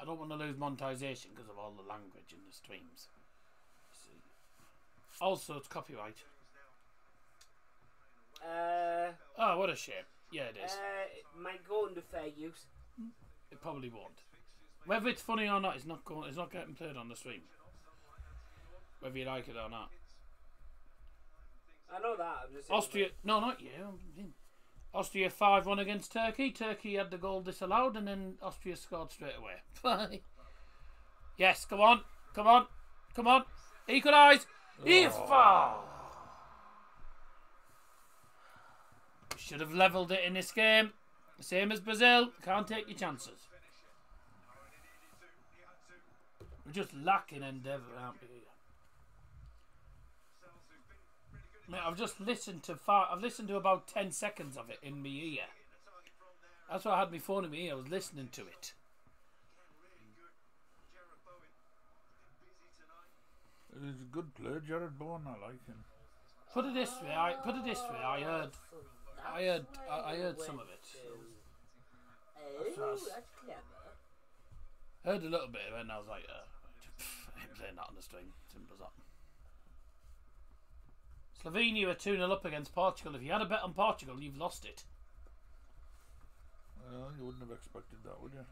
I don't want to lose monetization because of all the language in the streams. See. Also, it's copyright. Uh, Oh, what a shame. Yeah, it is. uh, it might go under fair use. It probably won't. Whether it's funny or not, it's not going. It's not getting played on the stream. Whether you like it or not. I know that. I'm just saying, Austria. No, not you. I mean, Austria five one against Turkey. Turkey had the goal disallowed, and then Austria scored straight away. yes, come on, come on, come on. Equalise. If Should have levelled it in this game. Same as Brazil. Can't take your chances. We're just lacking endeavour, aren't we? Mate, I've just listened to far. I've listened to about ten seconds of it in my ear. That's why I had my phone in my ear. I was listening to it. He's a good player, Jarrod Bowen. I like him. Put it this way. I put it this way. I heard. I heard. I, I heard some of it. Oh, That's- that's clever. Heard a little bit of it, and I was like, uh, pff, ain't playing that on the string. Simple as that. Slovenia are 2 0 up against Portugal. If you had a bet on Portugal, you've lost it. Well, you wouldn't have expected that, would you?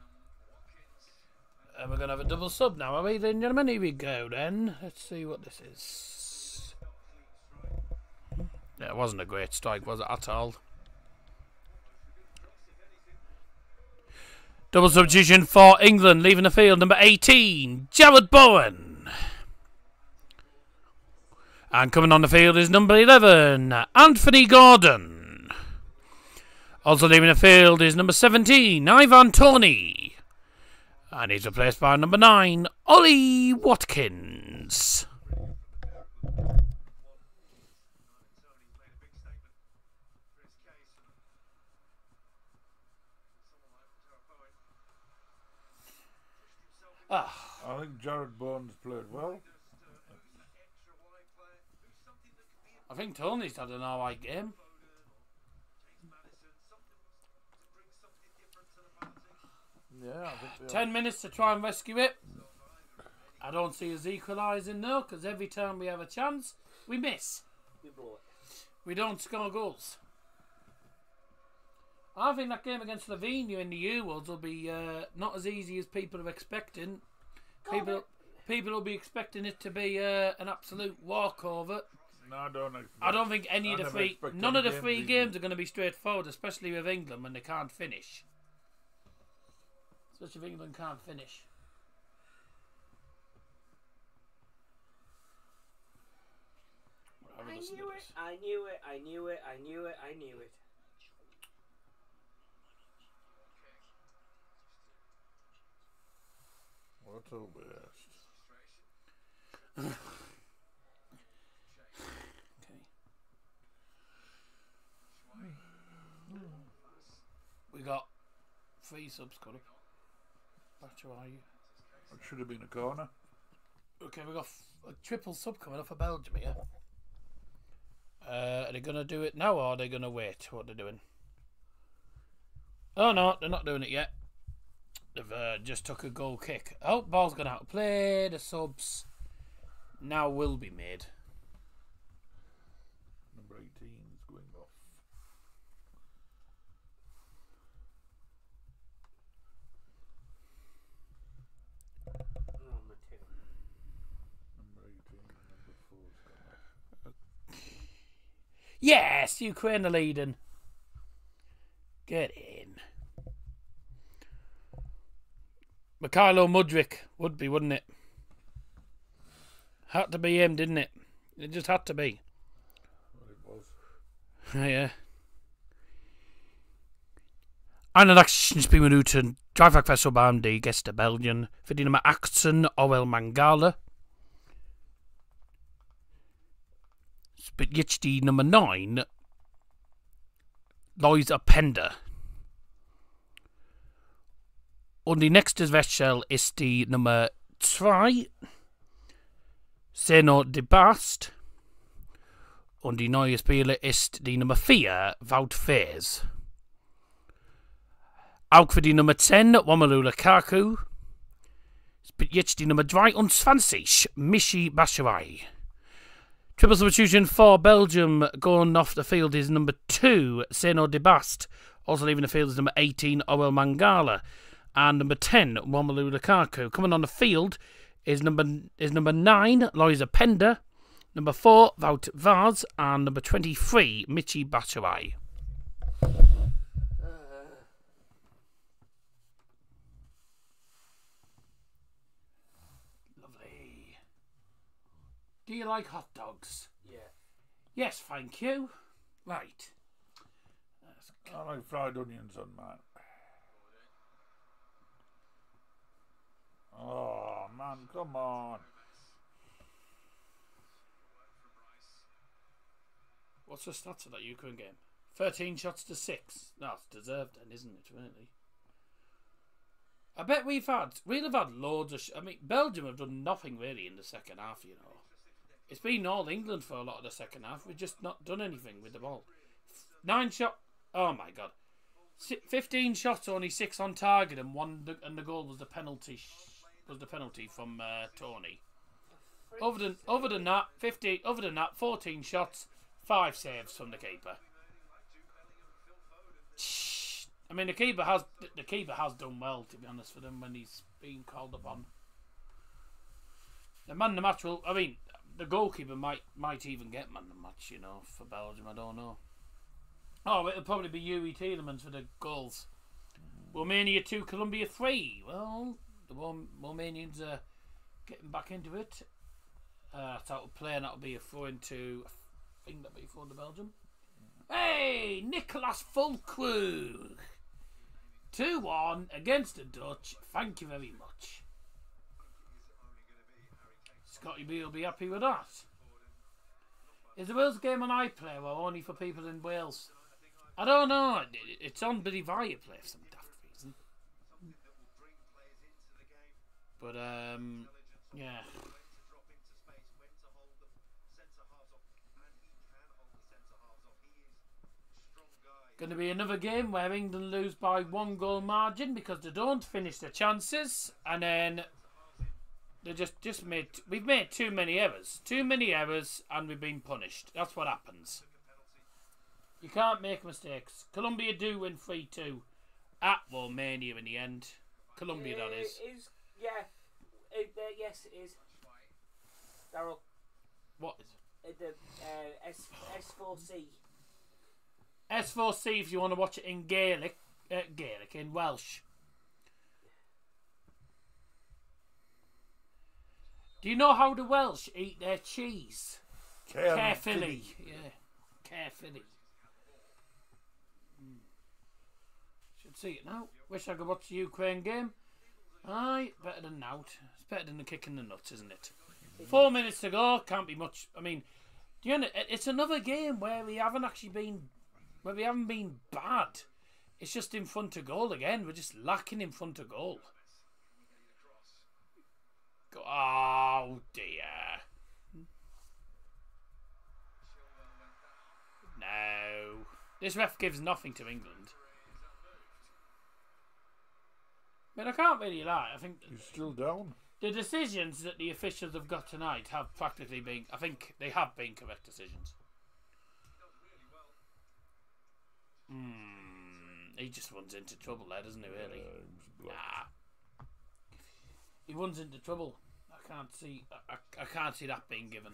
And we're going to have a double sub now, are we, ladies and gentlemen? Here we go then. Let's see what this is. Yeah, it wasn't a great strike, was it, at all? Double substitution for England, leaving the field, number 18, Jarrod Bowen. And coming on the field is number 11, Anthony Gordon. Also leaving the field is number 17, Ivan Toney. And he's replaced by number 9, Ollie Watkins. Toney's made a big statement for his case. And someone like Jarrod Bowen pushed himself into Ah, I think Jarrod Bowen's played well. just that extra wide player. Who's something that could be a I think Toney's had an alright game. James Maddison, something to bring something different to the party. Yeah, I think they Ten minutes to try and rescue it. I don't see us equalising though, because every time we have a chance, we miss. We. We don't score goals. I think that game against Slovenia in the Euros will be uh, not as easy as people are expecting. People, people will be expecting it to be uh, an absolute walkover. No, I don't. Expect, I don't think any of the three, none of the games three easy. games are going to be straightforward, especially with England when they can't finish. Especially if England can't finish. Have a I listen to knew it. I knew it. I knew it. I knew it. I knew it. What a waste. Okay. We got three subs coming up. Batshuayi. It should have been a corner. Okay, we got f- a triple sub coming up for Belgium here. Uh, are they going to do it now or are they going to wait? What they're doing? Oh no, they're not doing it yet. They've uh, just took a goal kick. Oh, ball's gone out of play. The subs now will be made. Number 18 is going off. Mateo. Number 18 number 4 gone off. Yes, Ukraine are leading. Get in. Mykhailo Mudryk would be, wouldn't it? Had to be him, didn't it? It just had to be. Well, it was. ja. Aan de spelminuten Drivak Vesselbaan de Geste Belgian maar 18 Orel Mangala. Spitjitski nummer 9 Loïs Openda. Und die nächste Wechsel ist die Nummer 2 Zeno Debast. Und die neue Spieler ist die Nummer 4, Wout Faes. Auch für die Nummer 10, Romelu Lukaku. Spielt jetzt die Nummer 23, Michy Batshuayi. Triple substitution for Belgium going off the field is number 2, Zeno Debast. Also leaving the field is number 18, Orel Mangala. And number 10, Romelu Lukaku. Coming on the field is number is number 9, Loïs Openda. Number 4, Wout Faes. And number 23, Michy Batshuayi. Lovely. Do you like hot dogs? Yeah. Yes, thank you. Right. I like fried onions on mine. Oh, man, come on. What's the stats of that Ukraine game? 13 shots to 6. No, deserved then, isn't it, really? I bet we've had, we'll have had loads of. I mean, Belgium have done nothing really in the second half, you know. It's been all England for a lot of the second half. We've just not done anything with the ball. Nine shot. Oh my god. Fifteen shots, only six on target, and one. And the goal was the penalty. Was the penalty from uh, Toney. Other than other than that, fifty. Other than that, fourteen shots, five saves from the keeper. I mean, the keeper has the keeper has done well to be honest for them when he's been called upon. The man the match will. I mean, the goalkeeper might might even get man the match. You know, for Belgium, I don't know. Oh, it'll probably be Youri Tielemans for the goals. Romania two, Colombia three. Well, the Rom- Romanians are getting back into it. Uh, that's out of play, and that'll be a four into. I think that'll be for the Belgium. Hey, Niclas Füllkrug. 2 1 against the Dutch. Thank you very much. Scotty B will be happy with that. Is the Wales game on iPlayer or only for people in Wales? I don't know. It's on Billy Viaplay for some daft reason. But, um, yeah. Going to be another game where England lose by one goal margin because they don't finish their chances, and then they just just made we've made too many errors, too many errors, and we've been punished. That's what happens. You can't make mistakes. Colombia do win three two at Romania in the end. Colombia that is. Is yeah. It, uh, yes, it is. Daryl, What is uh, the uh, S S four C. S4C if you want to watch it in Gaelic, uh, Gaelic in Welsh. Do you know how the Welsh eat their cheese? Carefully, yeah, carefully. Hmm. Should see it now. Wish I could watch the Ukraine game. Aye, better than out. It's better than the kick in the nuts, isn't it? Four minutes to go. Can't be much. I mean, you know, it's another game where we haven't actually been, where we haven't been bad. It's just in front of goal again. We're just lacking in front of goal. Go, oh dear. No. This ref gives nothing to England. I mean, I can't really lie. I think He's still down. the decisions that the officials have got tonight have practically been. I think they have been correct decisions. Hmm. He just runs into trouble there, doesn't he? Really? He. Nah. He runs into trouble. I can't see. I, I, I can't see that being given.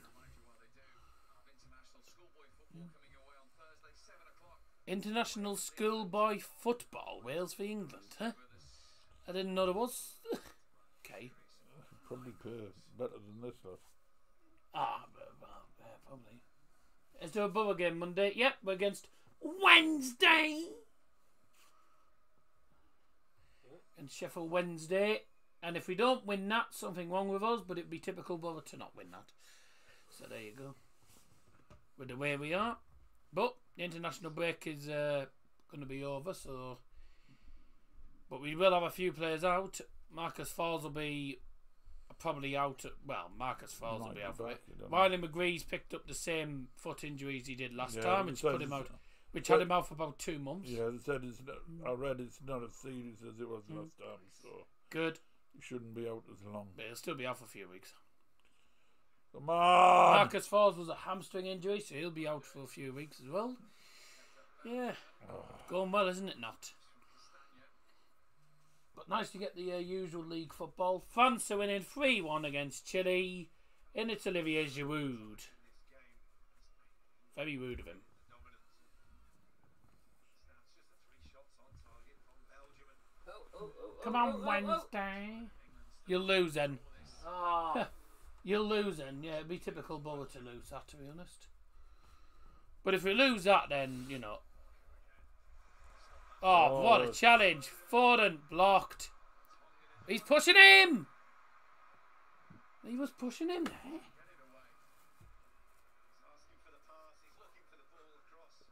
International schoolboy football, Wales v England, huh? I didn't know there was. okay. Probably better than this lot. Ah, well, well, yeah, probably. Is there a Borough game Monday? Yep, we're against Wednesday. And Sheffield Wednesday. And if we don't win that, something wrong with us, but it'd be typical Borough to not win that. So there you go. With the way we are. But the international break is uh, going to be over, so. But we will have a few players out. Marcus Forss will be probably out. At, well, Marcus Forss will be be out for back, it. you don't know. Riley McGree's picked up the same foot injuries he did last Yeah, time, which put him out. Which had him out for about two months. Yeah, they said it's not, I read it's not as serious as it was last mm. time, so Good, he shouldn't be out as long. but he'll still be out for a few weeks. Come on! Marcus Forss was a hamstring injury, so he'll be out for a few weeks as well. Yeah, oh. going well, isn't it? Not. But nice to get the uh, usual league football. France are winning 3 1 against Chile. And it's Olivier Giroud. Very rude of him. Come on, Wednesday. You're losing. Oh, You're losing. Yeah, it'd be typical Borough to lose that, to be honest. But if we lose that, then, you know. Oh, what a Oh. challenge. Foden blocked. He's pushing him. He was pushing him there.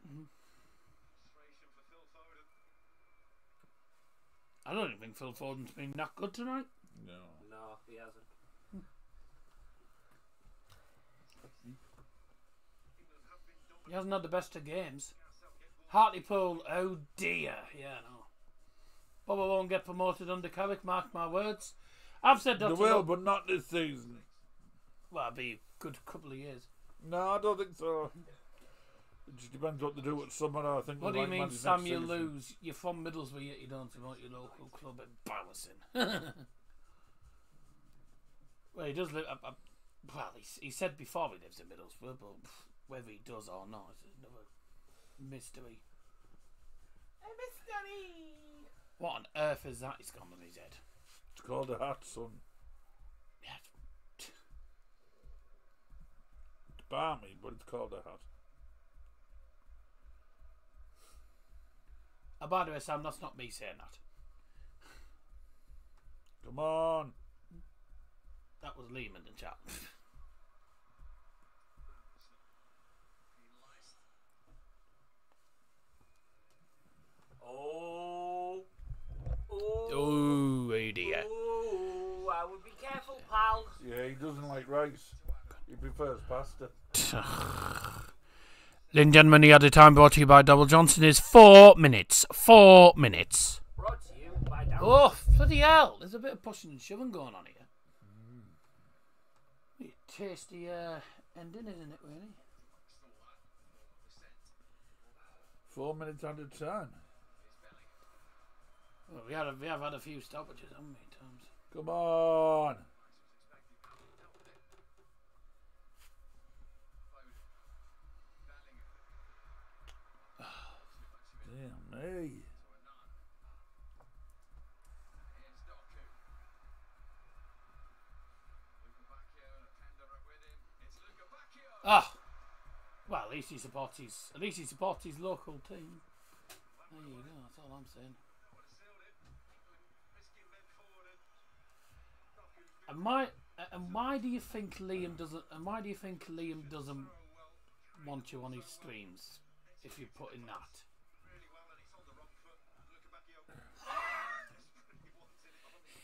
Mm-hmm. I don't even think Phil Foden's been that good tonight. No. no, he hasn't. He hasn't had the best of games. Hartlepool, oh dear. Yeah, no. Bubba won't get promoted under Carrick, mark my words. I've said that They will, but not this season. well, it'll be a good couple of years. No, I don't think so. It just depends what they do at summer. I think. What do you might mean, Sam, you season. lose? You're from Middlesbrough, yet you don't support your local club. Embarrassing. well, he does live. Uh, uh, well, he, he said before he lives in Middlesbrough, but whether he does or not is another mystery. Mystery. What on earth is that he's got on his head? It's called a hat, son. Yeah, It's balmy, but it's called a hat. Uh, by the way, Sam, that's not me saying that. Come on. That was Lehman in chat. Oh. Oh. oh, dear. Oh, I would be careful, pal. Yeah, he doesn't like rice. He prefers pasta. Ladies and gentlemen, the other time brought to you by Double Johnson is four minutes. Four minutes. Brought to you by Darren. Oh, bloody hell. There's a bit of pushing and shoving going on here. Bit tasty uh, ending, isn't it, really? Four minutes at a time. Well, we, had a, we have had a few stoppages, haven't we, times? Come on. Damn me. Ah! Well, at least he supports his, at least he supports his local team. There you go, that's all I'm saying. And why, and why do you think Liam doesn't, and why do you think Liam doesn't want you on his streams if you put in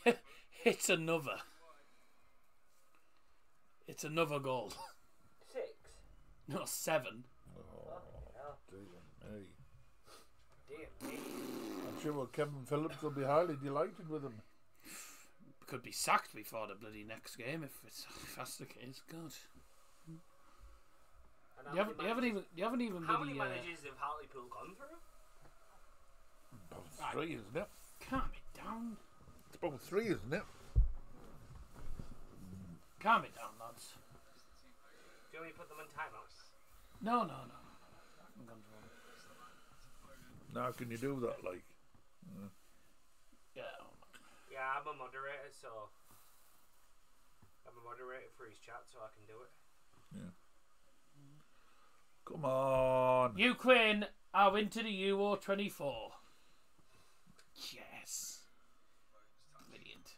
that? it's another. It's another goal. Six. No, seven. Oh, Dear me. Dear me. I'm sure well, Kevin Phillips will be highly delighted with him. Could be sacked before the bloody next game if, it's, if that's the case. God. You haven't, many you haven't managers- even, you haven't even How many uh, managers have Hartlepool gone through? About three, isn't it? calm it down. It's about three, isn't it? Calm it down, lads. Do you want me to put them in timeout? No, no, no. no, no. I haven't gone through. Now can you do that, like? Yeah, no. Yeah, I'm a moderator, so I'm a moderator for his chat, so I can do it. Yeah. Come on. You, Ukraine are into the Euro 24. Yes. Brilliant.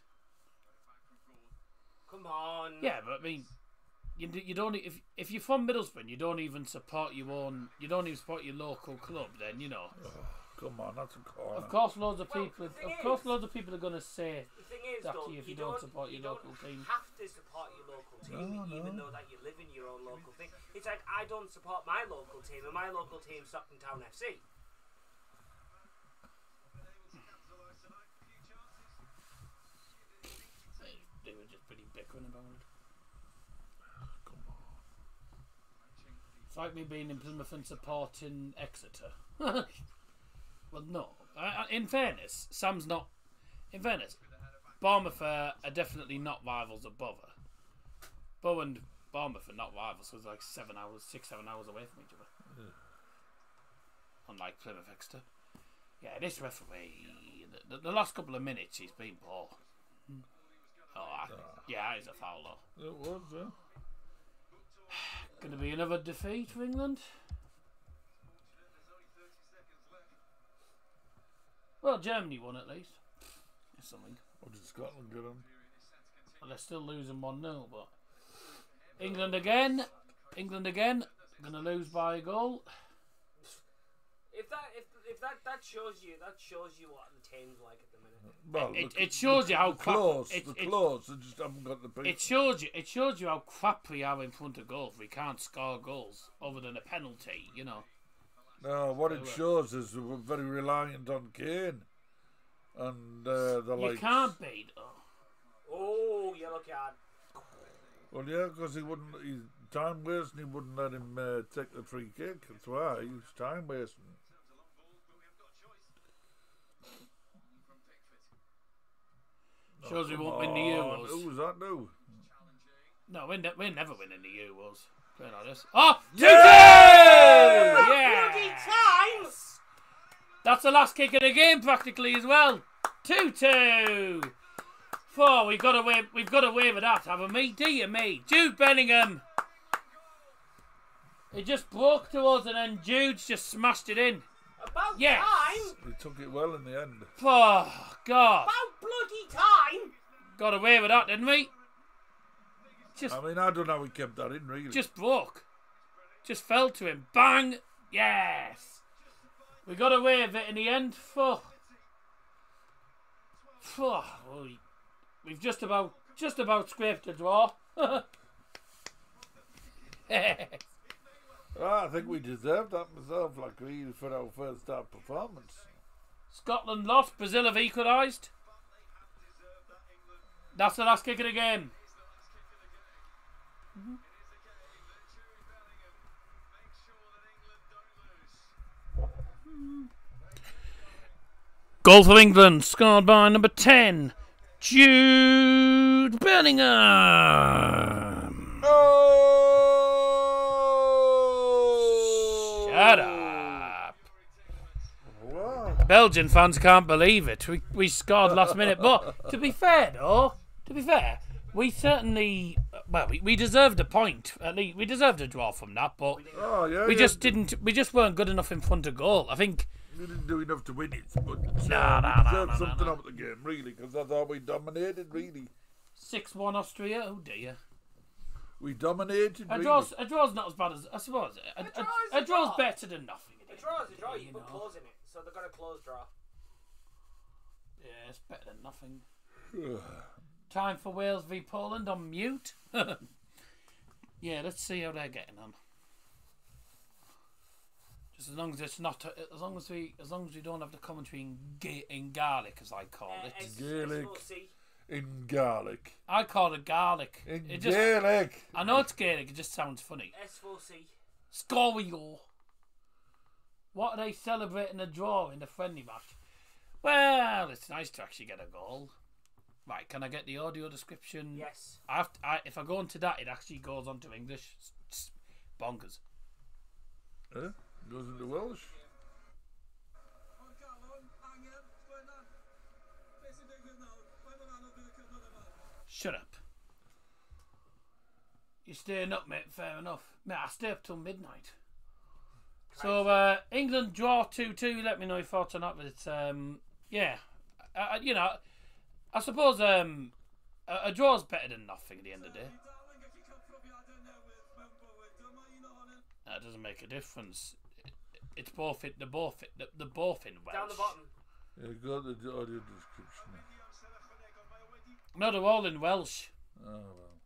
Come on. Yeah, but I mean, you, you don't e- if if you're from Middlesbrough, and you don't even support your own, you don't even support your local club. Then you know, Come on, that's a corner. of course, loads of Well, people, the thing of course, loads of people are going to say, The thing is, It's up though, to you if you you don't don't support your you local don't team. have to support your local team, No, even no. though that you live in your own local thing. It's like I don't support my local team, and my local team Stockton Town FC. they were just pretty bickering about it. Come on. It's like me being in Plymouth and supporting Exeter. well, no. I, in fairness, Sam's not. In fairness, Bournemouth are, are definitely not rivals of Bother. Bow and Bournemouth are not rivals because like seven hours, six, seven hours away from each other. Hmm. Unlike Plymouth Exeter. Yeah, this referee, the, the, the last couple of minutes, he's been poor. Hmm. Oh, I, yeah, he's a foul though. It was, yeah. Going to be another defeat for England. Well, Germany won at least. That's something. What did Scotland get on? Well, they're still losing 1 0, but. England again. England again. Going to lose by a goal. If that if, if that that shows you that shows you what the team's like at the minute. Well, It- the- it shows the- you how the crap- close. it- the it- close. They just haven't got the people. It shows you. It shows you how crap we are in front of goals. We can't score goals other than a penalty. You know. No, what it shows is we're very reliant on Kane, and uh, the You like. can't beat. Oh. Oh, yellow card. Well, yeah, because he wouldn't. He's time wasting. He wouldn't let him uh, take the free kick. That's why he's time wasting. Shows we won't win the Euros. Who was that? No. No, we're, ne- we're never winning the Euros. Playing like this. Oh, two Yeah! Bloody times! That's the last kick of the game practically as well. Two two. Four. We've got away. We've got away with that, haven't we? Do you, me? Jude Bellingham. It just broke to us, and then Jude's just smashed it in. About Yes. time! He took it well in the end. Oh God! About bloody time! Got away with that, didn't we? Just, I mean, I don't know how he kept that in, really. just broke. Just fell to him. Bang! Yes. We got away with it in the end. Fuck. Fuck. We- We've just about, just about scraped a draw. I think we deserved that myself, like really, for our first half performance. Scotland lost. Brazil have equalised. That's the last kick of the game. Goal for England, scored by number 10, Jude Bellingham. Oh! Shut up. Belgian fans can't believe it. We, we scored last minute. But to be fair, though, to be fair, we certainly, well, we, we deserved a point. At least we deserved a draw from that, but Oh, yeah. we yeah, just didn't. We just weren't good enough in front of goal. I think. We didn't do enough to win it, but uh, No, no, we no, deserved no, no, something no. out of the game, really, because I thought we dominated, really. Six one Austria. Oh dear. We dominated, A really. draw's a draw's not as bad as I suppose. A, a, draw is a, a draw's draw. better than nothing. A draw is a draw, you You put know. close in it, so they've got a close draw. Yeah, it's better than nothing. Time for Wales v Poland on mute. yeah, let's see how they're getting on. Just as long as it's not, as long as we, as long as we don't have the commentary in, ga- in garlic, as I call Uh, it. S- Gaelic. SOC. In garlic. I call it garlic. In It just, Gaelic. I know it's Gaelic. It just sounds funny. S4C. Scorio. What are they celebrating a draw in the friendly match? Well, it's nice to actually get a goal. Right, can I get the audio description? Yes. I have to, I, if I go into that, it actually goes on to English. It's, it's bonkers. Eh? Goes into Welsh. Shut up. You're staying up, mate. Fair enough. Mate, I stay up till midnight. So, uh, England draw 2 2. Let me know your thoughts on that. But it's, um, yeah. Uh, you know, I suppose um, a, a draw's better than nothing at the end of the day. That doesn't make a difference. It, it's both in, they're both, they're, they're both in Welsh. Down the bottom. Yeah, got the audio description. No, they're all in Welsh. Oh, well.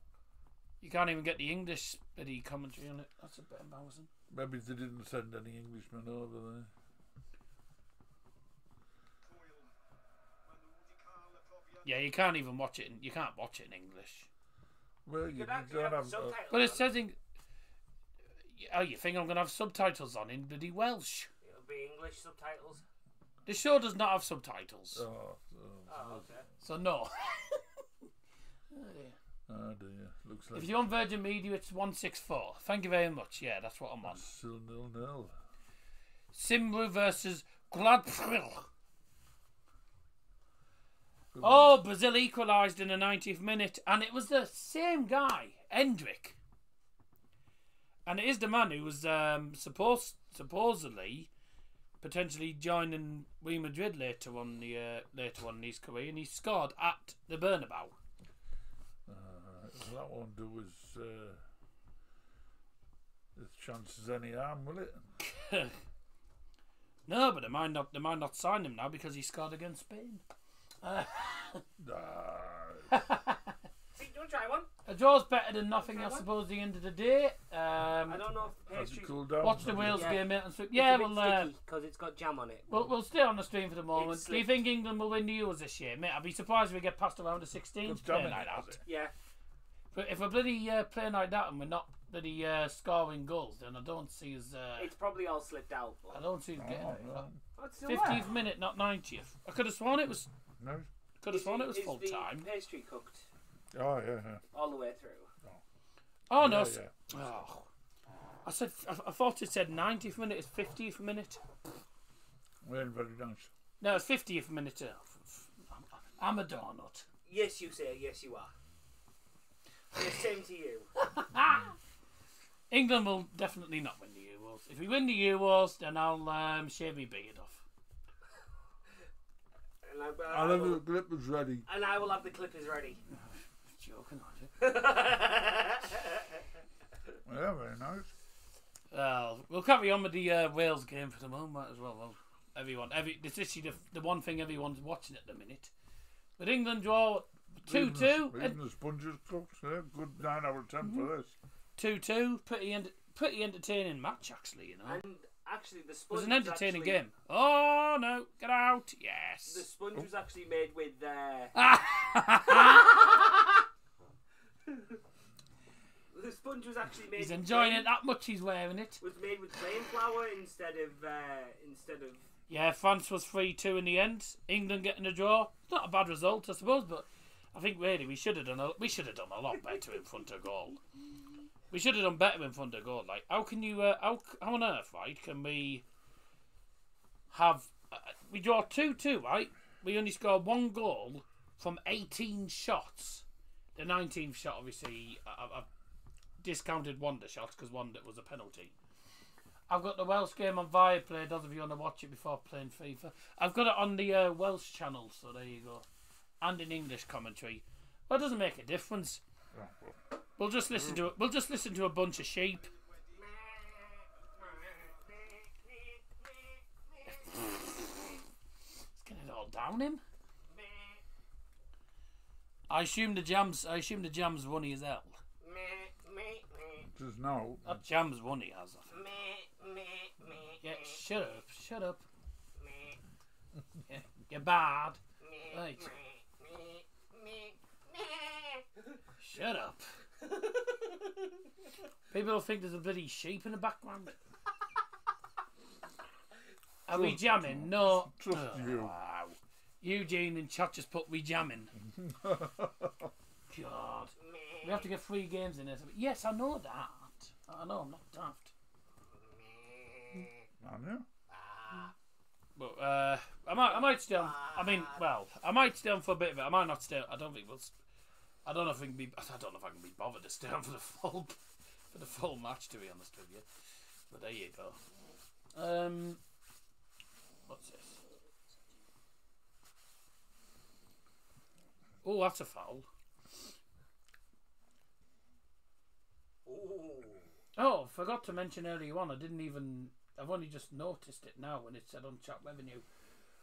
You can't even get the English bloody commentary on it. That's a bit embarrassing. Maybe they didn't send any Englishmen over there. Yeah, you can't even watch it. In, you can't watch it in English. Well, you Could actually don't have have. Uh. But it says in. Oh, you think I'm gonna have subtitles on in bloody Welsh? It'll be English subtitles. The show does not have subtitles, oh, oh, Oh, oh. okay. so no. oh dear. Looks like if you're on Virgin Media, it's one six four. Thank you very much. Yeah, that's what I'm on. still nil nil. Simbru versus Gladpril. Oh, Brazil equalised in the 90th minute, and it was the same guy, Endrick. And it is the man who was um, supposed, supposedly, potentially joining Real Madrid later on the uh, later on in his career, and he scored at the Bernabéu. Uh, that won't do uh, as chances any harm, will it? No, but they might not. They might not sign him now because he scored against Spain. Uh, Ah, See, do you want to try one? a draw's better than nothing, I Okay, what? suppose. The end of the day. Um, I don't know if the has it cooled down? watch the Wales Yeah. game, mate. And so, It's yeah, a bit well, uh, because it's got jam on it. we'll we'll stay on the stream for the moment. Do you think England will win the Euros this year, mate? I'd be surprised if we get past around the 16th. Good job, playing like that. Yeah. But if we're bloody uh, playing like that and we're not bloody uh, scoring goals, then I don't see us. Uh, It's probably all slipped out. I don't see us getting Oh, it. no. What's 50th minute, not 90th. I could have sworn it was. No? Could have sworn it was is full the time. pastry cooked Oh, yeah, yeah. all the way through? Oh no! Yeah, yeah. Oh. I said. I, I thought it said 90th minute. It's 50th minute. Very, very nice. No, it's 50th minute. Uh, f- f- I'm a donut. Yes, you say. Yes, you are. Yes, same to you. England will definitely not win the Euros. If we win the Euros, then I'll um, shave my beard off. And I, I, I'll have will, the clippers ready. and I will have the clippers ready. Joking, aren't you? Yeah, very nice. Well, we'll carry on with the uh, Wales game for the moment as well. well everyone, every this is the, the one thing everyone's watching at the minute. But England draw two Even the- two Even the sponges cooked. Yeah, good 9 out of 10 Mm-hmm. for this. two two. Pretty ent- pretty entertaining match actually. You know, it and actually, the was sponge an entertaining actually, game. Oh no, get out! Yes. The Yes. sponge was actually made with. Uh, the sponge was actually made. He's enjoying plain- it that much. He's wearing it. Was made with plain flour instead of uh, instead of. Yeah, France was three two in the end. England getting a draw. Not a bad result, I suppose, but I think really we should have done a, we should have done a lot better in front of goal. We should have done better in front of goal. Like, how can you? Uh, how how on earth, right? Can we have? Uh, we draw two two, right? We only scored one goal from eighteen shots. The nineteenth shot, obviously, I, I've discounted Wonder shots because that was a penalty. I've got the Welsh game on Viaplay. Those of you want to watch it before playing FIFA, I've got it on the uh, Welsh channel. So there you go, and in English commentary. Well, it doesn't make a difference. Well. Just listen to it. We'll just listen to a bunch of sheep. Let's get it all down him. I assume the jams. I assume the jams won he as hell. It is now. That jams won he has. I think. Yeah, shut up, shut up. Yeah, you're bad. Right, shut up. People will think there's a bloody sheep in the background. Are we jamming? No. Trust Oh, you. Wow. Eugene and chat just put we jamming. God. We have to get three games in this. Yes, I know that. I know, I'm not daft. I know. But uh, I might, I might stay on. I mean, well, I might stay on for a bit of it. I might not stay. I don't think we'll. I don't know if we can be. I don't know if I can be bothered to stay on for the full, for the full match. To be honest with you, but there you go. Um, what's this? Oh, that's a foul. Ooh. Oh, forgot to mention earlier on. I didn't even. I've only just noticed it now when it said on chat revenue.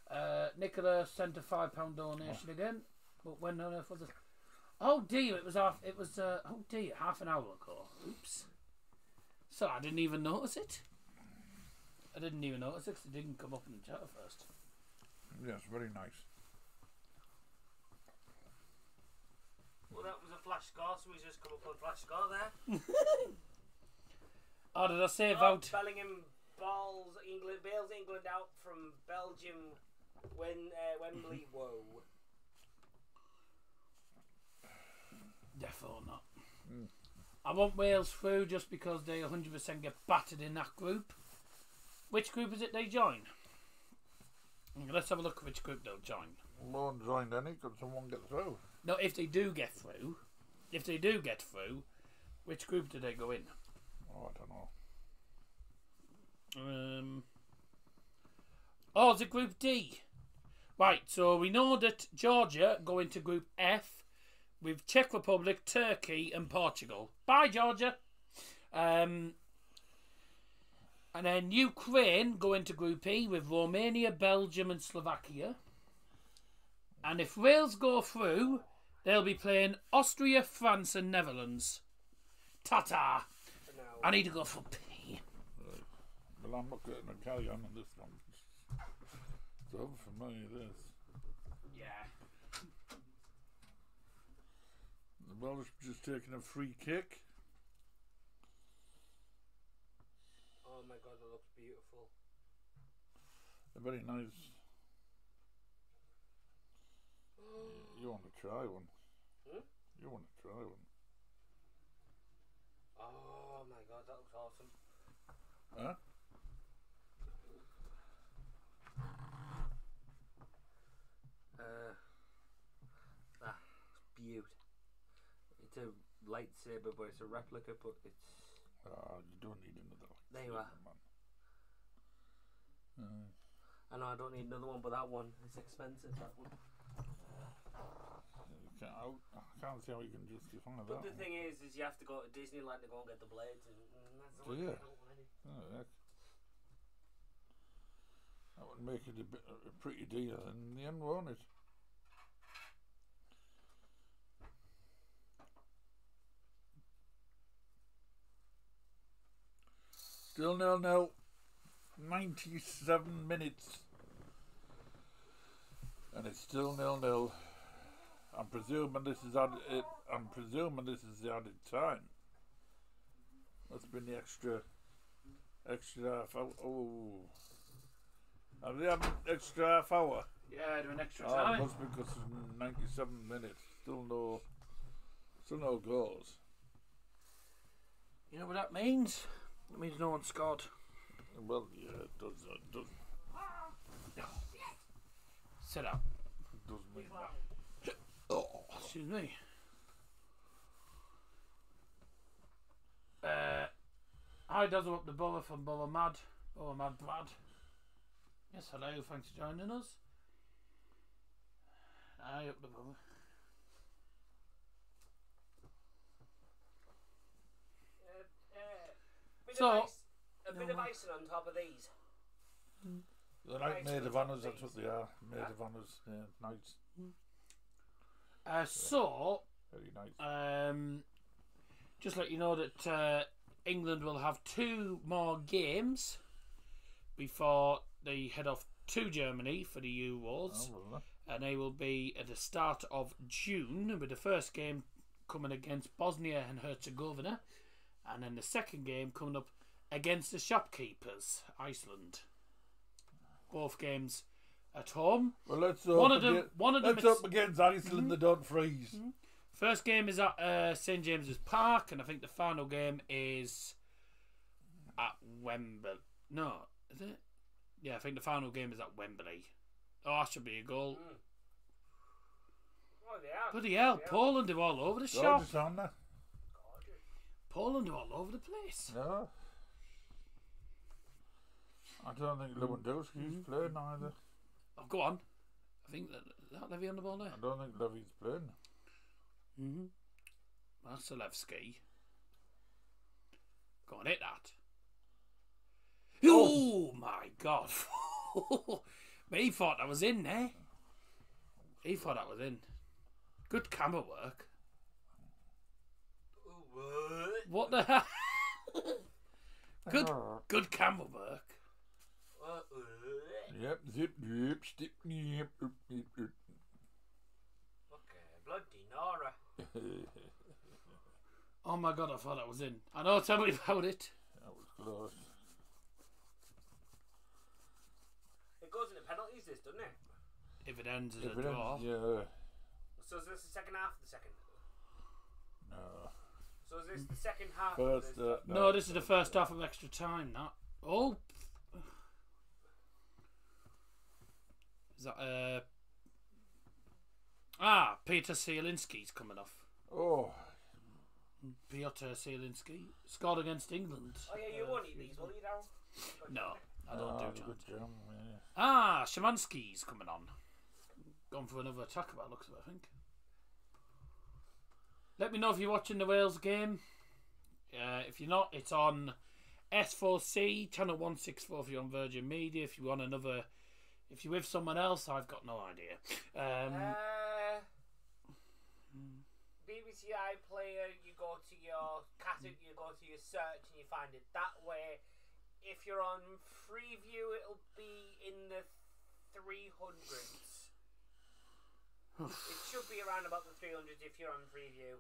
Uh, Nicola sent a five pound donation again, but when on earth was it? Oh dear, it was half. It was uh, oh dear, half an hour ago. Oops. So I didn't even notice it. I didn't even notice it it didn't come up in the chat at first. Yes, very nice. Well, that was a flash score, so we just come up with a flash score there. Oh, did I say Oh, about? Bellingham balls England, bails England out from Belgium when uh, Wembley. Whoa. Defo not. I want Wales through just because they 100% get battered in that group. Which group is it they join? Let's have a look at which group they'll join. Won't join any. Could someone get through? No, if they do get through, if they do get through, which group do they go in? Oh, I don't know. Um. Oh, a Group D. Right, so we know that Georgia go into Group F with Czech Republic, Turkey, and Portugal. Bye, Georgia. Um, And then Ukraine go into Group E with Romania, Belgium, and Slovakia. And if Wales go through, they'll be playing Austria, France, and Netherlands. Ta-ta! I need to go for pee. Well, I'm not getting a carry on on this one. It's over for me, this. Yeah. The Welsh just taking a free kick. Oh my god, that looks beautiful. They're very nice. You want to try one? Hmm? You want to try one? Oh my god, that looks awesome. Huh? Uh, that's beaut. It's a lightsaber, but it's a replica, but it's. Ah, you don't need another. one. There you are. Man. Uh, I know I don't need another one, but that one is expensive. That one. Can't, I, can't see how you can justify that. But the thing is, is you have to go to Disneyland to go and get the blades, and, and that's Do you? I don't want any. Oh, heck. That would make it a, bit, a pretty deal in the end, won't it? Still nil nil. 97 minutes. And it's still nil nil. I'm presuming this is added, it, I'm presuming this is the added time. That's been the extra extra half hour. Oh. Have they had an extra half hour? Yeah, do an extra Oh, time. must be because it's 97 minutes. Still no, still no goals. You know what that means? It means no one scored. Well, yeah, it does. It does, Sit up. it does mean that. Excuse me. Uh, hi, Dazzer up the Boro from Boro Mad. Boro Mad Brad. Yes, hello, thanks for joining us. Hi, up the Boro. Uh, uh, bit So- of ice, a bit No. of icing on top of these. They're like Right, maid of honours, that's what they are. Maid Yeah. of honours, yeah, nice. Uh, so, Very nice. um, just let you know that uh, England will have two more games before they head off to Germany for the Euros. Oh, and they will be at the start of June, with the first game coming against Bosnia and Herzegovina, and then the second game coming up against the shopkeepers, Iceland. Both games at home. well let's One up of them- against, one of them let's up against Iceland. They don't freeze. Mm-hmm. First game is at uh, St James's Park, and I think the final game is at Wembley. No, is it? Yeah, I think the final game is at Wembley. Oh, that should be a goal. Oh, they are. Bloody hell, Yeah. Poland are all over the shop. Gorgeous, aren't they? Gorgeous. Poland are all over the place. No. I don't think Lewandowski's playing either. Oh, go on. I think that that Levy on the ball there. I don't think Levy's playing. Mm-hmm. Marcelevsky. Go on, hit that. Oh, my God. he thought that was in there. He thought that was in. Good camera work. What? What the hell? good, good camera work. What? Yep, zip, yep, stick, yep, oop, yep, oop. Okay, bloody Nora. Oh my God, I thought that was in. I know, tell me about it. That was close. It goes into penalties, this, doesn't it? If it ends as If a it ends- draw. yeah, So is this the second half of the second? no. So is this the second half? of First, this? uh, No, this is the first half of extra time. That. Oh. Is that uh? Ah, Peter Zielinski's coming off. Oh, Piotr Zielinski scored against England. Oh yeah, you won't eat these, will you, Darryl? No, I don't ah, do good Giants. jam, yeah. Ah, Szymanski's coming on. Gone for another attack about looks of it, I think. Let me know if you're watching the Wales game. Uh, if you're not, it's on S4C channel one six four if you're on Virgin Media. If you want another, if you're with someone else, I've got no idea. Um, Uh, BBC iPlayer, you go to your category, you go to your search, and you find it that way. If you're on Freeview, it'll be in the 300s. it should be around about the 300s if you're on Freeview.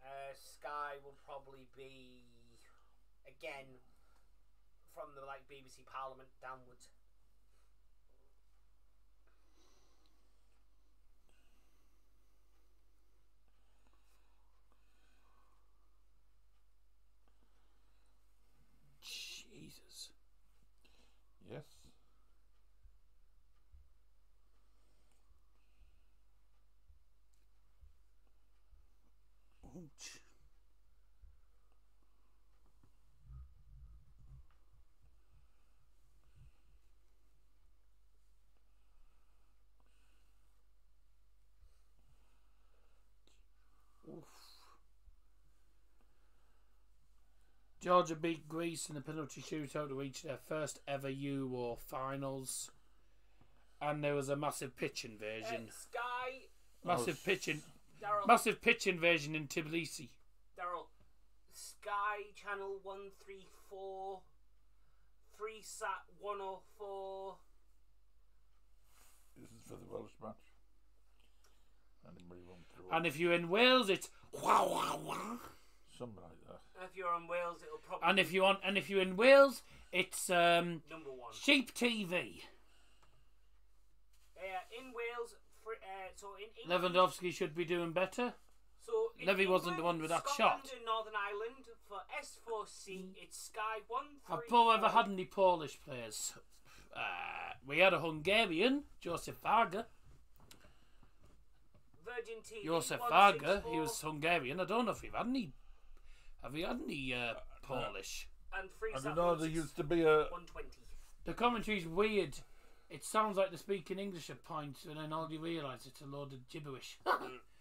Uh, Sky will probably be again from the like BBC Parliament downwards. Jesus. Yes. Ouch. Oof. Georgia beat Greece in the penalty shootout to reach their first ever U Euro finals. And there was a massive pitch Uh, invasion. Sky, Massive Oh, pitch in, Daryl, massive pitch invasion in Tbilisi. Daryl, Sky Channel 134, Freesat 104. This is for the Welsh match. Anybody run through And if you're in Wales, it's wow wow wow. Something like that. And if you're in Wales, it'll probably And if you want, and if you're in Wales, it's um, number one. Sheep TV. Uh, in Wales, fr uh, so in England, Lewandowski should be doing better. so in Levy wasn't the one with that Scotland shot. and Northern Ireland for S4C, it's Sky 134. Have Paul ever had any Polish players? Uh, we had a Hungarian, Joseph Varga. Virgin TV. Joseph Varga, he was Hungarian. I don't know if we've had any. Have we had any uh, Polish? And I don't know, there used to be a. 120. The commentary's weird. It sounds like they're speaking English at points, and then all you realise it's a load of gibberish.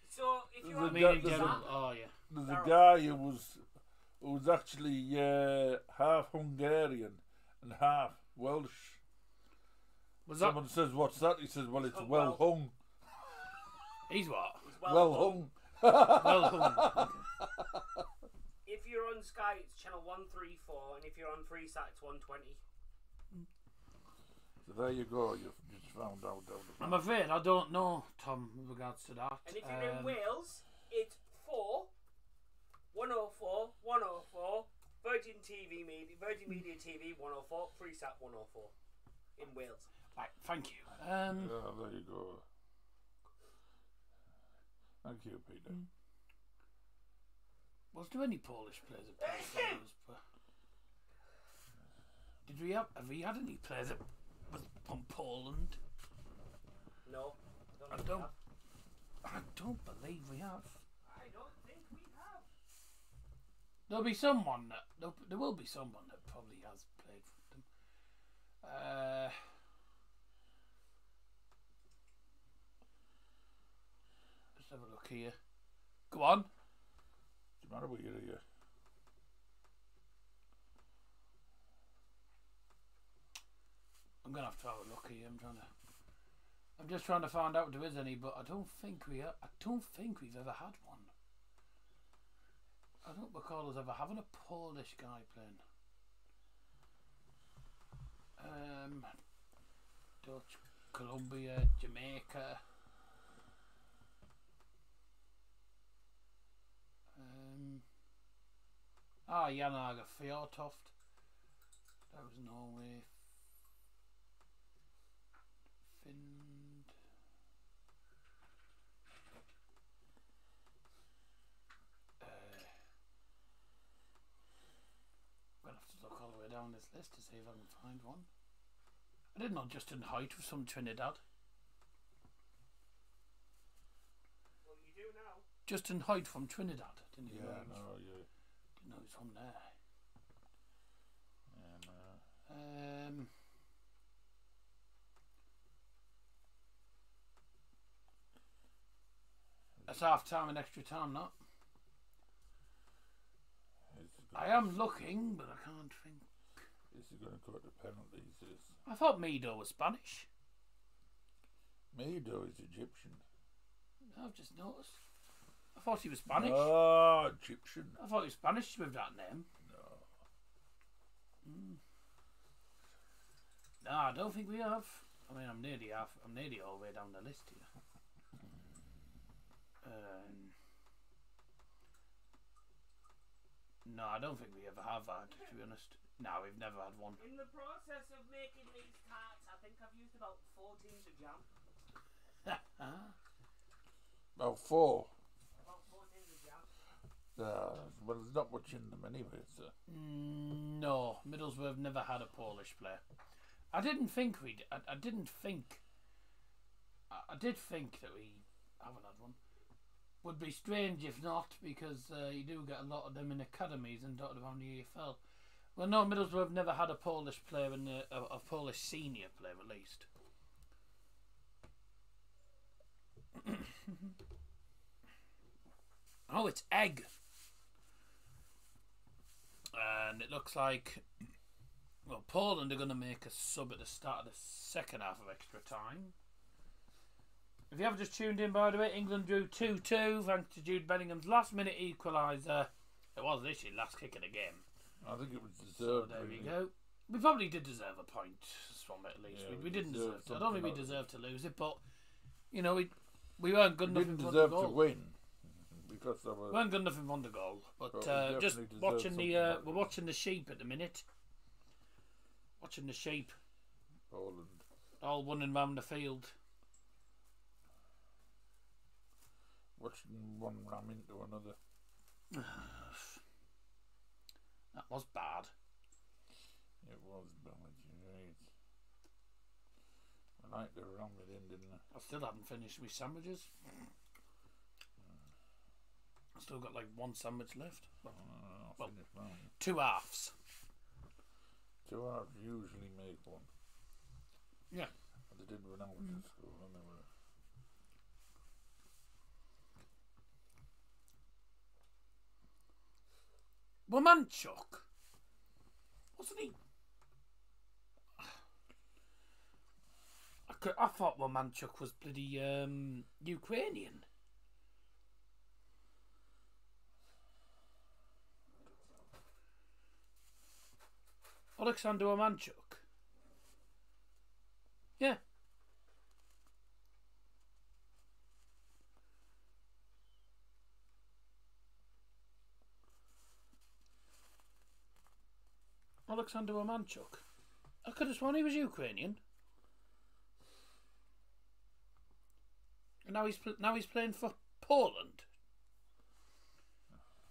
So if you're The on Me guy- in there's a- oh yeah. There's a guy who was who was actually uh, half Hungarian and half Welsh. Was that? Someone says, "What's that?" He says, "Well, it's Oh, well well. hung, He's what? It's well, hung. hung." Well hung. If you're on Sky, it's channel 134, and if you're on Freesat, it's 120. So there you go. You've just found out. out I'm afraid I don't know, Tom, with regards to that. And if you're in Um, Wales, it's 4, 104, 104, Virgin TV Media, Virgin Media TV 104, Freesat 104 in Wales. Right, thank you. Um, Yeah, there you go. Thank you, Peter. Was there any Polish players that played for Middlesbrough? Did we have? Have we had any players that was from Poland? No, I think we don't. I don't believe we have. I don't think we have. There'll be someone that there'll, there will be someone that probably has played for them. Uh, let's have a look here. Go on. The matter with you? here? I'm gonna have to have a look here. I'm trying to. I'm just trying to find out if there is any, but I don't think we. Are, I don't think we've ever had one. I don't recall us ever having a Polish guy playing. Um, Dutch, Colombia, Jamaica. Um, ah, Jan Åge Fjørtoft. That was Norway. Finland. Uh, gonna have to look all the way down this list to see if I can find one. I didn't know Justin Hoyte was from Trinidad. Well, you do now. Justin Hoyte from Trinidad. Didn't Yeah, he was, no, yeah, didn't know he was from there. yeah, no. Um, that's half time and extra time, not? I am looking, but I can't think. This is going to go the penalties. This I thought Mido was Spanish. Mido is Egyptian. I've just noticed. I thought he was Spanish. Oh, Egyptian. I thought he was Spanish with that name. No. No, I don't think we have. I mean, I'm nearly half. I'm nearly all the way down the list here. Um, no, I don't think we ever have had. To be honest, no, we've never had one. In the process of making these tarts, I think I've used about four tins of jam. About four. About four tins of jam. Uh, well, there's not much in them anyway. So. Mm, no, Middlesbrough never had a Polish player. I didn't think we. I, I didn't think. I, I did think that we haven't had one. Would be strange if not, because uh, you do get a lot of them in academies and dotted around the EFL. Well, no, Middlesbrough have never had a Polish player in the, a, a Polish senior player at least. oh, it's egg. And it looks like well, Poland are going to make a sub at the start of the second half of extra time. If you haven't just tuned in, by the way, England drew 2 2 thanks to Jude Bellingham's last minute equaliser. It was literally last kick of the game. I think it was So deserved. there we go. We probably did deserve a point from it at least. Yeah, we, we we didn't deserve to. I don't think we deserved to lose it, but, you know, we we weren't good We enough didn't deserve to win because they were. We weren't good enough in goal. But, But uh, just watching the. Uh, of we're watching the sheep at the minute. Watching the sheep. Poland. all running round the field. Watching one ram into another. That was bad. It was bad, right. I like to ram it in, didn't I? I still haven't finished my sandwiches. I still got like one sandwich left. Well, Oh, Well- two halves. Two halves usually make one. Yeah. They did when I went to school and they were. Womanchuk. Wasn't he? I, could, I thought Womanchuk was bloody um, Ukrainian. Alexander Womanchuk. Yeah. Alexander Romanchuk. I could have sworn he was Ukrainian. And now he's now he's playing for Poland.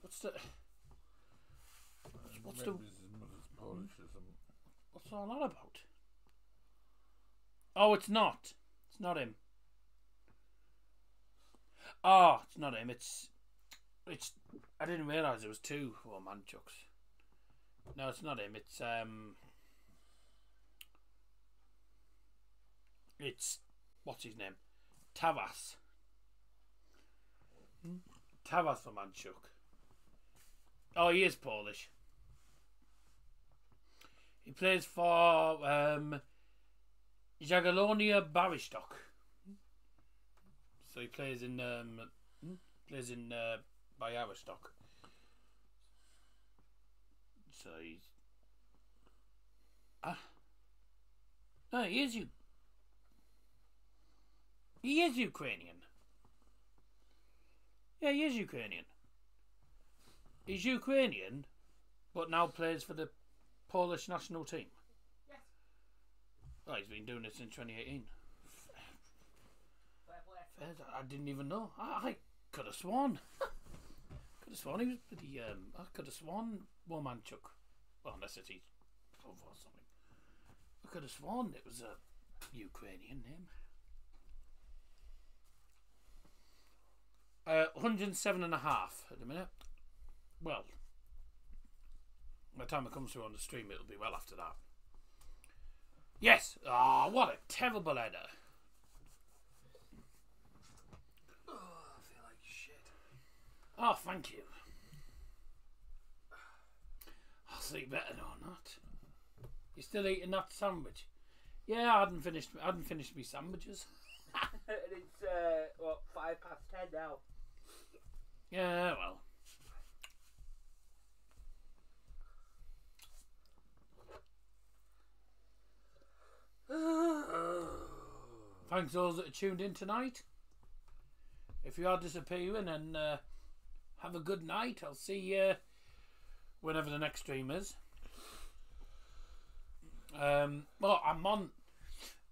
What's the what's the Something. what's all that about? Oh, it's not. It's not him. Oh, it's not him. It's it's. I didn't realize it was two Romanchuks. No, it's not him. It's um. It's what's his name? Tavas. Hmm? Tavas manchuk. Oh, he is Polish. He plays for um, Jagiellonia. So he plays in um, plays in uh. So he's ah no, he is you. He is Ukrainian. Yeah, he is Ukrainian. He's Ukrainian, but now plays for the Polish national team. Yes. Oh, he's been doing it since 2018. Fair play. Fair, I didn't even know. I, I could have sworn. could have sworn he was pretty. Um, I could have sworn Womanchuk. Well, unless it's brother or something. I could have sworn it was a Ukrainian name. Uh, 107 and a half at the minute. Well, by the time it comes through on the stream, it'll be well after that. Yes! Ah, what a terrible header. I feel like shit. Oh, thank you. I'll sleep better or not. You still eating that sandwich? Yeah, I hadn't finished. I hadn't finished my sandwiches. and it's uh, what five past ten now. Yeah, well. Thanks those that are tuned in tonight. If you are disappearing, and uh, have a good night. I'll see you whenever the next stream is. Um, well, I'm on.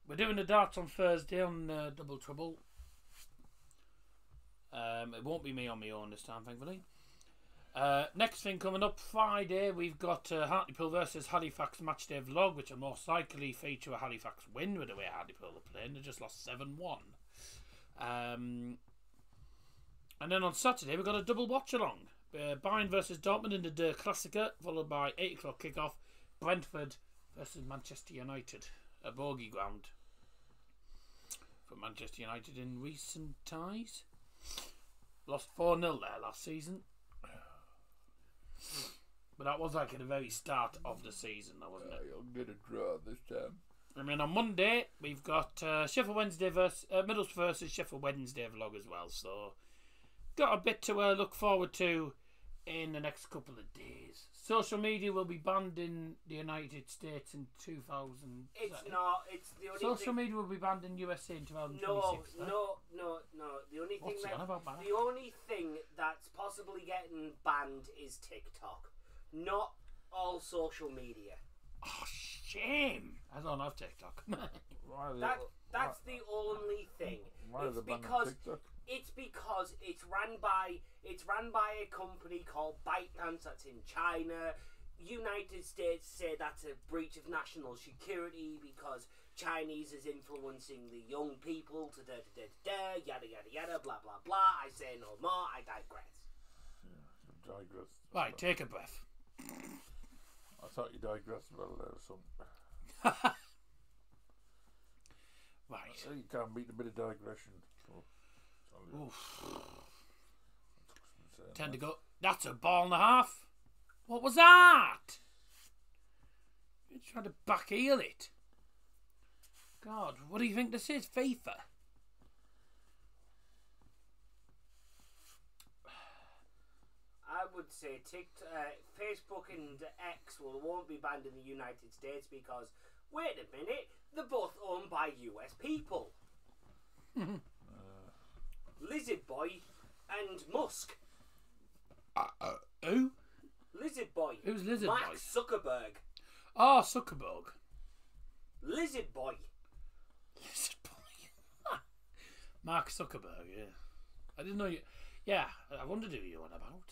We're doing the darts on Thursday on uh, Double Trouble. Um, it won't be me on my own this time, thankfully. Uh, next thing coming up Friday, we've got uh, Hartlepool versus Halifax matchday vlog, which will most likely feature a Halifax win with the way Hartlepool are playing. They just lost 7 1. Um, and then on Saturday, we've got a double watch along. Uh, Bayern versus Dortmund in the Der Klassiker, followed by 8 o'clock kickoff. Brentford versus Manchester United, a bogey ground for Manchester United in recent ties. Lost 4 0 there last season. But that was like at the very start of the season, though, wasn't it? You'll get a draw this time. I mean, on Monday, we've got uh, Sheffield Wednesday versus uh, Middlesbrough versus Sheffield Wednesday vlog as well. So, got a bit to uh, look forward to in the next couple of days. Social media will be banned in the United States in 2000. It's not. It's the only Social thing. media will be banned in USA in 2026. No, right? no, no, no. The only thing What's he that about, the only thing that's possibly getting banned is TikTok. Not all social media. Oh, shame. I don't have TikTok. Why are they, That that's the only thing. why are It's they banning because TikTok? It's because it's ran by it's ran by a company called ByteDance that's in China. United States say that's a breach of national security because Chinese is influencing the young people to da da da da da, yada yada yada blah blah blah. I say no more. I digress. Digress. right, take a breath. I thought you digressed about there or something. Right. You can't beat a bit of digression. So, so Oof. saying Tend to go. That's a ball and a half. What was that? You're trying to back heel it. God, what do you think this is? FIFA? I would say TikTok, uh, Facebook and X will won't be banned in the United States because wait a minute, they're both owned by US people. Lizard Boy and Musk. Uh, uh, who? Lizard Boy. Who's Lizard Mark Boy? Zuckerberg. Oh, Zuckerberg. Lizard Boy. Lizard boy. Mark Zuckerberg, yeah. I didn't know you. Yeah, I wondered who you were on about.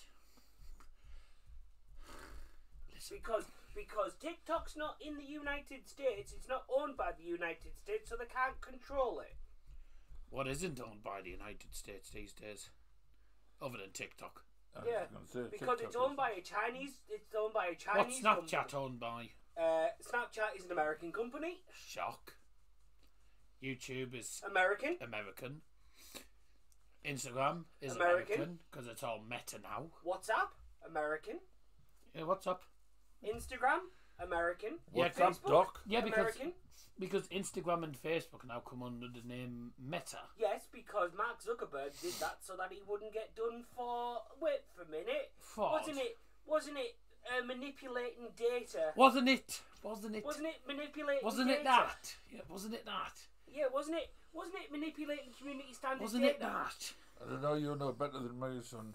Because because TikTok's not in the United States, it's not owned by the United States, so they can't control it. What isn't owned by the United States these days? Other than TikTok. I was Yeah, gonna say because TikTok it's owned is- by a Chinese. It's owned by a What's Chinese. Snapchat company. owned by? Uh, Snapchat is an American company. Shock. YouTube is American. American. Instagram is American. American because it's all meta now. WhatsApp. American. Yeah, what's up? Instagram. American. Yeah, What's up, Facebook, Doc? Yeah, because American. Because Instagram and Facebook now come under the name Meta. Yes, because Mark Zuckerberg did that so that he wouldn't get done for. Wait for a minute. Fraud. Wasn't it? Wasn't it uh, manipulating data? Wasn't it? Wasn't it? Wasn't it manipulating? Wasn't it that? Yeah, wasn't it that? Yeah, wasn't it? Wasn't it manipulating community standards? Wasn't it that? I don't know. You know better than me, son.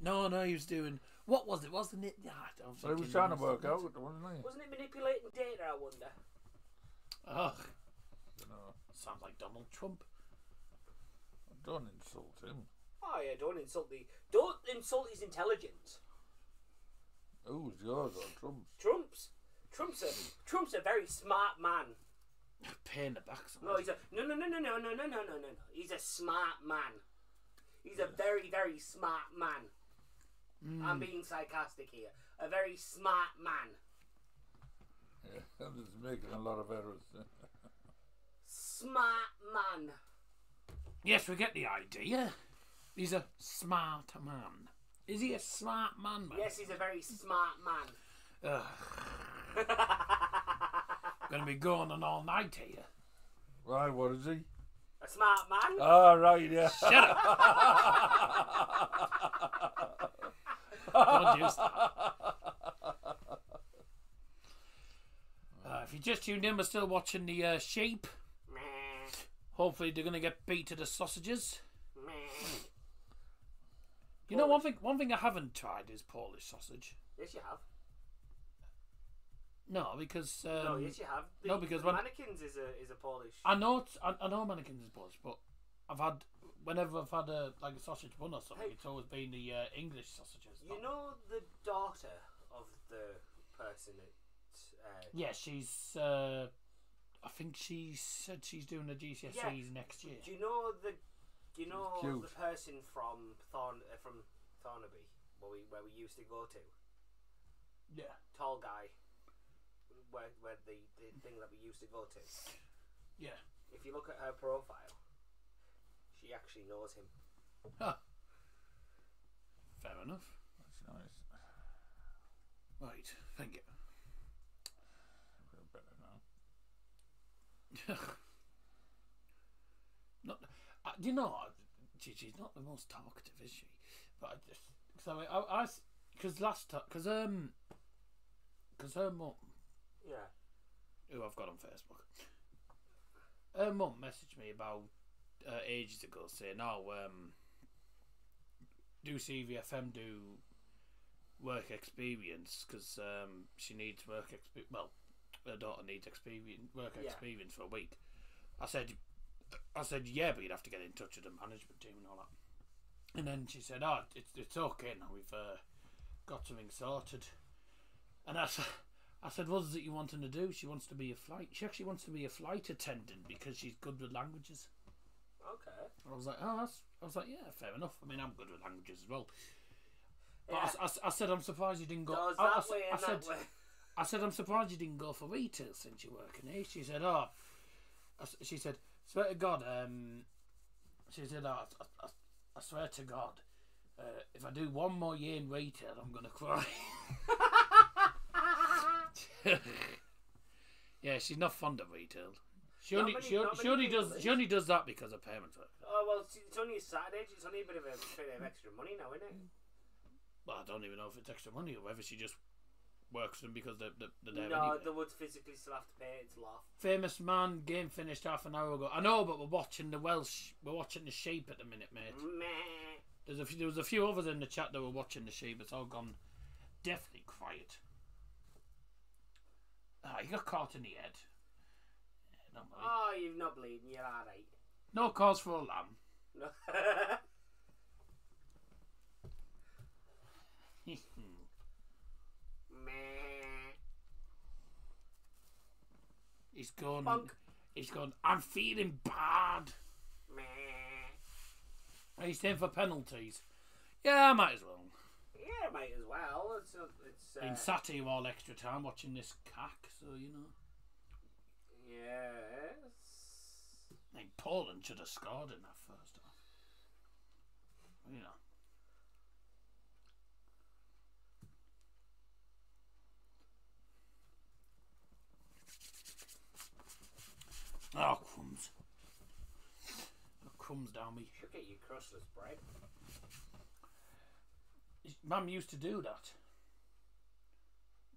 No, no, he was doing. What was it? Wasn't it that? I was But he was trying to wasn't work out, wasn't he? Wasn't it manipulating data? I wonder. Ugh, No, sounds like Donald Trump. don't insult him. Oh yeah, don't insult the. Don't insult his intelligence. Who's yours or Trump's? Trump's. Trump's a Trump's a very smart man. Pain in the back. No, he's a no no no no no no no no no no no. He's a smart man. He's a very very smart man. I'm mm. being sarcastic here. A very smart man. Yeah, I'm just making a lot of errors. Smart man. Yes, we get the idea. He's a smart man. Is he a smart man, man? Yes, he's a very smart man. Ugh, gonna be going on all night here. Right, what is he? A smart man. Oh, right, yeah. Shut up. Don't do that. Uh, if you just tuned in, we're still watching the uh, sheep. Meh, Hopefully, they're gonna get beat to the sausages. meh. You know, one thing. One thing I haven't tried is Polish sausage. Yes, you have. No, because um, no, yes, you have. The, no, because the when- mannequins is a is a Polish. I know it's, I, I know mannequins is Polish, but I've had whenever I've had a like a sausage bun or something, Hey. it's always been the uh, English sausages. You not- know the daughter of the person at. Uh, Yeah, she's. Uh, I think she said she's doing the GCSEs Yeah. next year. do you know the? Do you know cute. the person from Thorn uh, from Thornaby where we where we used to go to? Yeah. Tall guy. Where where the, the thing that we used to go to. Yeah. If you look at her profile, she actually knows him. Huh. Fair enough. That's nice. Right. Thank you. Feel better now. not. Uh, do you know? She, she's not the most talkative, is she? But I just so I because last time because um because her mum Yeah. who I've got on Facebook. Her mum messaged me about uh, ages ago saying, "Oh, um, do CVFM do work experience because um, she needs work experience. Well, her daughter needs experience work Yeah. experience for a week." I said, "I said yeah, but you'd have to get in touch with the management team and all that." And then she said, "Oh, it's it's okay now. We've uh, got something sorted." And I said. I said, "What is it you wanting to do?" She wants to be a flight. She actually wants to be a flight attendant because she's good with languages. Okay. I was like, "Oh, that's." I was like, "Yeah, fair enough. I mean, I'm good with languages as well." But Yeah. I, I- I said, "I'm surprised you didn't go." I, I that said- way I and said, way. I said, I'm surprised you didn't go for retail since you're working here. She said, oh, she said, swear to God, um, she said, oh, I, I, swear to God, uh, if I do one more year in retail, I'm going to cry. yeah, she's not fond of retail. She only, many- she, she only does she only does that because parents work. Oh well, it's, only a Saturday. It's only a bit of a bit of extra money now, isn't it? Well, I don't even know if it's extra money or whether she just works them because they're, they're, they're there no, anyway. they would physically still have to pay. It's laugh. Famous man game finished half an hour ago. I know, but we're watching the Welsh. We're watching the sheep at the minute, mate. Meh. There's a few, there was a few others in the chat that were watching the sheep. It's all gone deathly quiet. Ah, you got caught in the head. Don't worry. Oh, you've not bleeding. You're alright. No cause for alarm. No. Meh. he's gone. Bonk. He's gone. I'm feeling bad. Meh. Are you staying for penalties? Yeah, I might as well. Yeah, might as well. It's it's. Uh, Been sat here all extra time watching this cack, so you know. Yes. I think Poland should have scored in that first half. You know. Oh, crumbs. Oh, crumbs down me. Should get you crustless bread. Mum used to do that.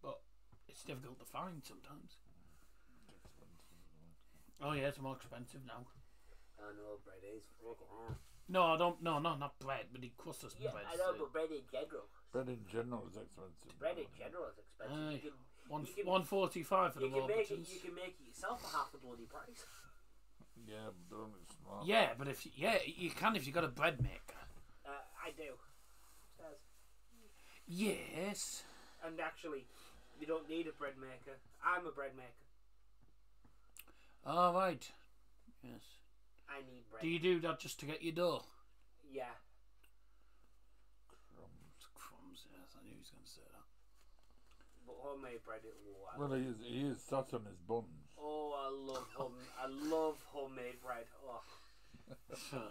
But it's difficult to find sometimes. Oh, yeah, it's more expensive now. I know bread is. No, I don't. No, no, not bread, but the crustless Yeah, bread. I know, but bread in general. Bread in general is expensive. Bread in general is expensive. Aye. you can, One you can- one forty five for the you can make it. Warburtons. You can make it yourself for half the bloody price. Yeah, but they're only small. Yeah, but if you, yeah, you can if you got a bread maker. Uh, I do. Upstairs. Yes. And actually, you don't need a bread maker. I'm a bread maker. All right. Yes. I need bread. Do you do that just to get your dough? yeah. It's crumbs. Yes, I knew he was going to say that. But homemade bread, it will. Well, he is, he is sat on his buns. Oh, I love home. I love homemade bread. Oh,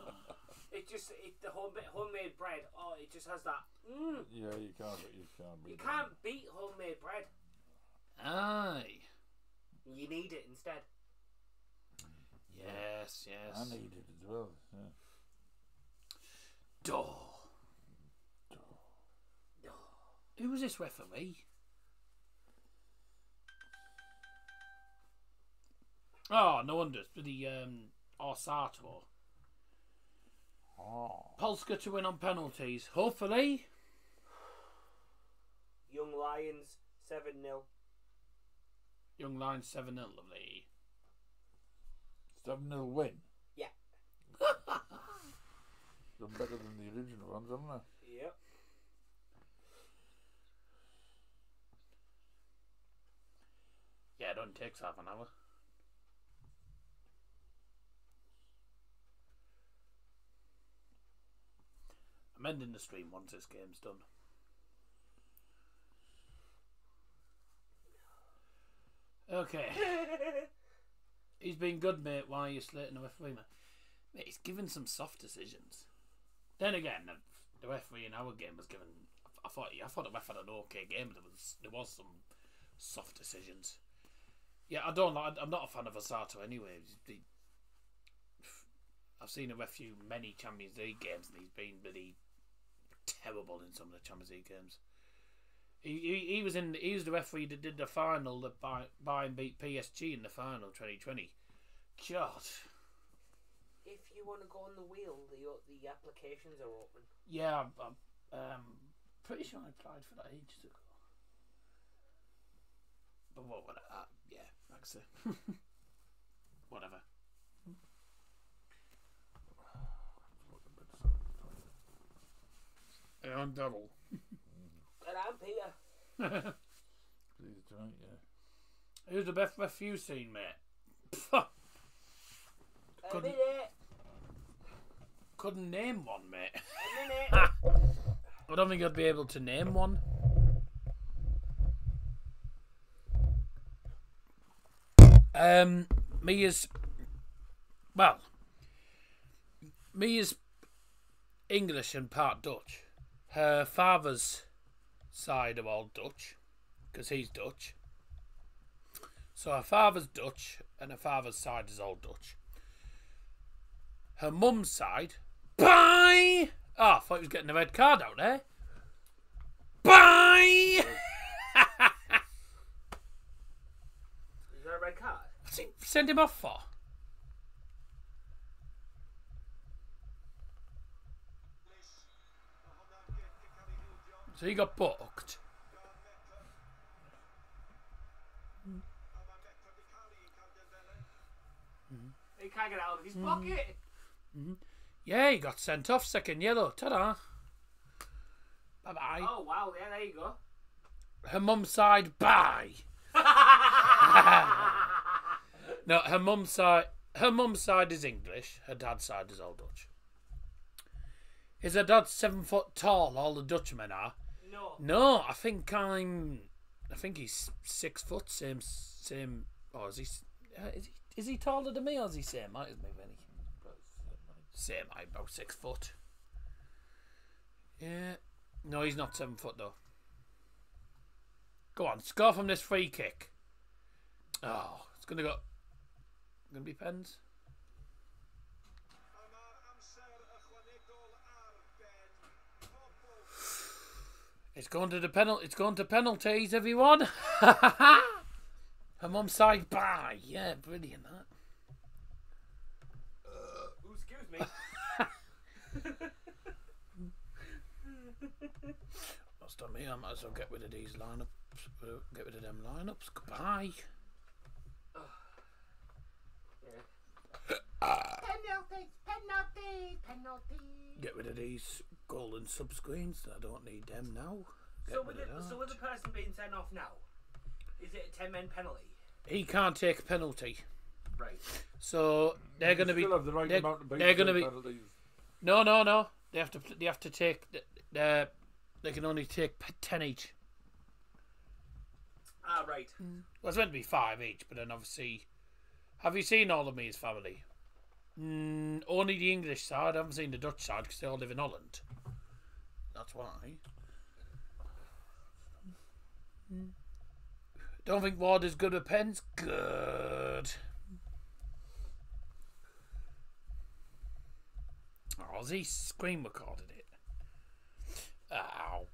it just it the homemade homemade bread. Oh, it just just has that. Mm, Yeah, you can't. You can't. you beat that. can't beat homemade bread. Aye. You need it instead. Yes, yes. I yes. need it as well. Yeah. Door. Who was this referee? Oh, no wonder. It's bloody um, Orsato. Oh. Polska to win on penalties. Hopefully. Young Lions, 7 0. Young Lions 7 0, lovely. Seven 0 win. Yeah. Done better than the original ones, haven't they? Yep. Yeah, it only takes half an hour. I'm ending the stream once this game's done. Okay. He's been good, mate. Why are you slating the referee, mate? Mate, he's given some soft decisions. Then again, the, the referee in our game was given. I thought I thought the ref had an okay game, but there was there was some soft decisions. Yeah, I don't. I'm not a fan of Orsato anyway. He- I've seen a few many Champions League games, and he's been really terrible in some of the Champions League games. He, he, he was in he was the referee that did the final that Bay- Bayern beat PSG in the final 2020. God, If you want to go on the wheel, the the applications are open. yeah, I'm, I'm um, pretty sure I applied for that ages ago. But what? what uh, yeah, like I say, whatever. Yeah, I'm double. I'm Peter. Please tonight, yeah. Who's the best ref you've seen, mate? Couldn't-. Couldn't name one, mate. I don't think I'd be able to name one. Um, me is well, me is English and part Dutch. Her father's side of old Dutch because he's Dutch. So her father's Dutch and her father's side is old Dutch. Her mum's side, bye. Oh, I thought he was getting a red card out there. Bye. Is there a red card? What's he send him off for? So he got booked. He can't get out of his Mm. pocket. Yeah, he got sent off. Second yellow. Ta-da. Bye bye. Oh wow, yeah, there you go. Her mum's side. Bye. no, her mum's side. Her mum's side is English. Her dad's side is all Dutch. Is her dad seven foot tall? All the Dutchmen are. No. No, I think I'm. I think he's six foot. Same, same. Or is he? Uh, is he? Is he taller than me, or is he same height as me, Vinny? Same height, about six foot. Yeah. No, he's not seven foot though. Go on, score from this free kick. Oh, it's gonna go. Gonna be pens. It's going to the penal. It's going to penalties, everyone. Her mum's side bye. Yeah, brilliant. That. Ooh, excuse me. That's done me. I might as well get rid of these lineups. uh, Get rid of them lineups. Goodbye. Penalty, penalty, penalty. Get rid of these golden sub screens. I don't need them now. Get so with, the, so with the person being sent off now, is it a ten men penalty? He can't take a penalty. Right. So they're going to be. Have the right they're, amount of they're going to be. penalties. No, no, no. They have to. They have to take. Uh, they can only take ten each. Ah, right. Well, it's meant to be five each, but then obviously, have you seen all of me's family? Mm, only the English side. I haven't seen the Dutch side because they all live in Holland. That's why. Hmm. Don't think Ward is good with pens? Good. Oh, he screen recorded it? Ow.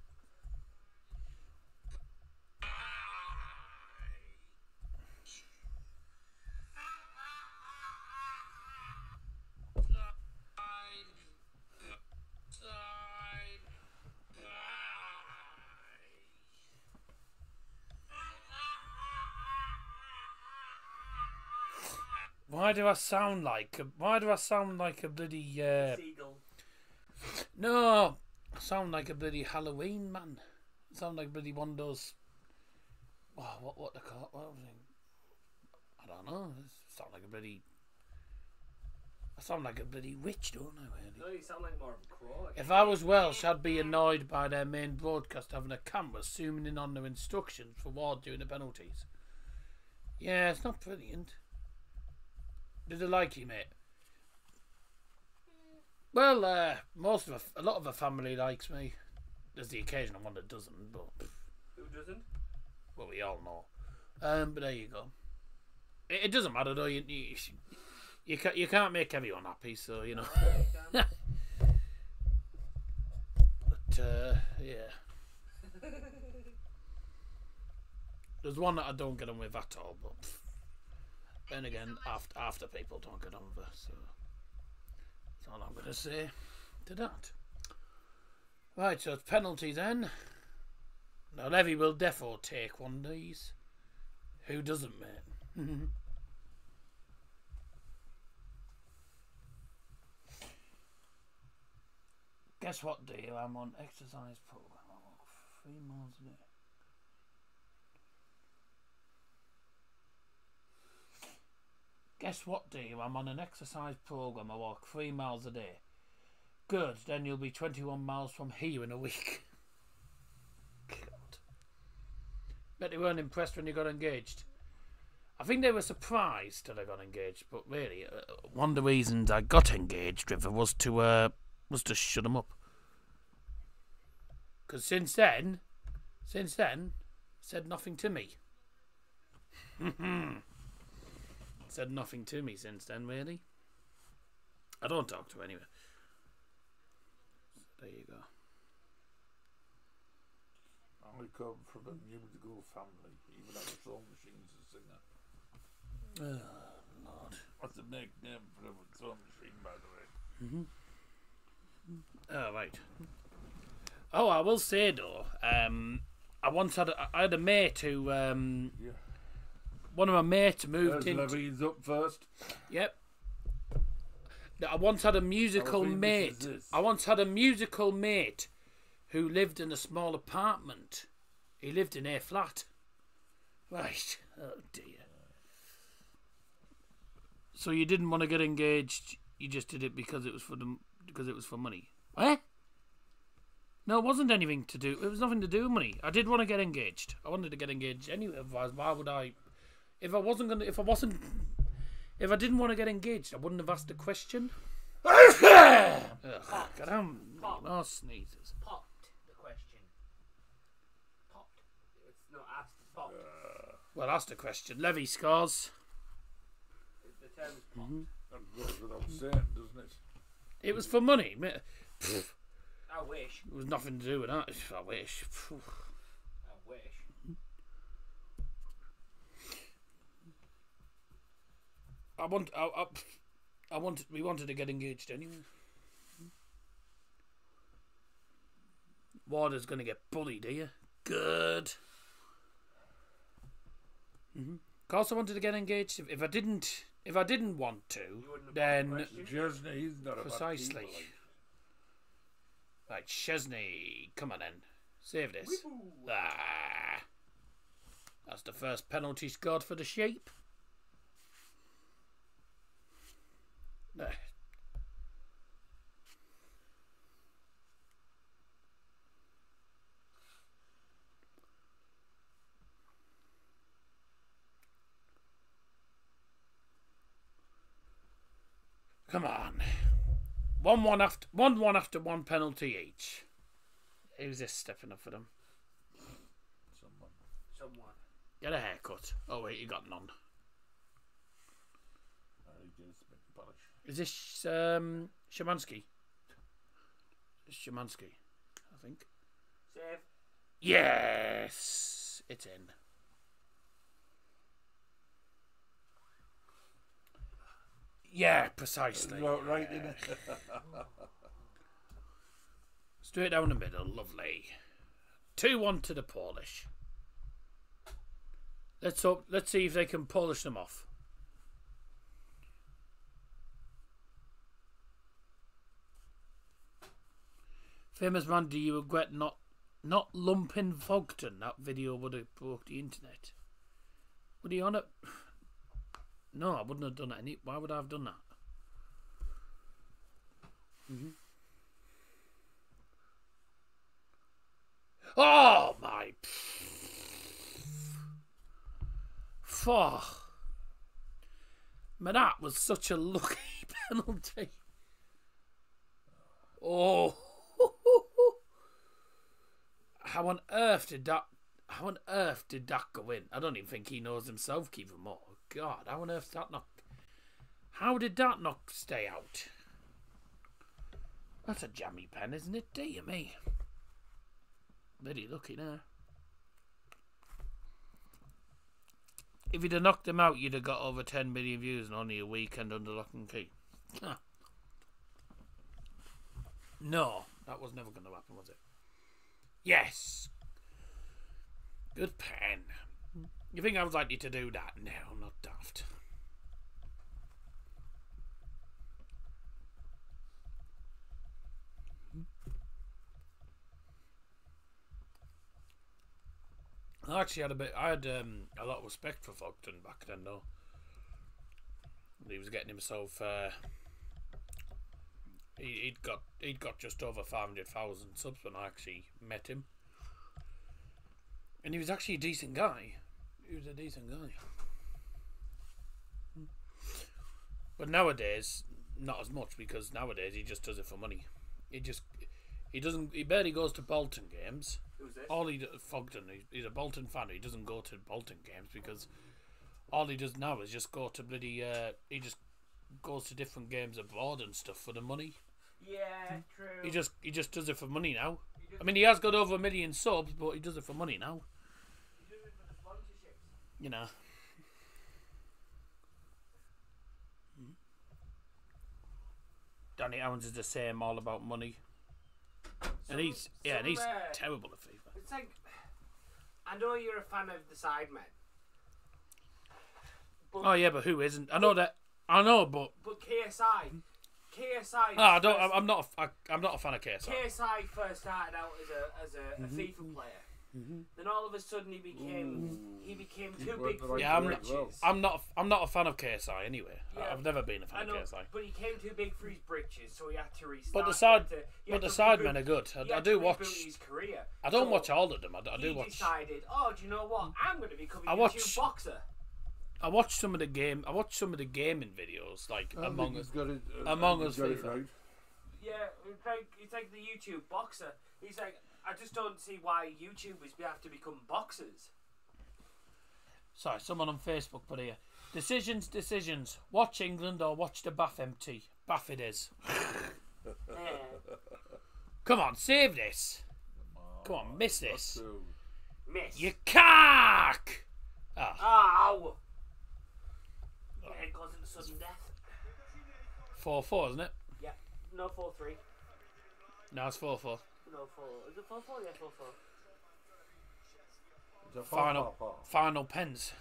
Why do I sound like a, why do I sound like a bloody uh, Seagull. no I sound like a bloody Halloween man. I sound like bloody one of those oh, what what they call what was it? I don't know. I sound like a bloody I sound like a bloody witch, don't I really? No, you sound like more of a crow. If I was Welsh, I'd be annoyed by their main broadcast having a camera zooming in on their instructions for Ward doing the penalties. Yeah, it's not brilliant. Did they like you, mate? Well, uh, most of the, a lot of the family likes me. There's the occasional one that doesn't, but Who doesn't? well, we all know. Um, but there you go. It, it doesn't matter though. You you, you can't you can't make everyone happy, so you know. but uh, yeah. There's one that I don't get on with at all, but then again, after after people don't get on with her, so that's all I'm gonna say to that. Right, so it's penalty then. Now Levy will defo take one of these. Who doesn't, mate? Guess what, dear? I'm on exercise program. Three miles a day. Guess what, dear? I'm on an exercise program. I walk three miles a day. Good, then you'll be 21 miles from here in a week. God. Bet they weren't impressed when you got engaged. I think they were surprised that I got engaged, but really, uh, one of the reasons I got engaged, River, was to uh, was to shut them up. Because since then, since then, said nothing to me. said nothing to me since then, really. I don't talk to her anyway. So there you go. I come from a musical family, even though the song machine's a singer. Oh, Lord. What's the nickname for a song machine, by the way? Oh, right. Oh, I will say though, um, I once had a, I had a mate who, um, Yeah. One of my mates moved in. Levy's up first. Yep. I once had a musical mate. I once had a musical mate who lived in a small apartment. He lived in a flat. Right. Oh dear. So you didn't want to get engaged. You just did it because it was for the because it was for money. Eh? No, it wasn't anything to do. It was nothing to do with money. I did want to get engaged. I wanted to get engaged anyway. Why would I? If I wasn't gonna, if I wasn't, if I didn't want to get engaged, I wouldn't have asked the question. Ugh, God, I'm oh sneezes. Popped the question. Popped. It's not asked. Popped. Uh, well, asked the question. Levy scars. the term popped. Hmm? That goes saying, doesn't it? It was for money. Ma- I wish. It was nothing to do with that. I wish. Phew. I wish. I want. I, I, I wanted. We wanted to get engaged anyway. Water's gonna get bullied, are you? Good. Mm-hmm. Of course, I wanted to get engaged. If, if I didn't, if I didn't want to, then Chesney, he's not Precisely. keeper, like. right, Chesney, come on then, save this. Ah, that's the first penalty scored for the sheep. Come on. One one after one one after one penalty each. Who's this stepping up for them? Someone. Someone. Get a haircut. Oh wait, you got none. Uh, he gives me polish. Is this um Szymański? Szymański, I think. Save. Yes, it's in. Yeah, precisely. Right, right in it. Straight down the middle, lovely. Two one to the Polish. Let's hope. Let's see if they can polish them off. Famous man, do you regret not not lumping Fogton? That video would have broke the internet. Would he on it? No, I wouldn't have done it. Any. Why would I have done that? Mm-hmm. Oh my! Fuck! Man, that was such a lucky penalty. Oh! How on earth did that? How on earth did that go in? I don't even think he knows himself even more. God, how on earth did that not? How did that not stay out? That's a jammy pen, isn't it? Dear me. Very lucky now. If you'd have knocked them out, you'd have got over 10 million views in only a weekend under lock and key. No, that was never going to happen, was it? Yes. Good pen. You think I was likely to do that? No, I'm not daft. I actually had a bit. I had um, a lot of respect for Fogton back then, though. He was getting himself. Uh, he'd got he'd got just over five hundred thousand subs when I actually met him, and he was actually a decent guy. He was a decent guy. But nowadays, not as much because nowadays he just does it for money. He just he doesn't. He barely goes to Bolton games. Who's this? All he Fogden, he's a Bolton fan. He doesn't go to Bolton games because all he does now is just go to bloody. Uh, he just goes to different games abroad and stuff for the money. Yeah, true. He just he just does it for money now. I mean, he has got over a million subs, but he does it for money now. He does it for the sponsorships. You know. Danny Owens is the same, all about money. And he's yeah, and he's uh, terrible at FIFA. It's like I know you're a fan of the Sidemen, but Oh yeah, but who isn't? I know that. I know, but but KSI, KSI. no, I don't. I'm- I'm not. A, I, I'm not a fan of KSI. KSI first started out as a as a, a FIFA player. Then all of a sudden he became he became too went big for right his Yeah, I'm not. well. britches. I'm not. I'm not a fan of KSI anyway. I- Yeah. I've never been a fan know, of KSI. but he came too big for his britches, so he had to restart. But the side, had to- but the to sidemen reboot- are good. I, I do watch. his career. I don't So watch all of them. I, I do he watch. decided, oh, do you know what? I'm going to become a I watch- boxer. I watch some of the game. I watch some of the gaming videos, like I Among Us. got it, uh, Among Us got it FIFA. right. Yeah, it's like it's like the YouTube boxer. He's like, I just don't see why YouTubers have to become boxers. Sorry, someone on Facebook put here. Decisions, decisions. Watch England or watch the bath empty. Bath it is. Come on, save this. Come on, miss this. Miss. You cock. Ah, Ow! My head goes into sudden death. four four, isn't it? Yeah, no four three. No, it's four four. No four. Is it four four? Yeah, four four. it's a Final, fa- fa- fa. final pens.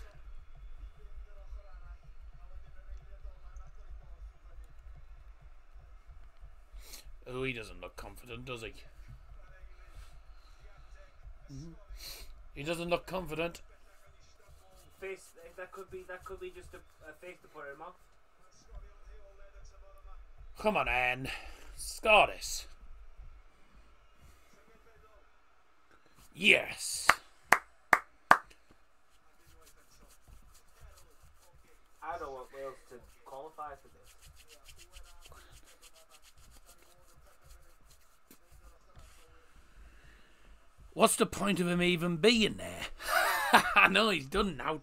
Oh, he doesn't look confident, does he? He doesn't look confident. Face. That could be. That could be just a, a face to put in mouth. Come on, Anne. Score this. Yes. I don't want Wales to qualify for this. What's the point of him even being there? I know he's done now.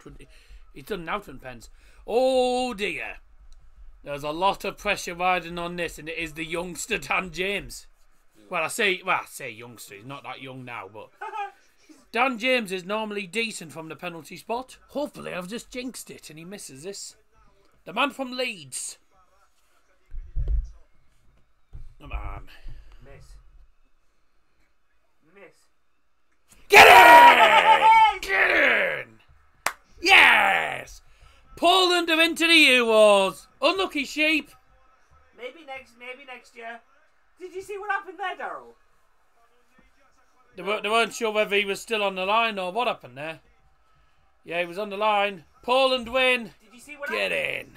He's done now twin pens. Oh dear. There's a lot of pressure riding on this, and it is the youngster Dan James. Well, I say, well, I say youngster. He's not that young now, but Dan James is normally decent from the penalty spot. Hopefully, I've just jinxed it, and he misses this. The man from Leeds. Come on. Miss. Miss. Get in! Get in! Yes! Poland are into the Euros. Unlucky sheep. Maybe next. Maybe next year. Did you see what happened there, Daryl? They weren't, they weren't sure whether he was still on the line or what happened there. Yeah, he was on the line. Poland win. Did you see what Get happened?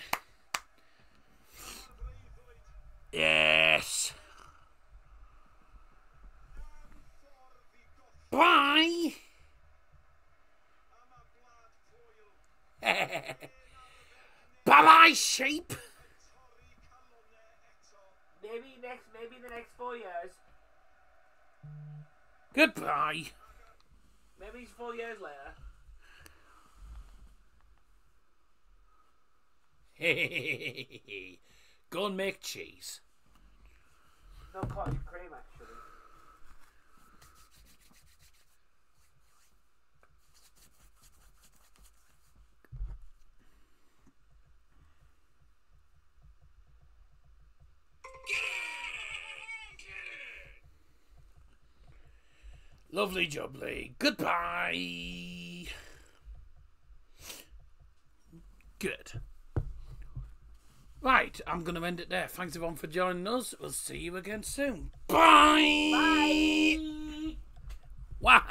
in. Yes. Bye. Bye bye, sheep. Maybe next. Maybe the next four years. Goodbye. Maybe it's four years later. Go and make cheese. No cottage cream, actually. Lovely jubbly. Goodbye. Good. Right, I'm going to end it there. Thanks everyone for joining us. We'll see you again soon. Bye. Bye. Wow.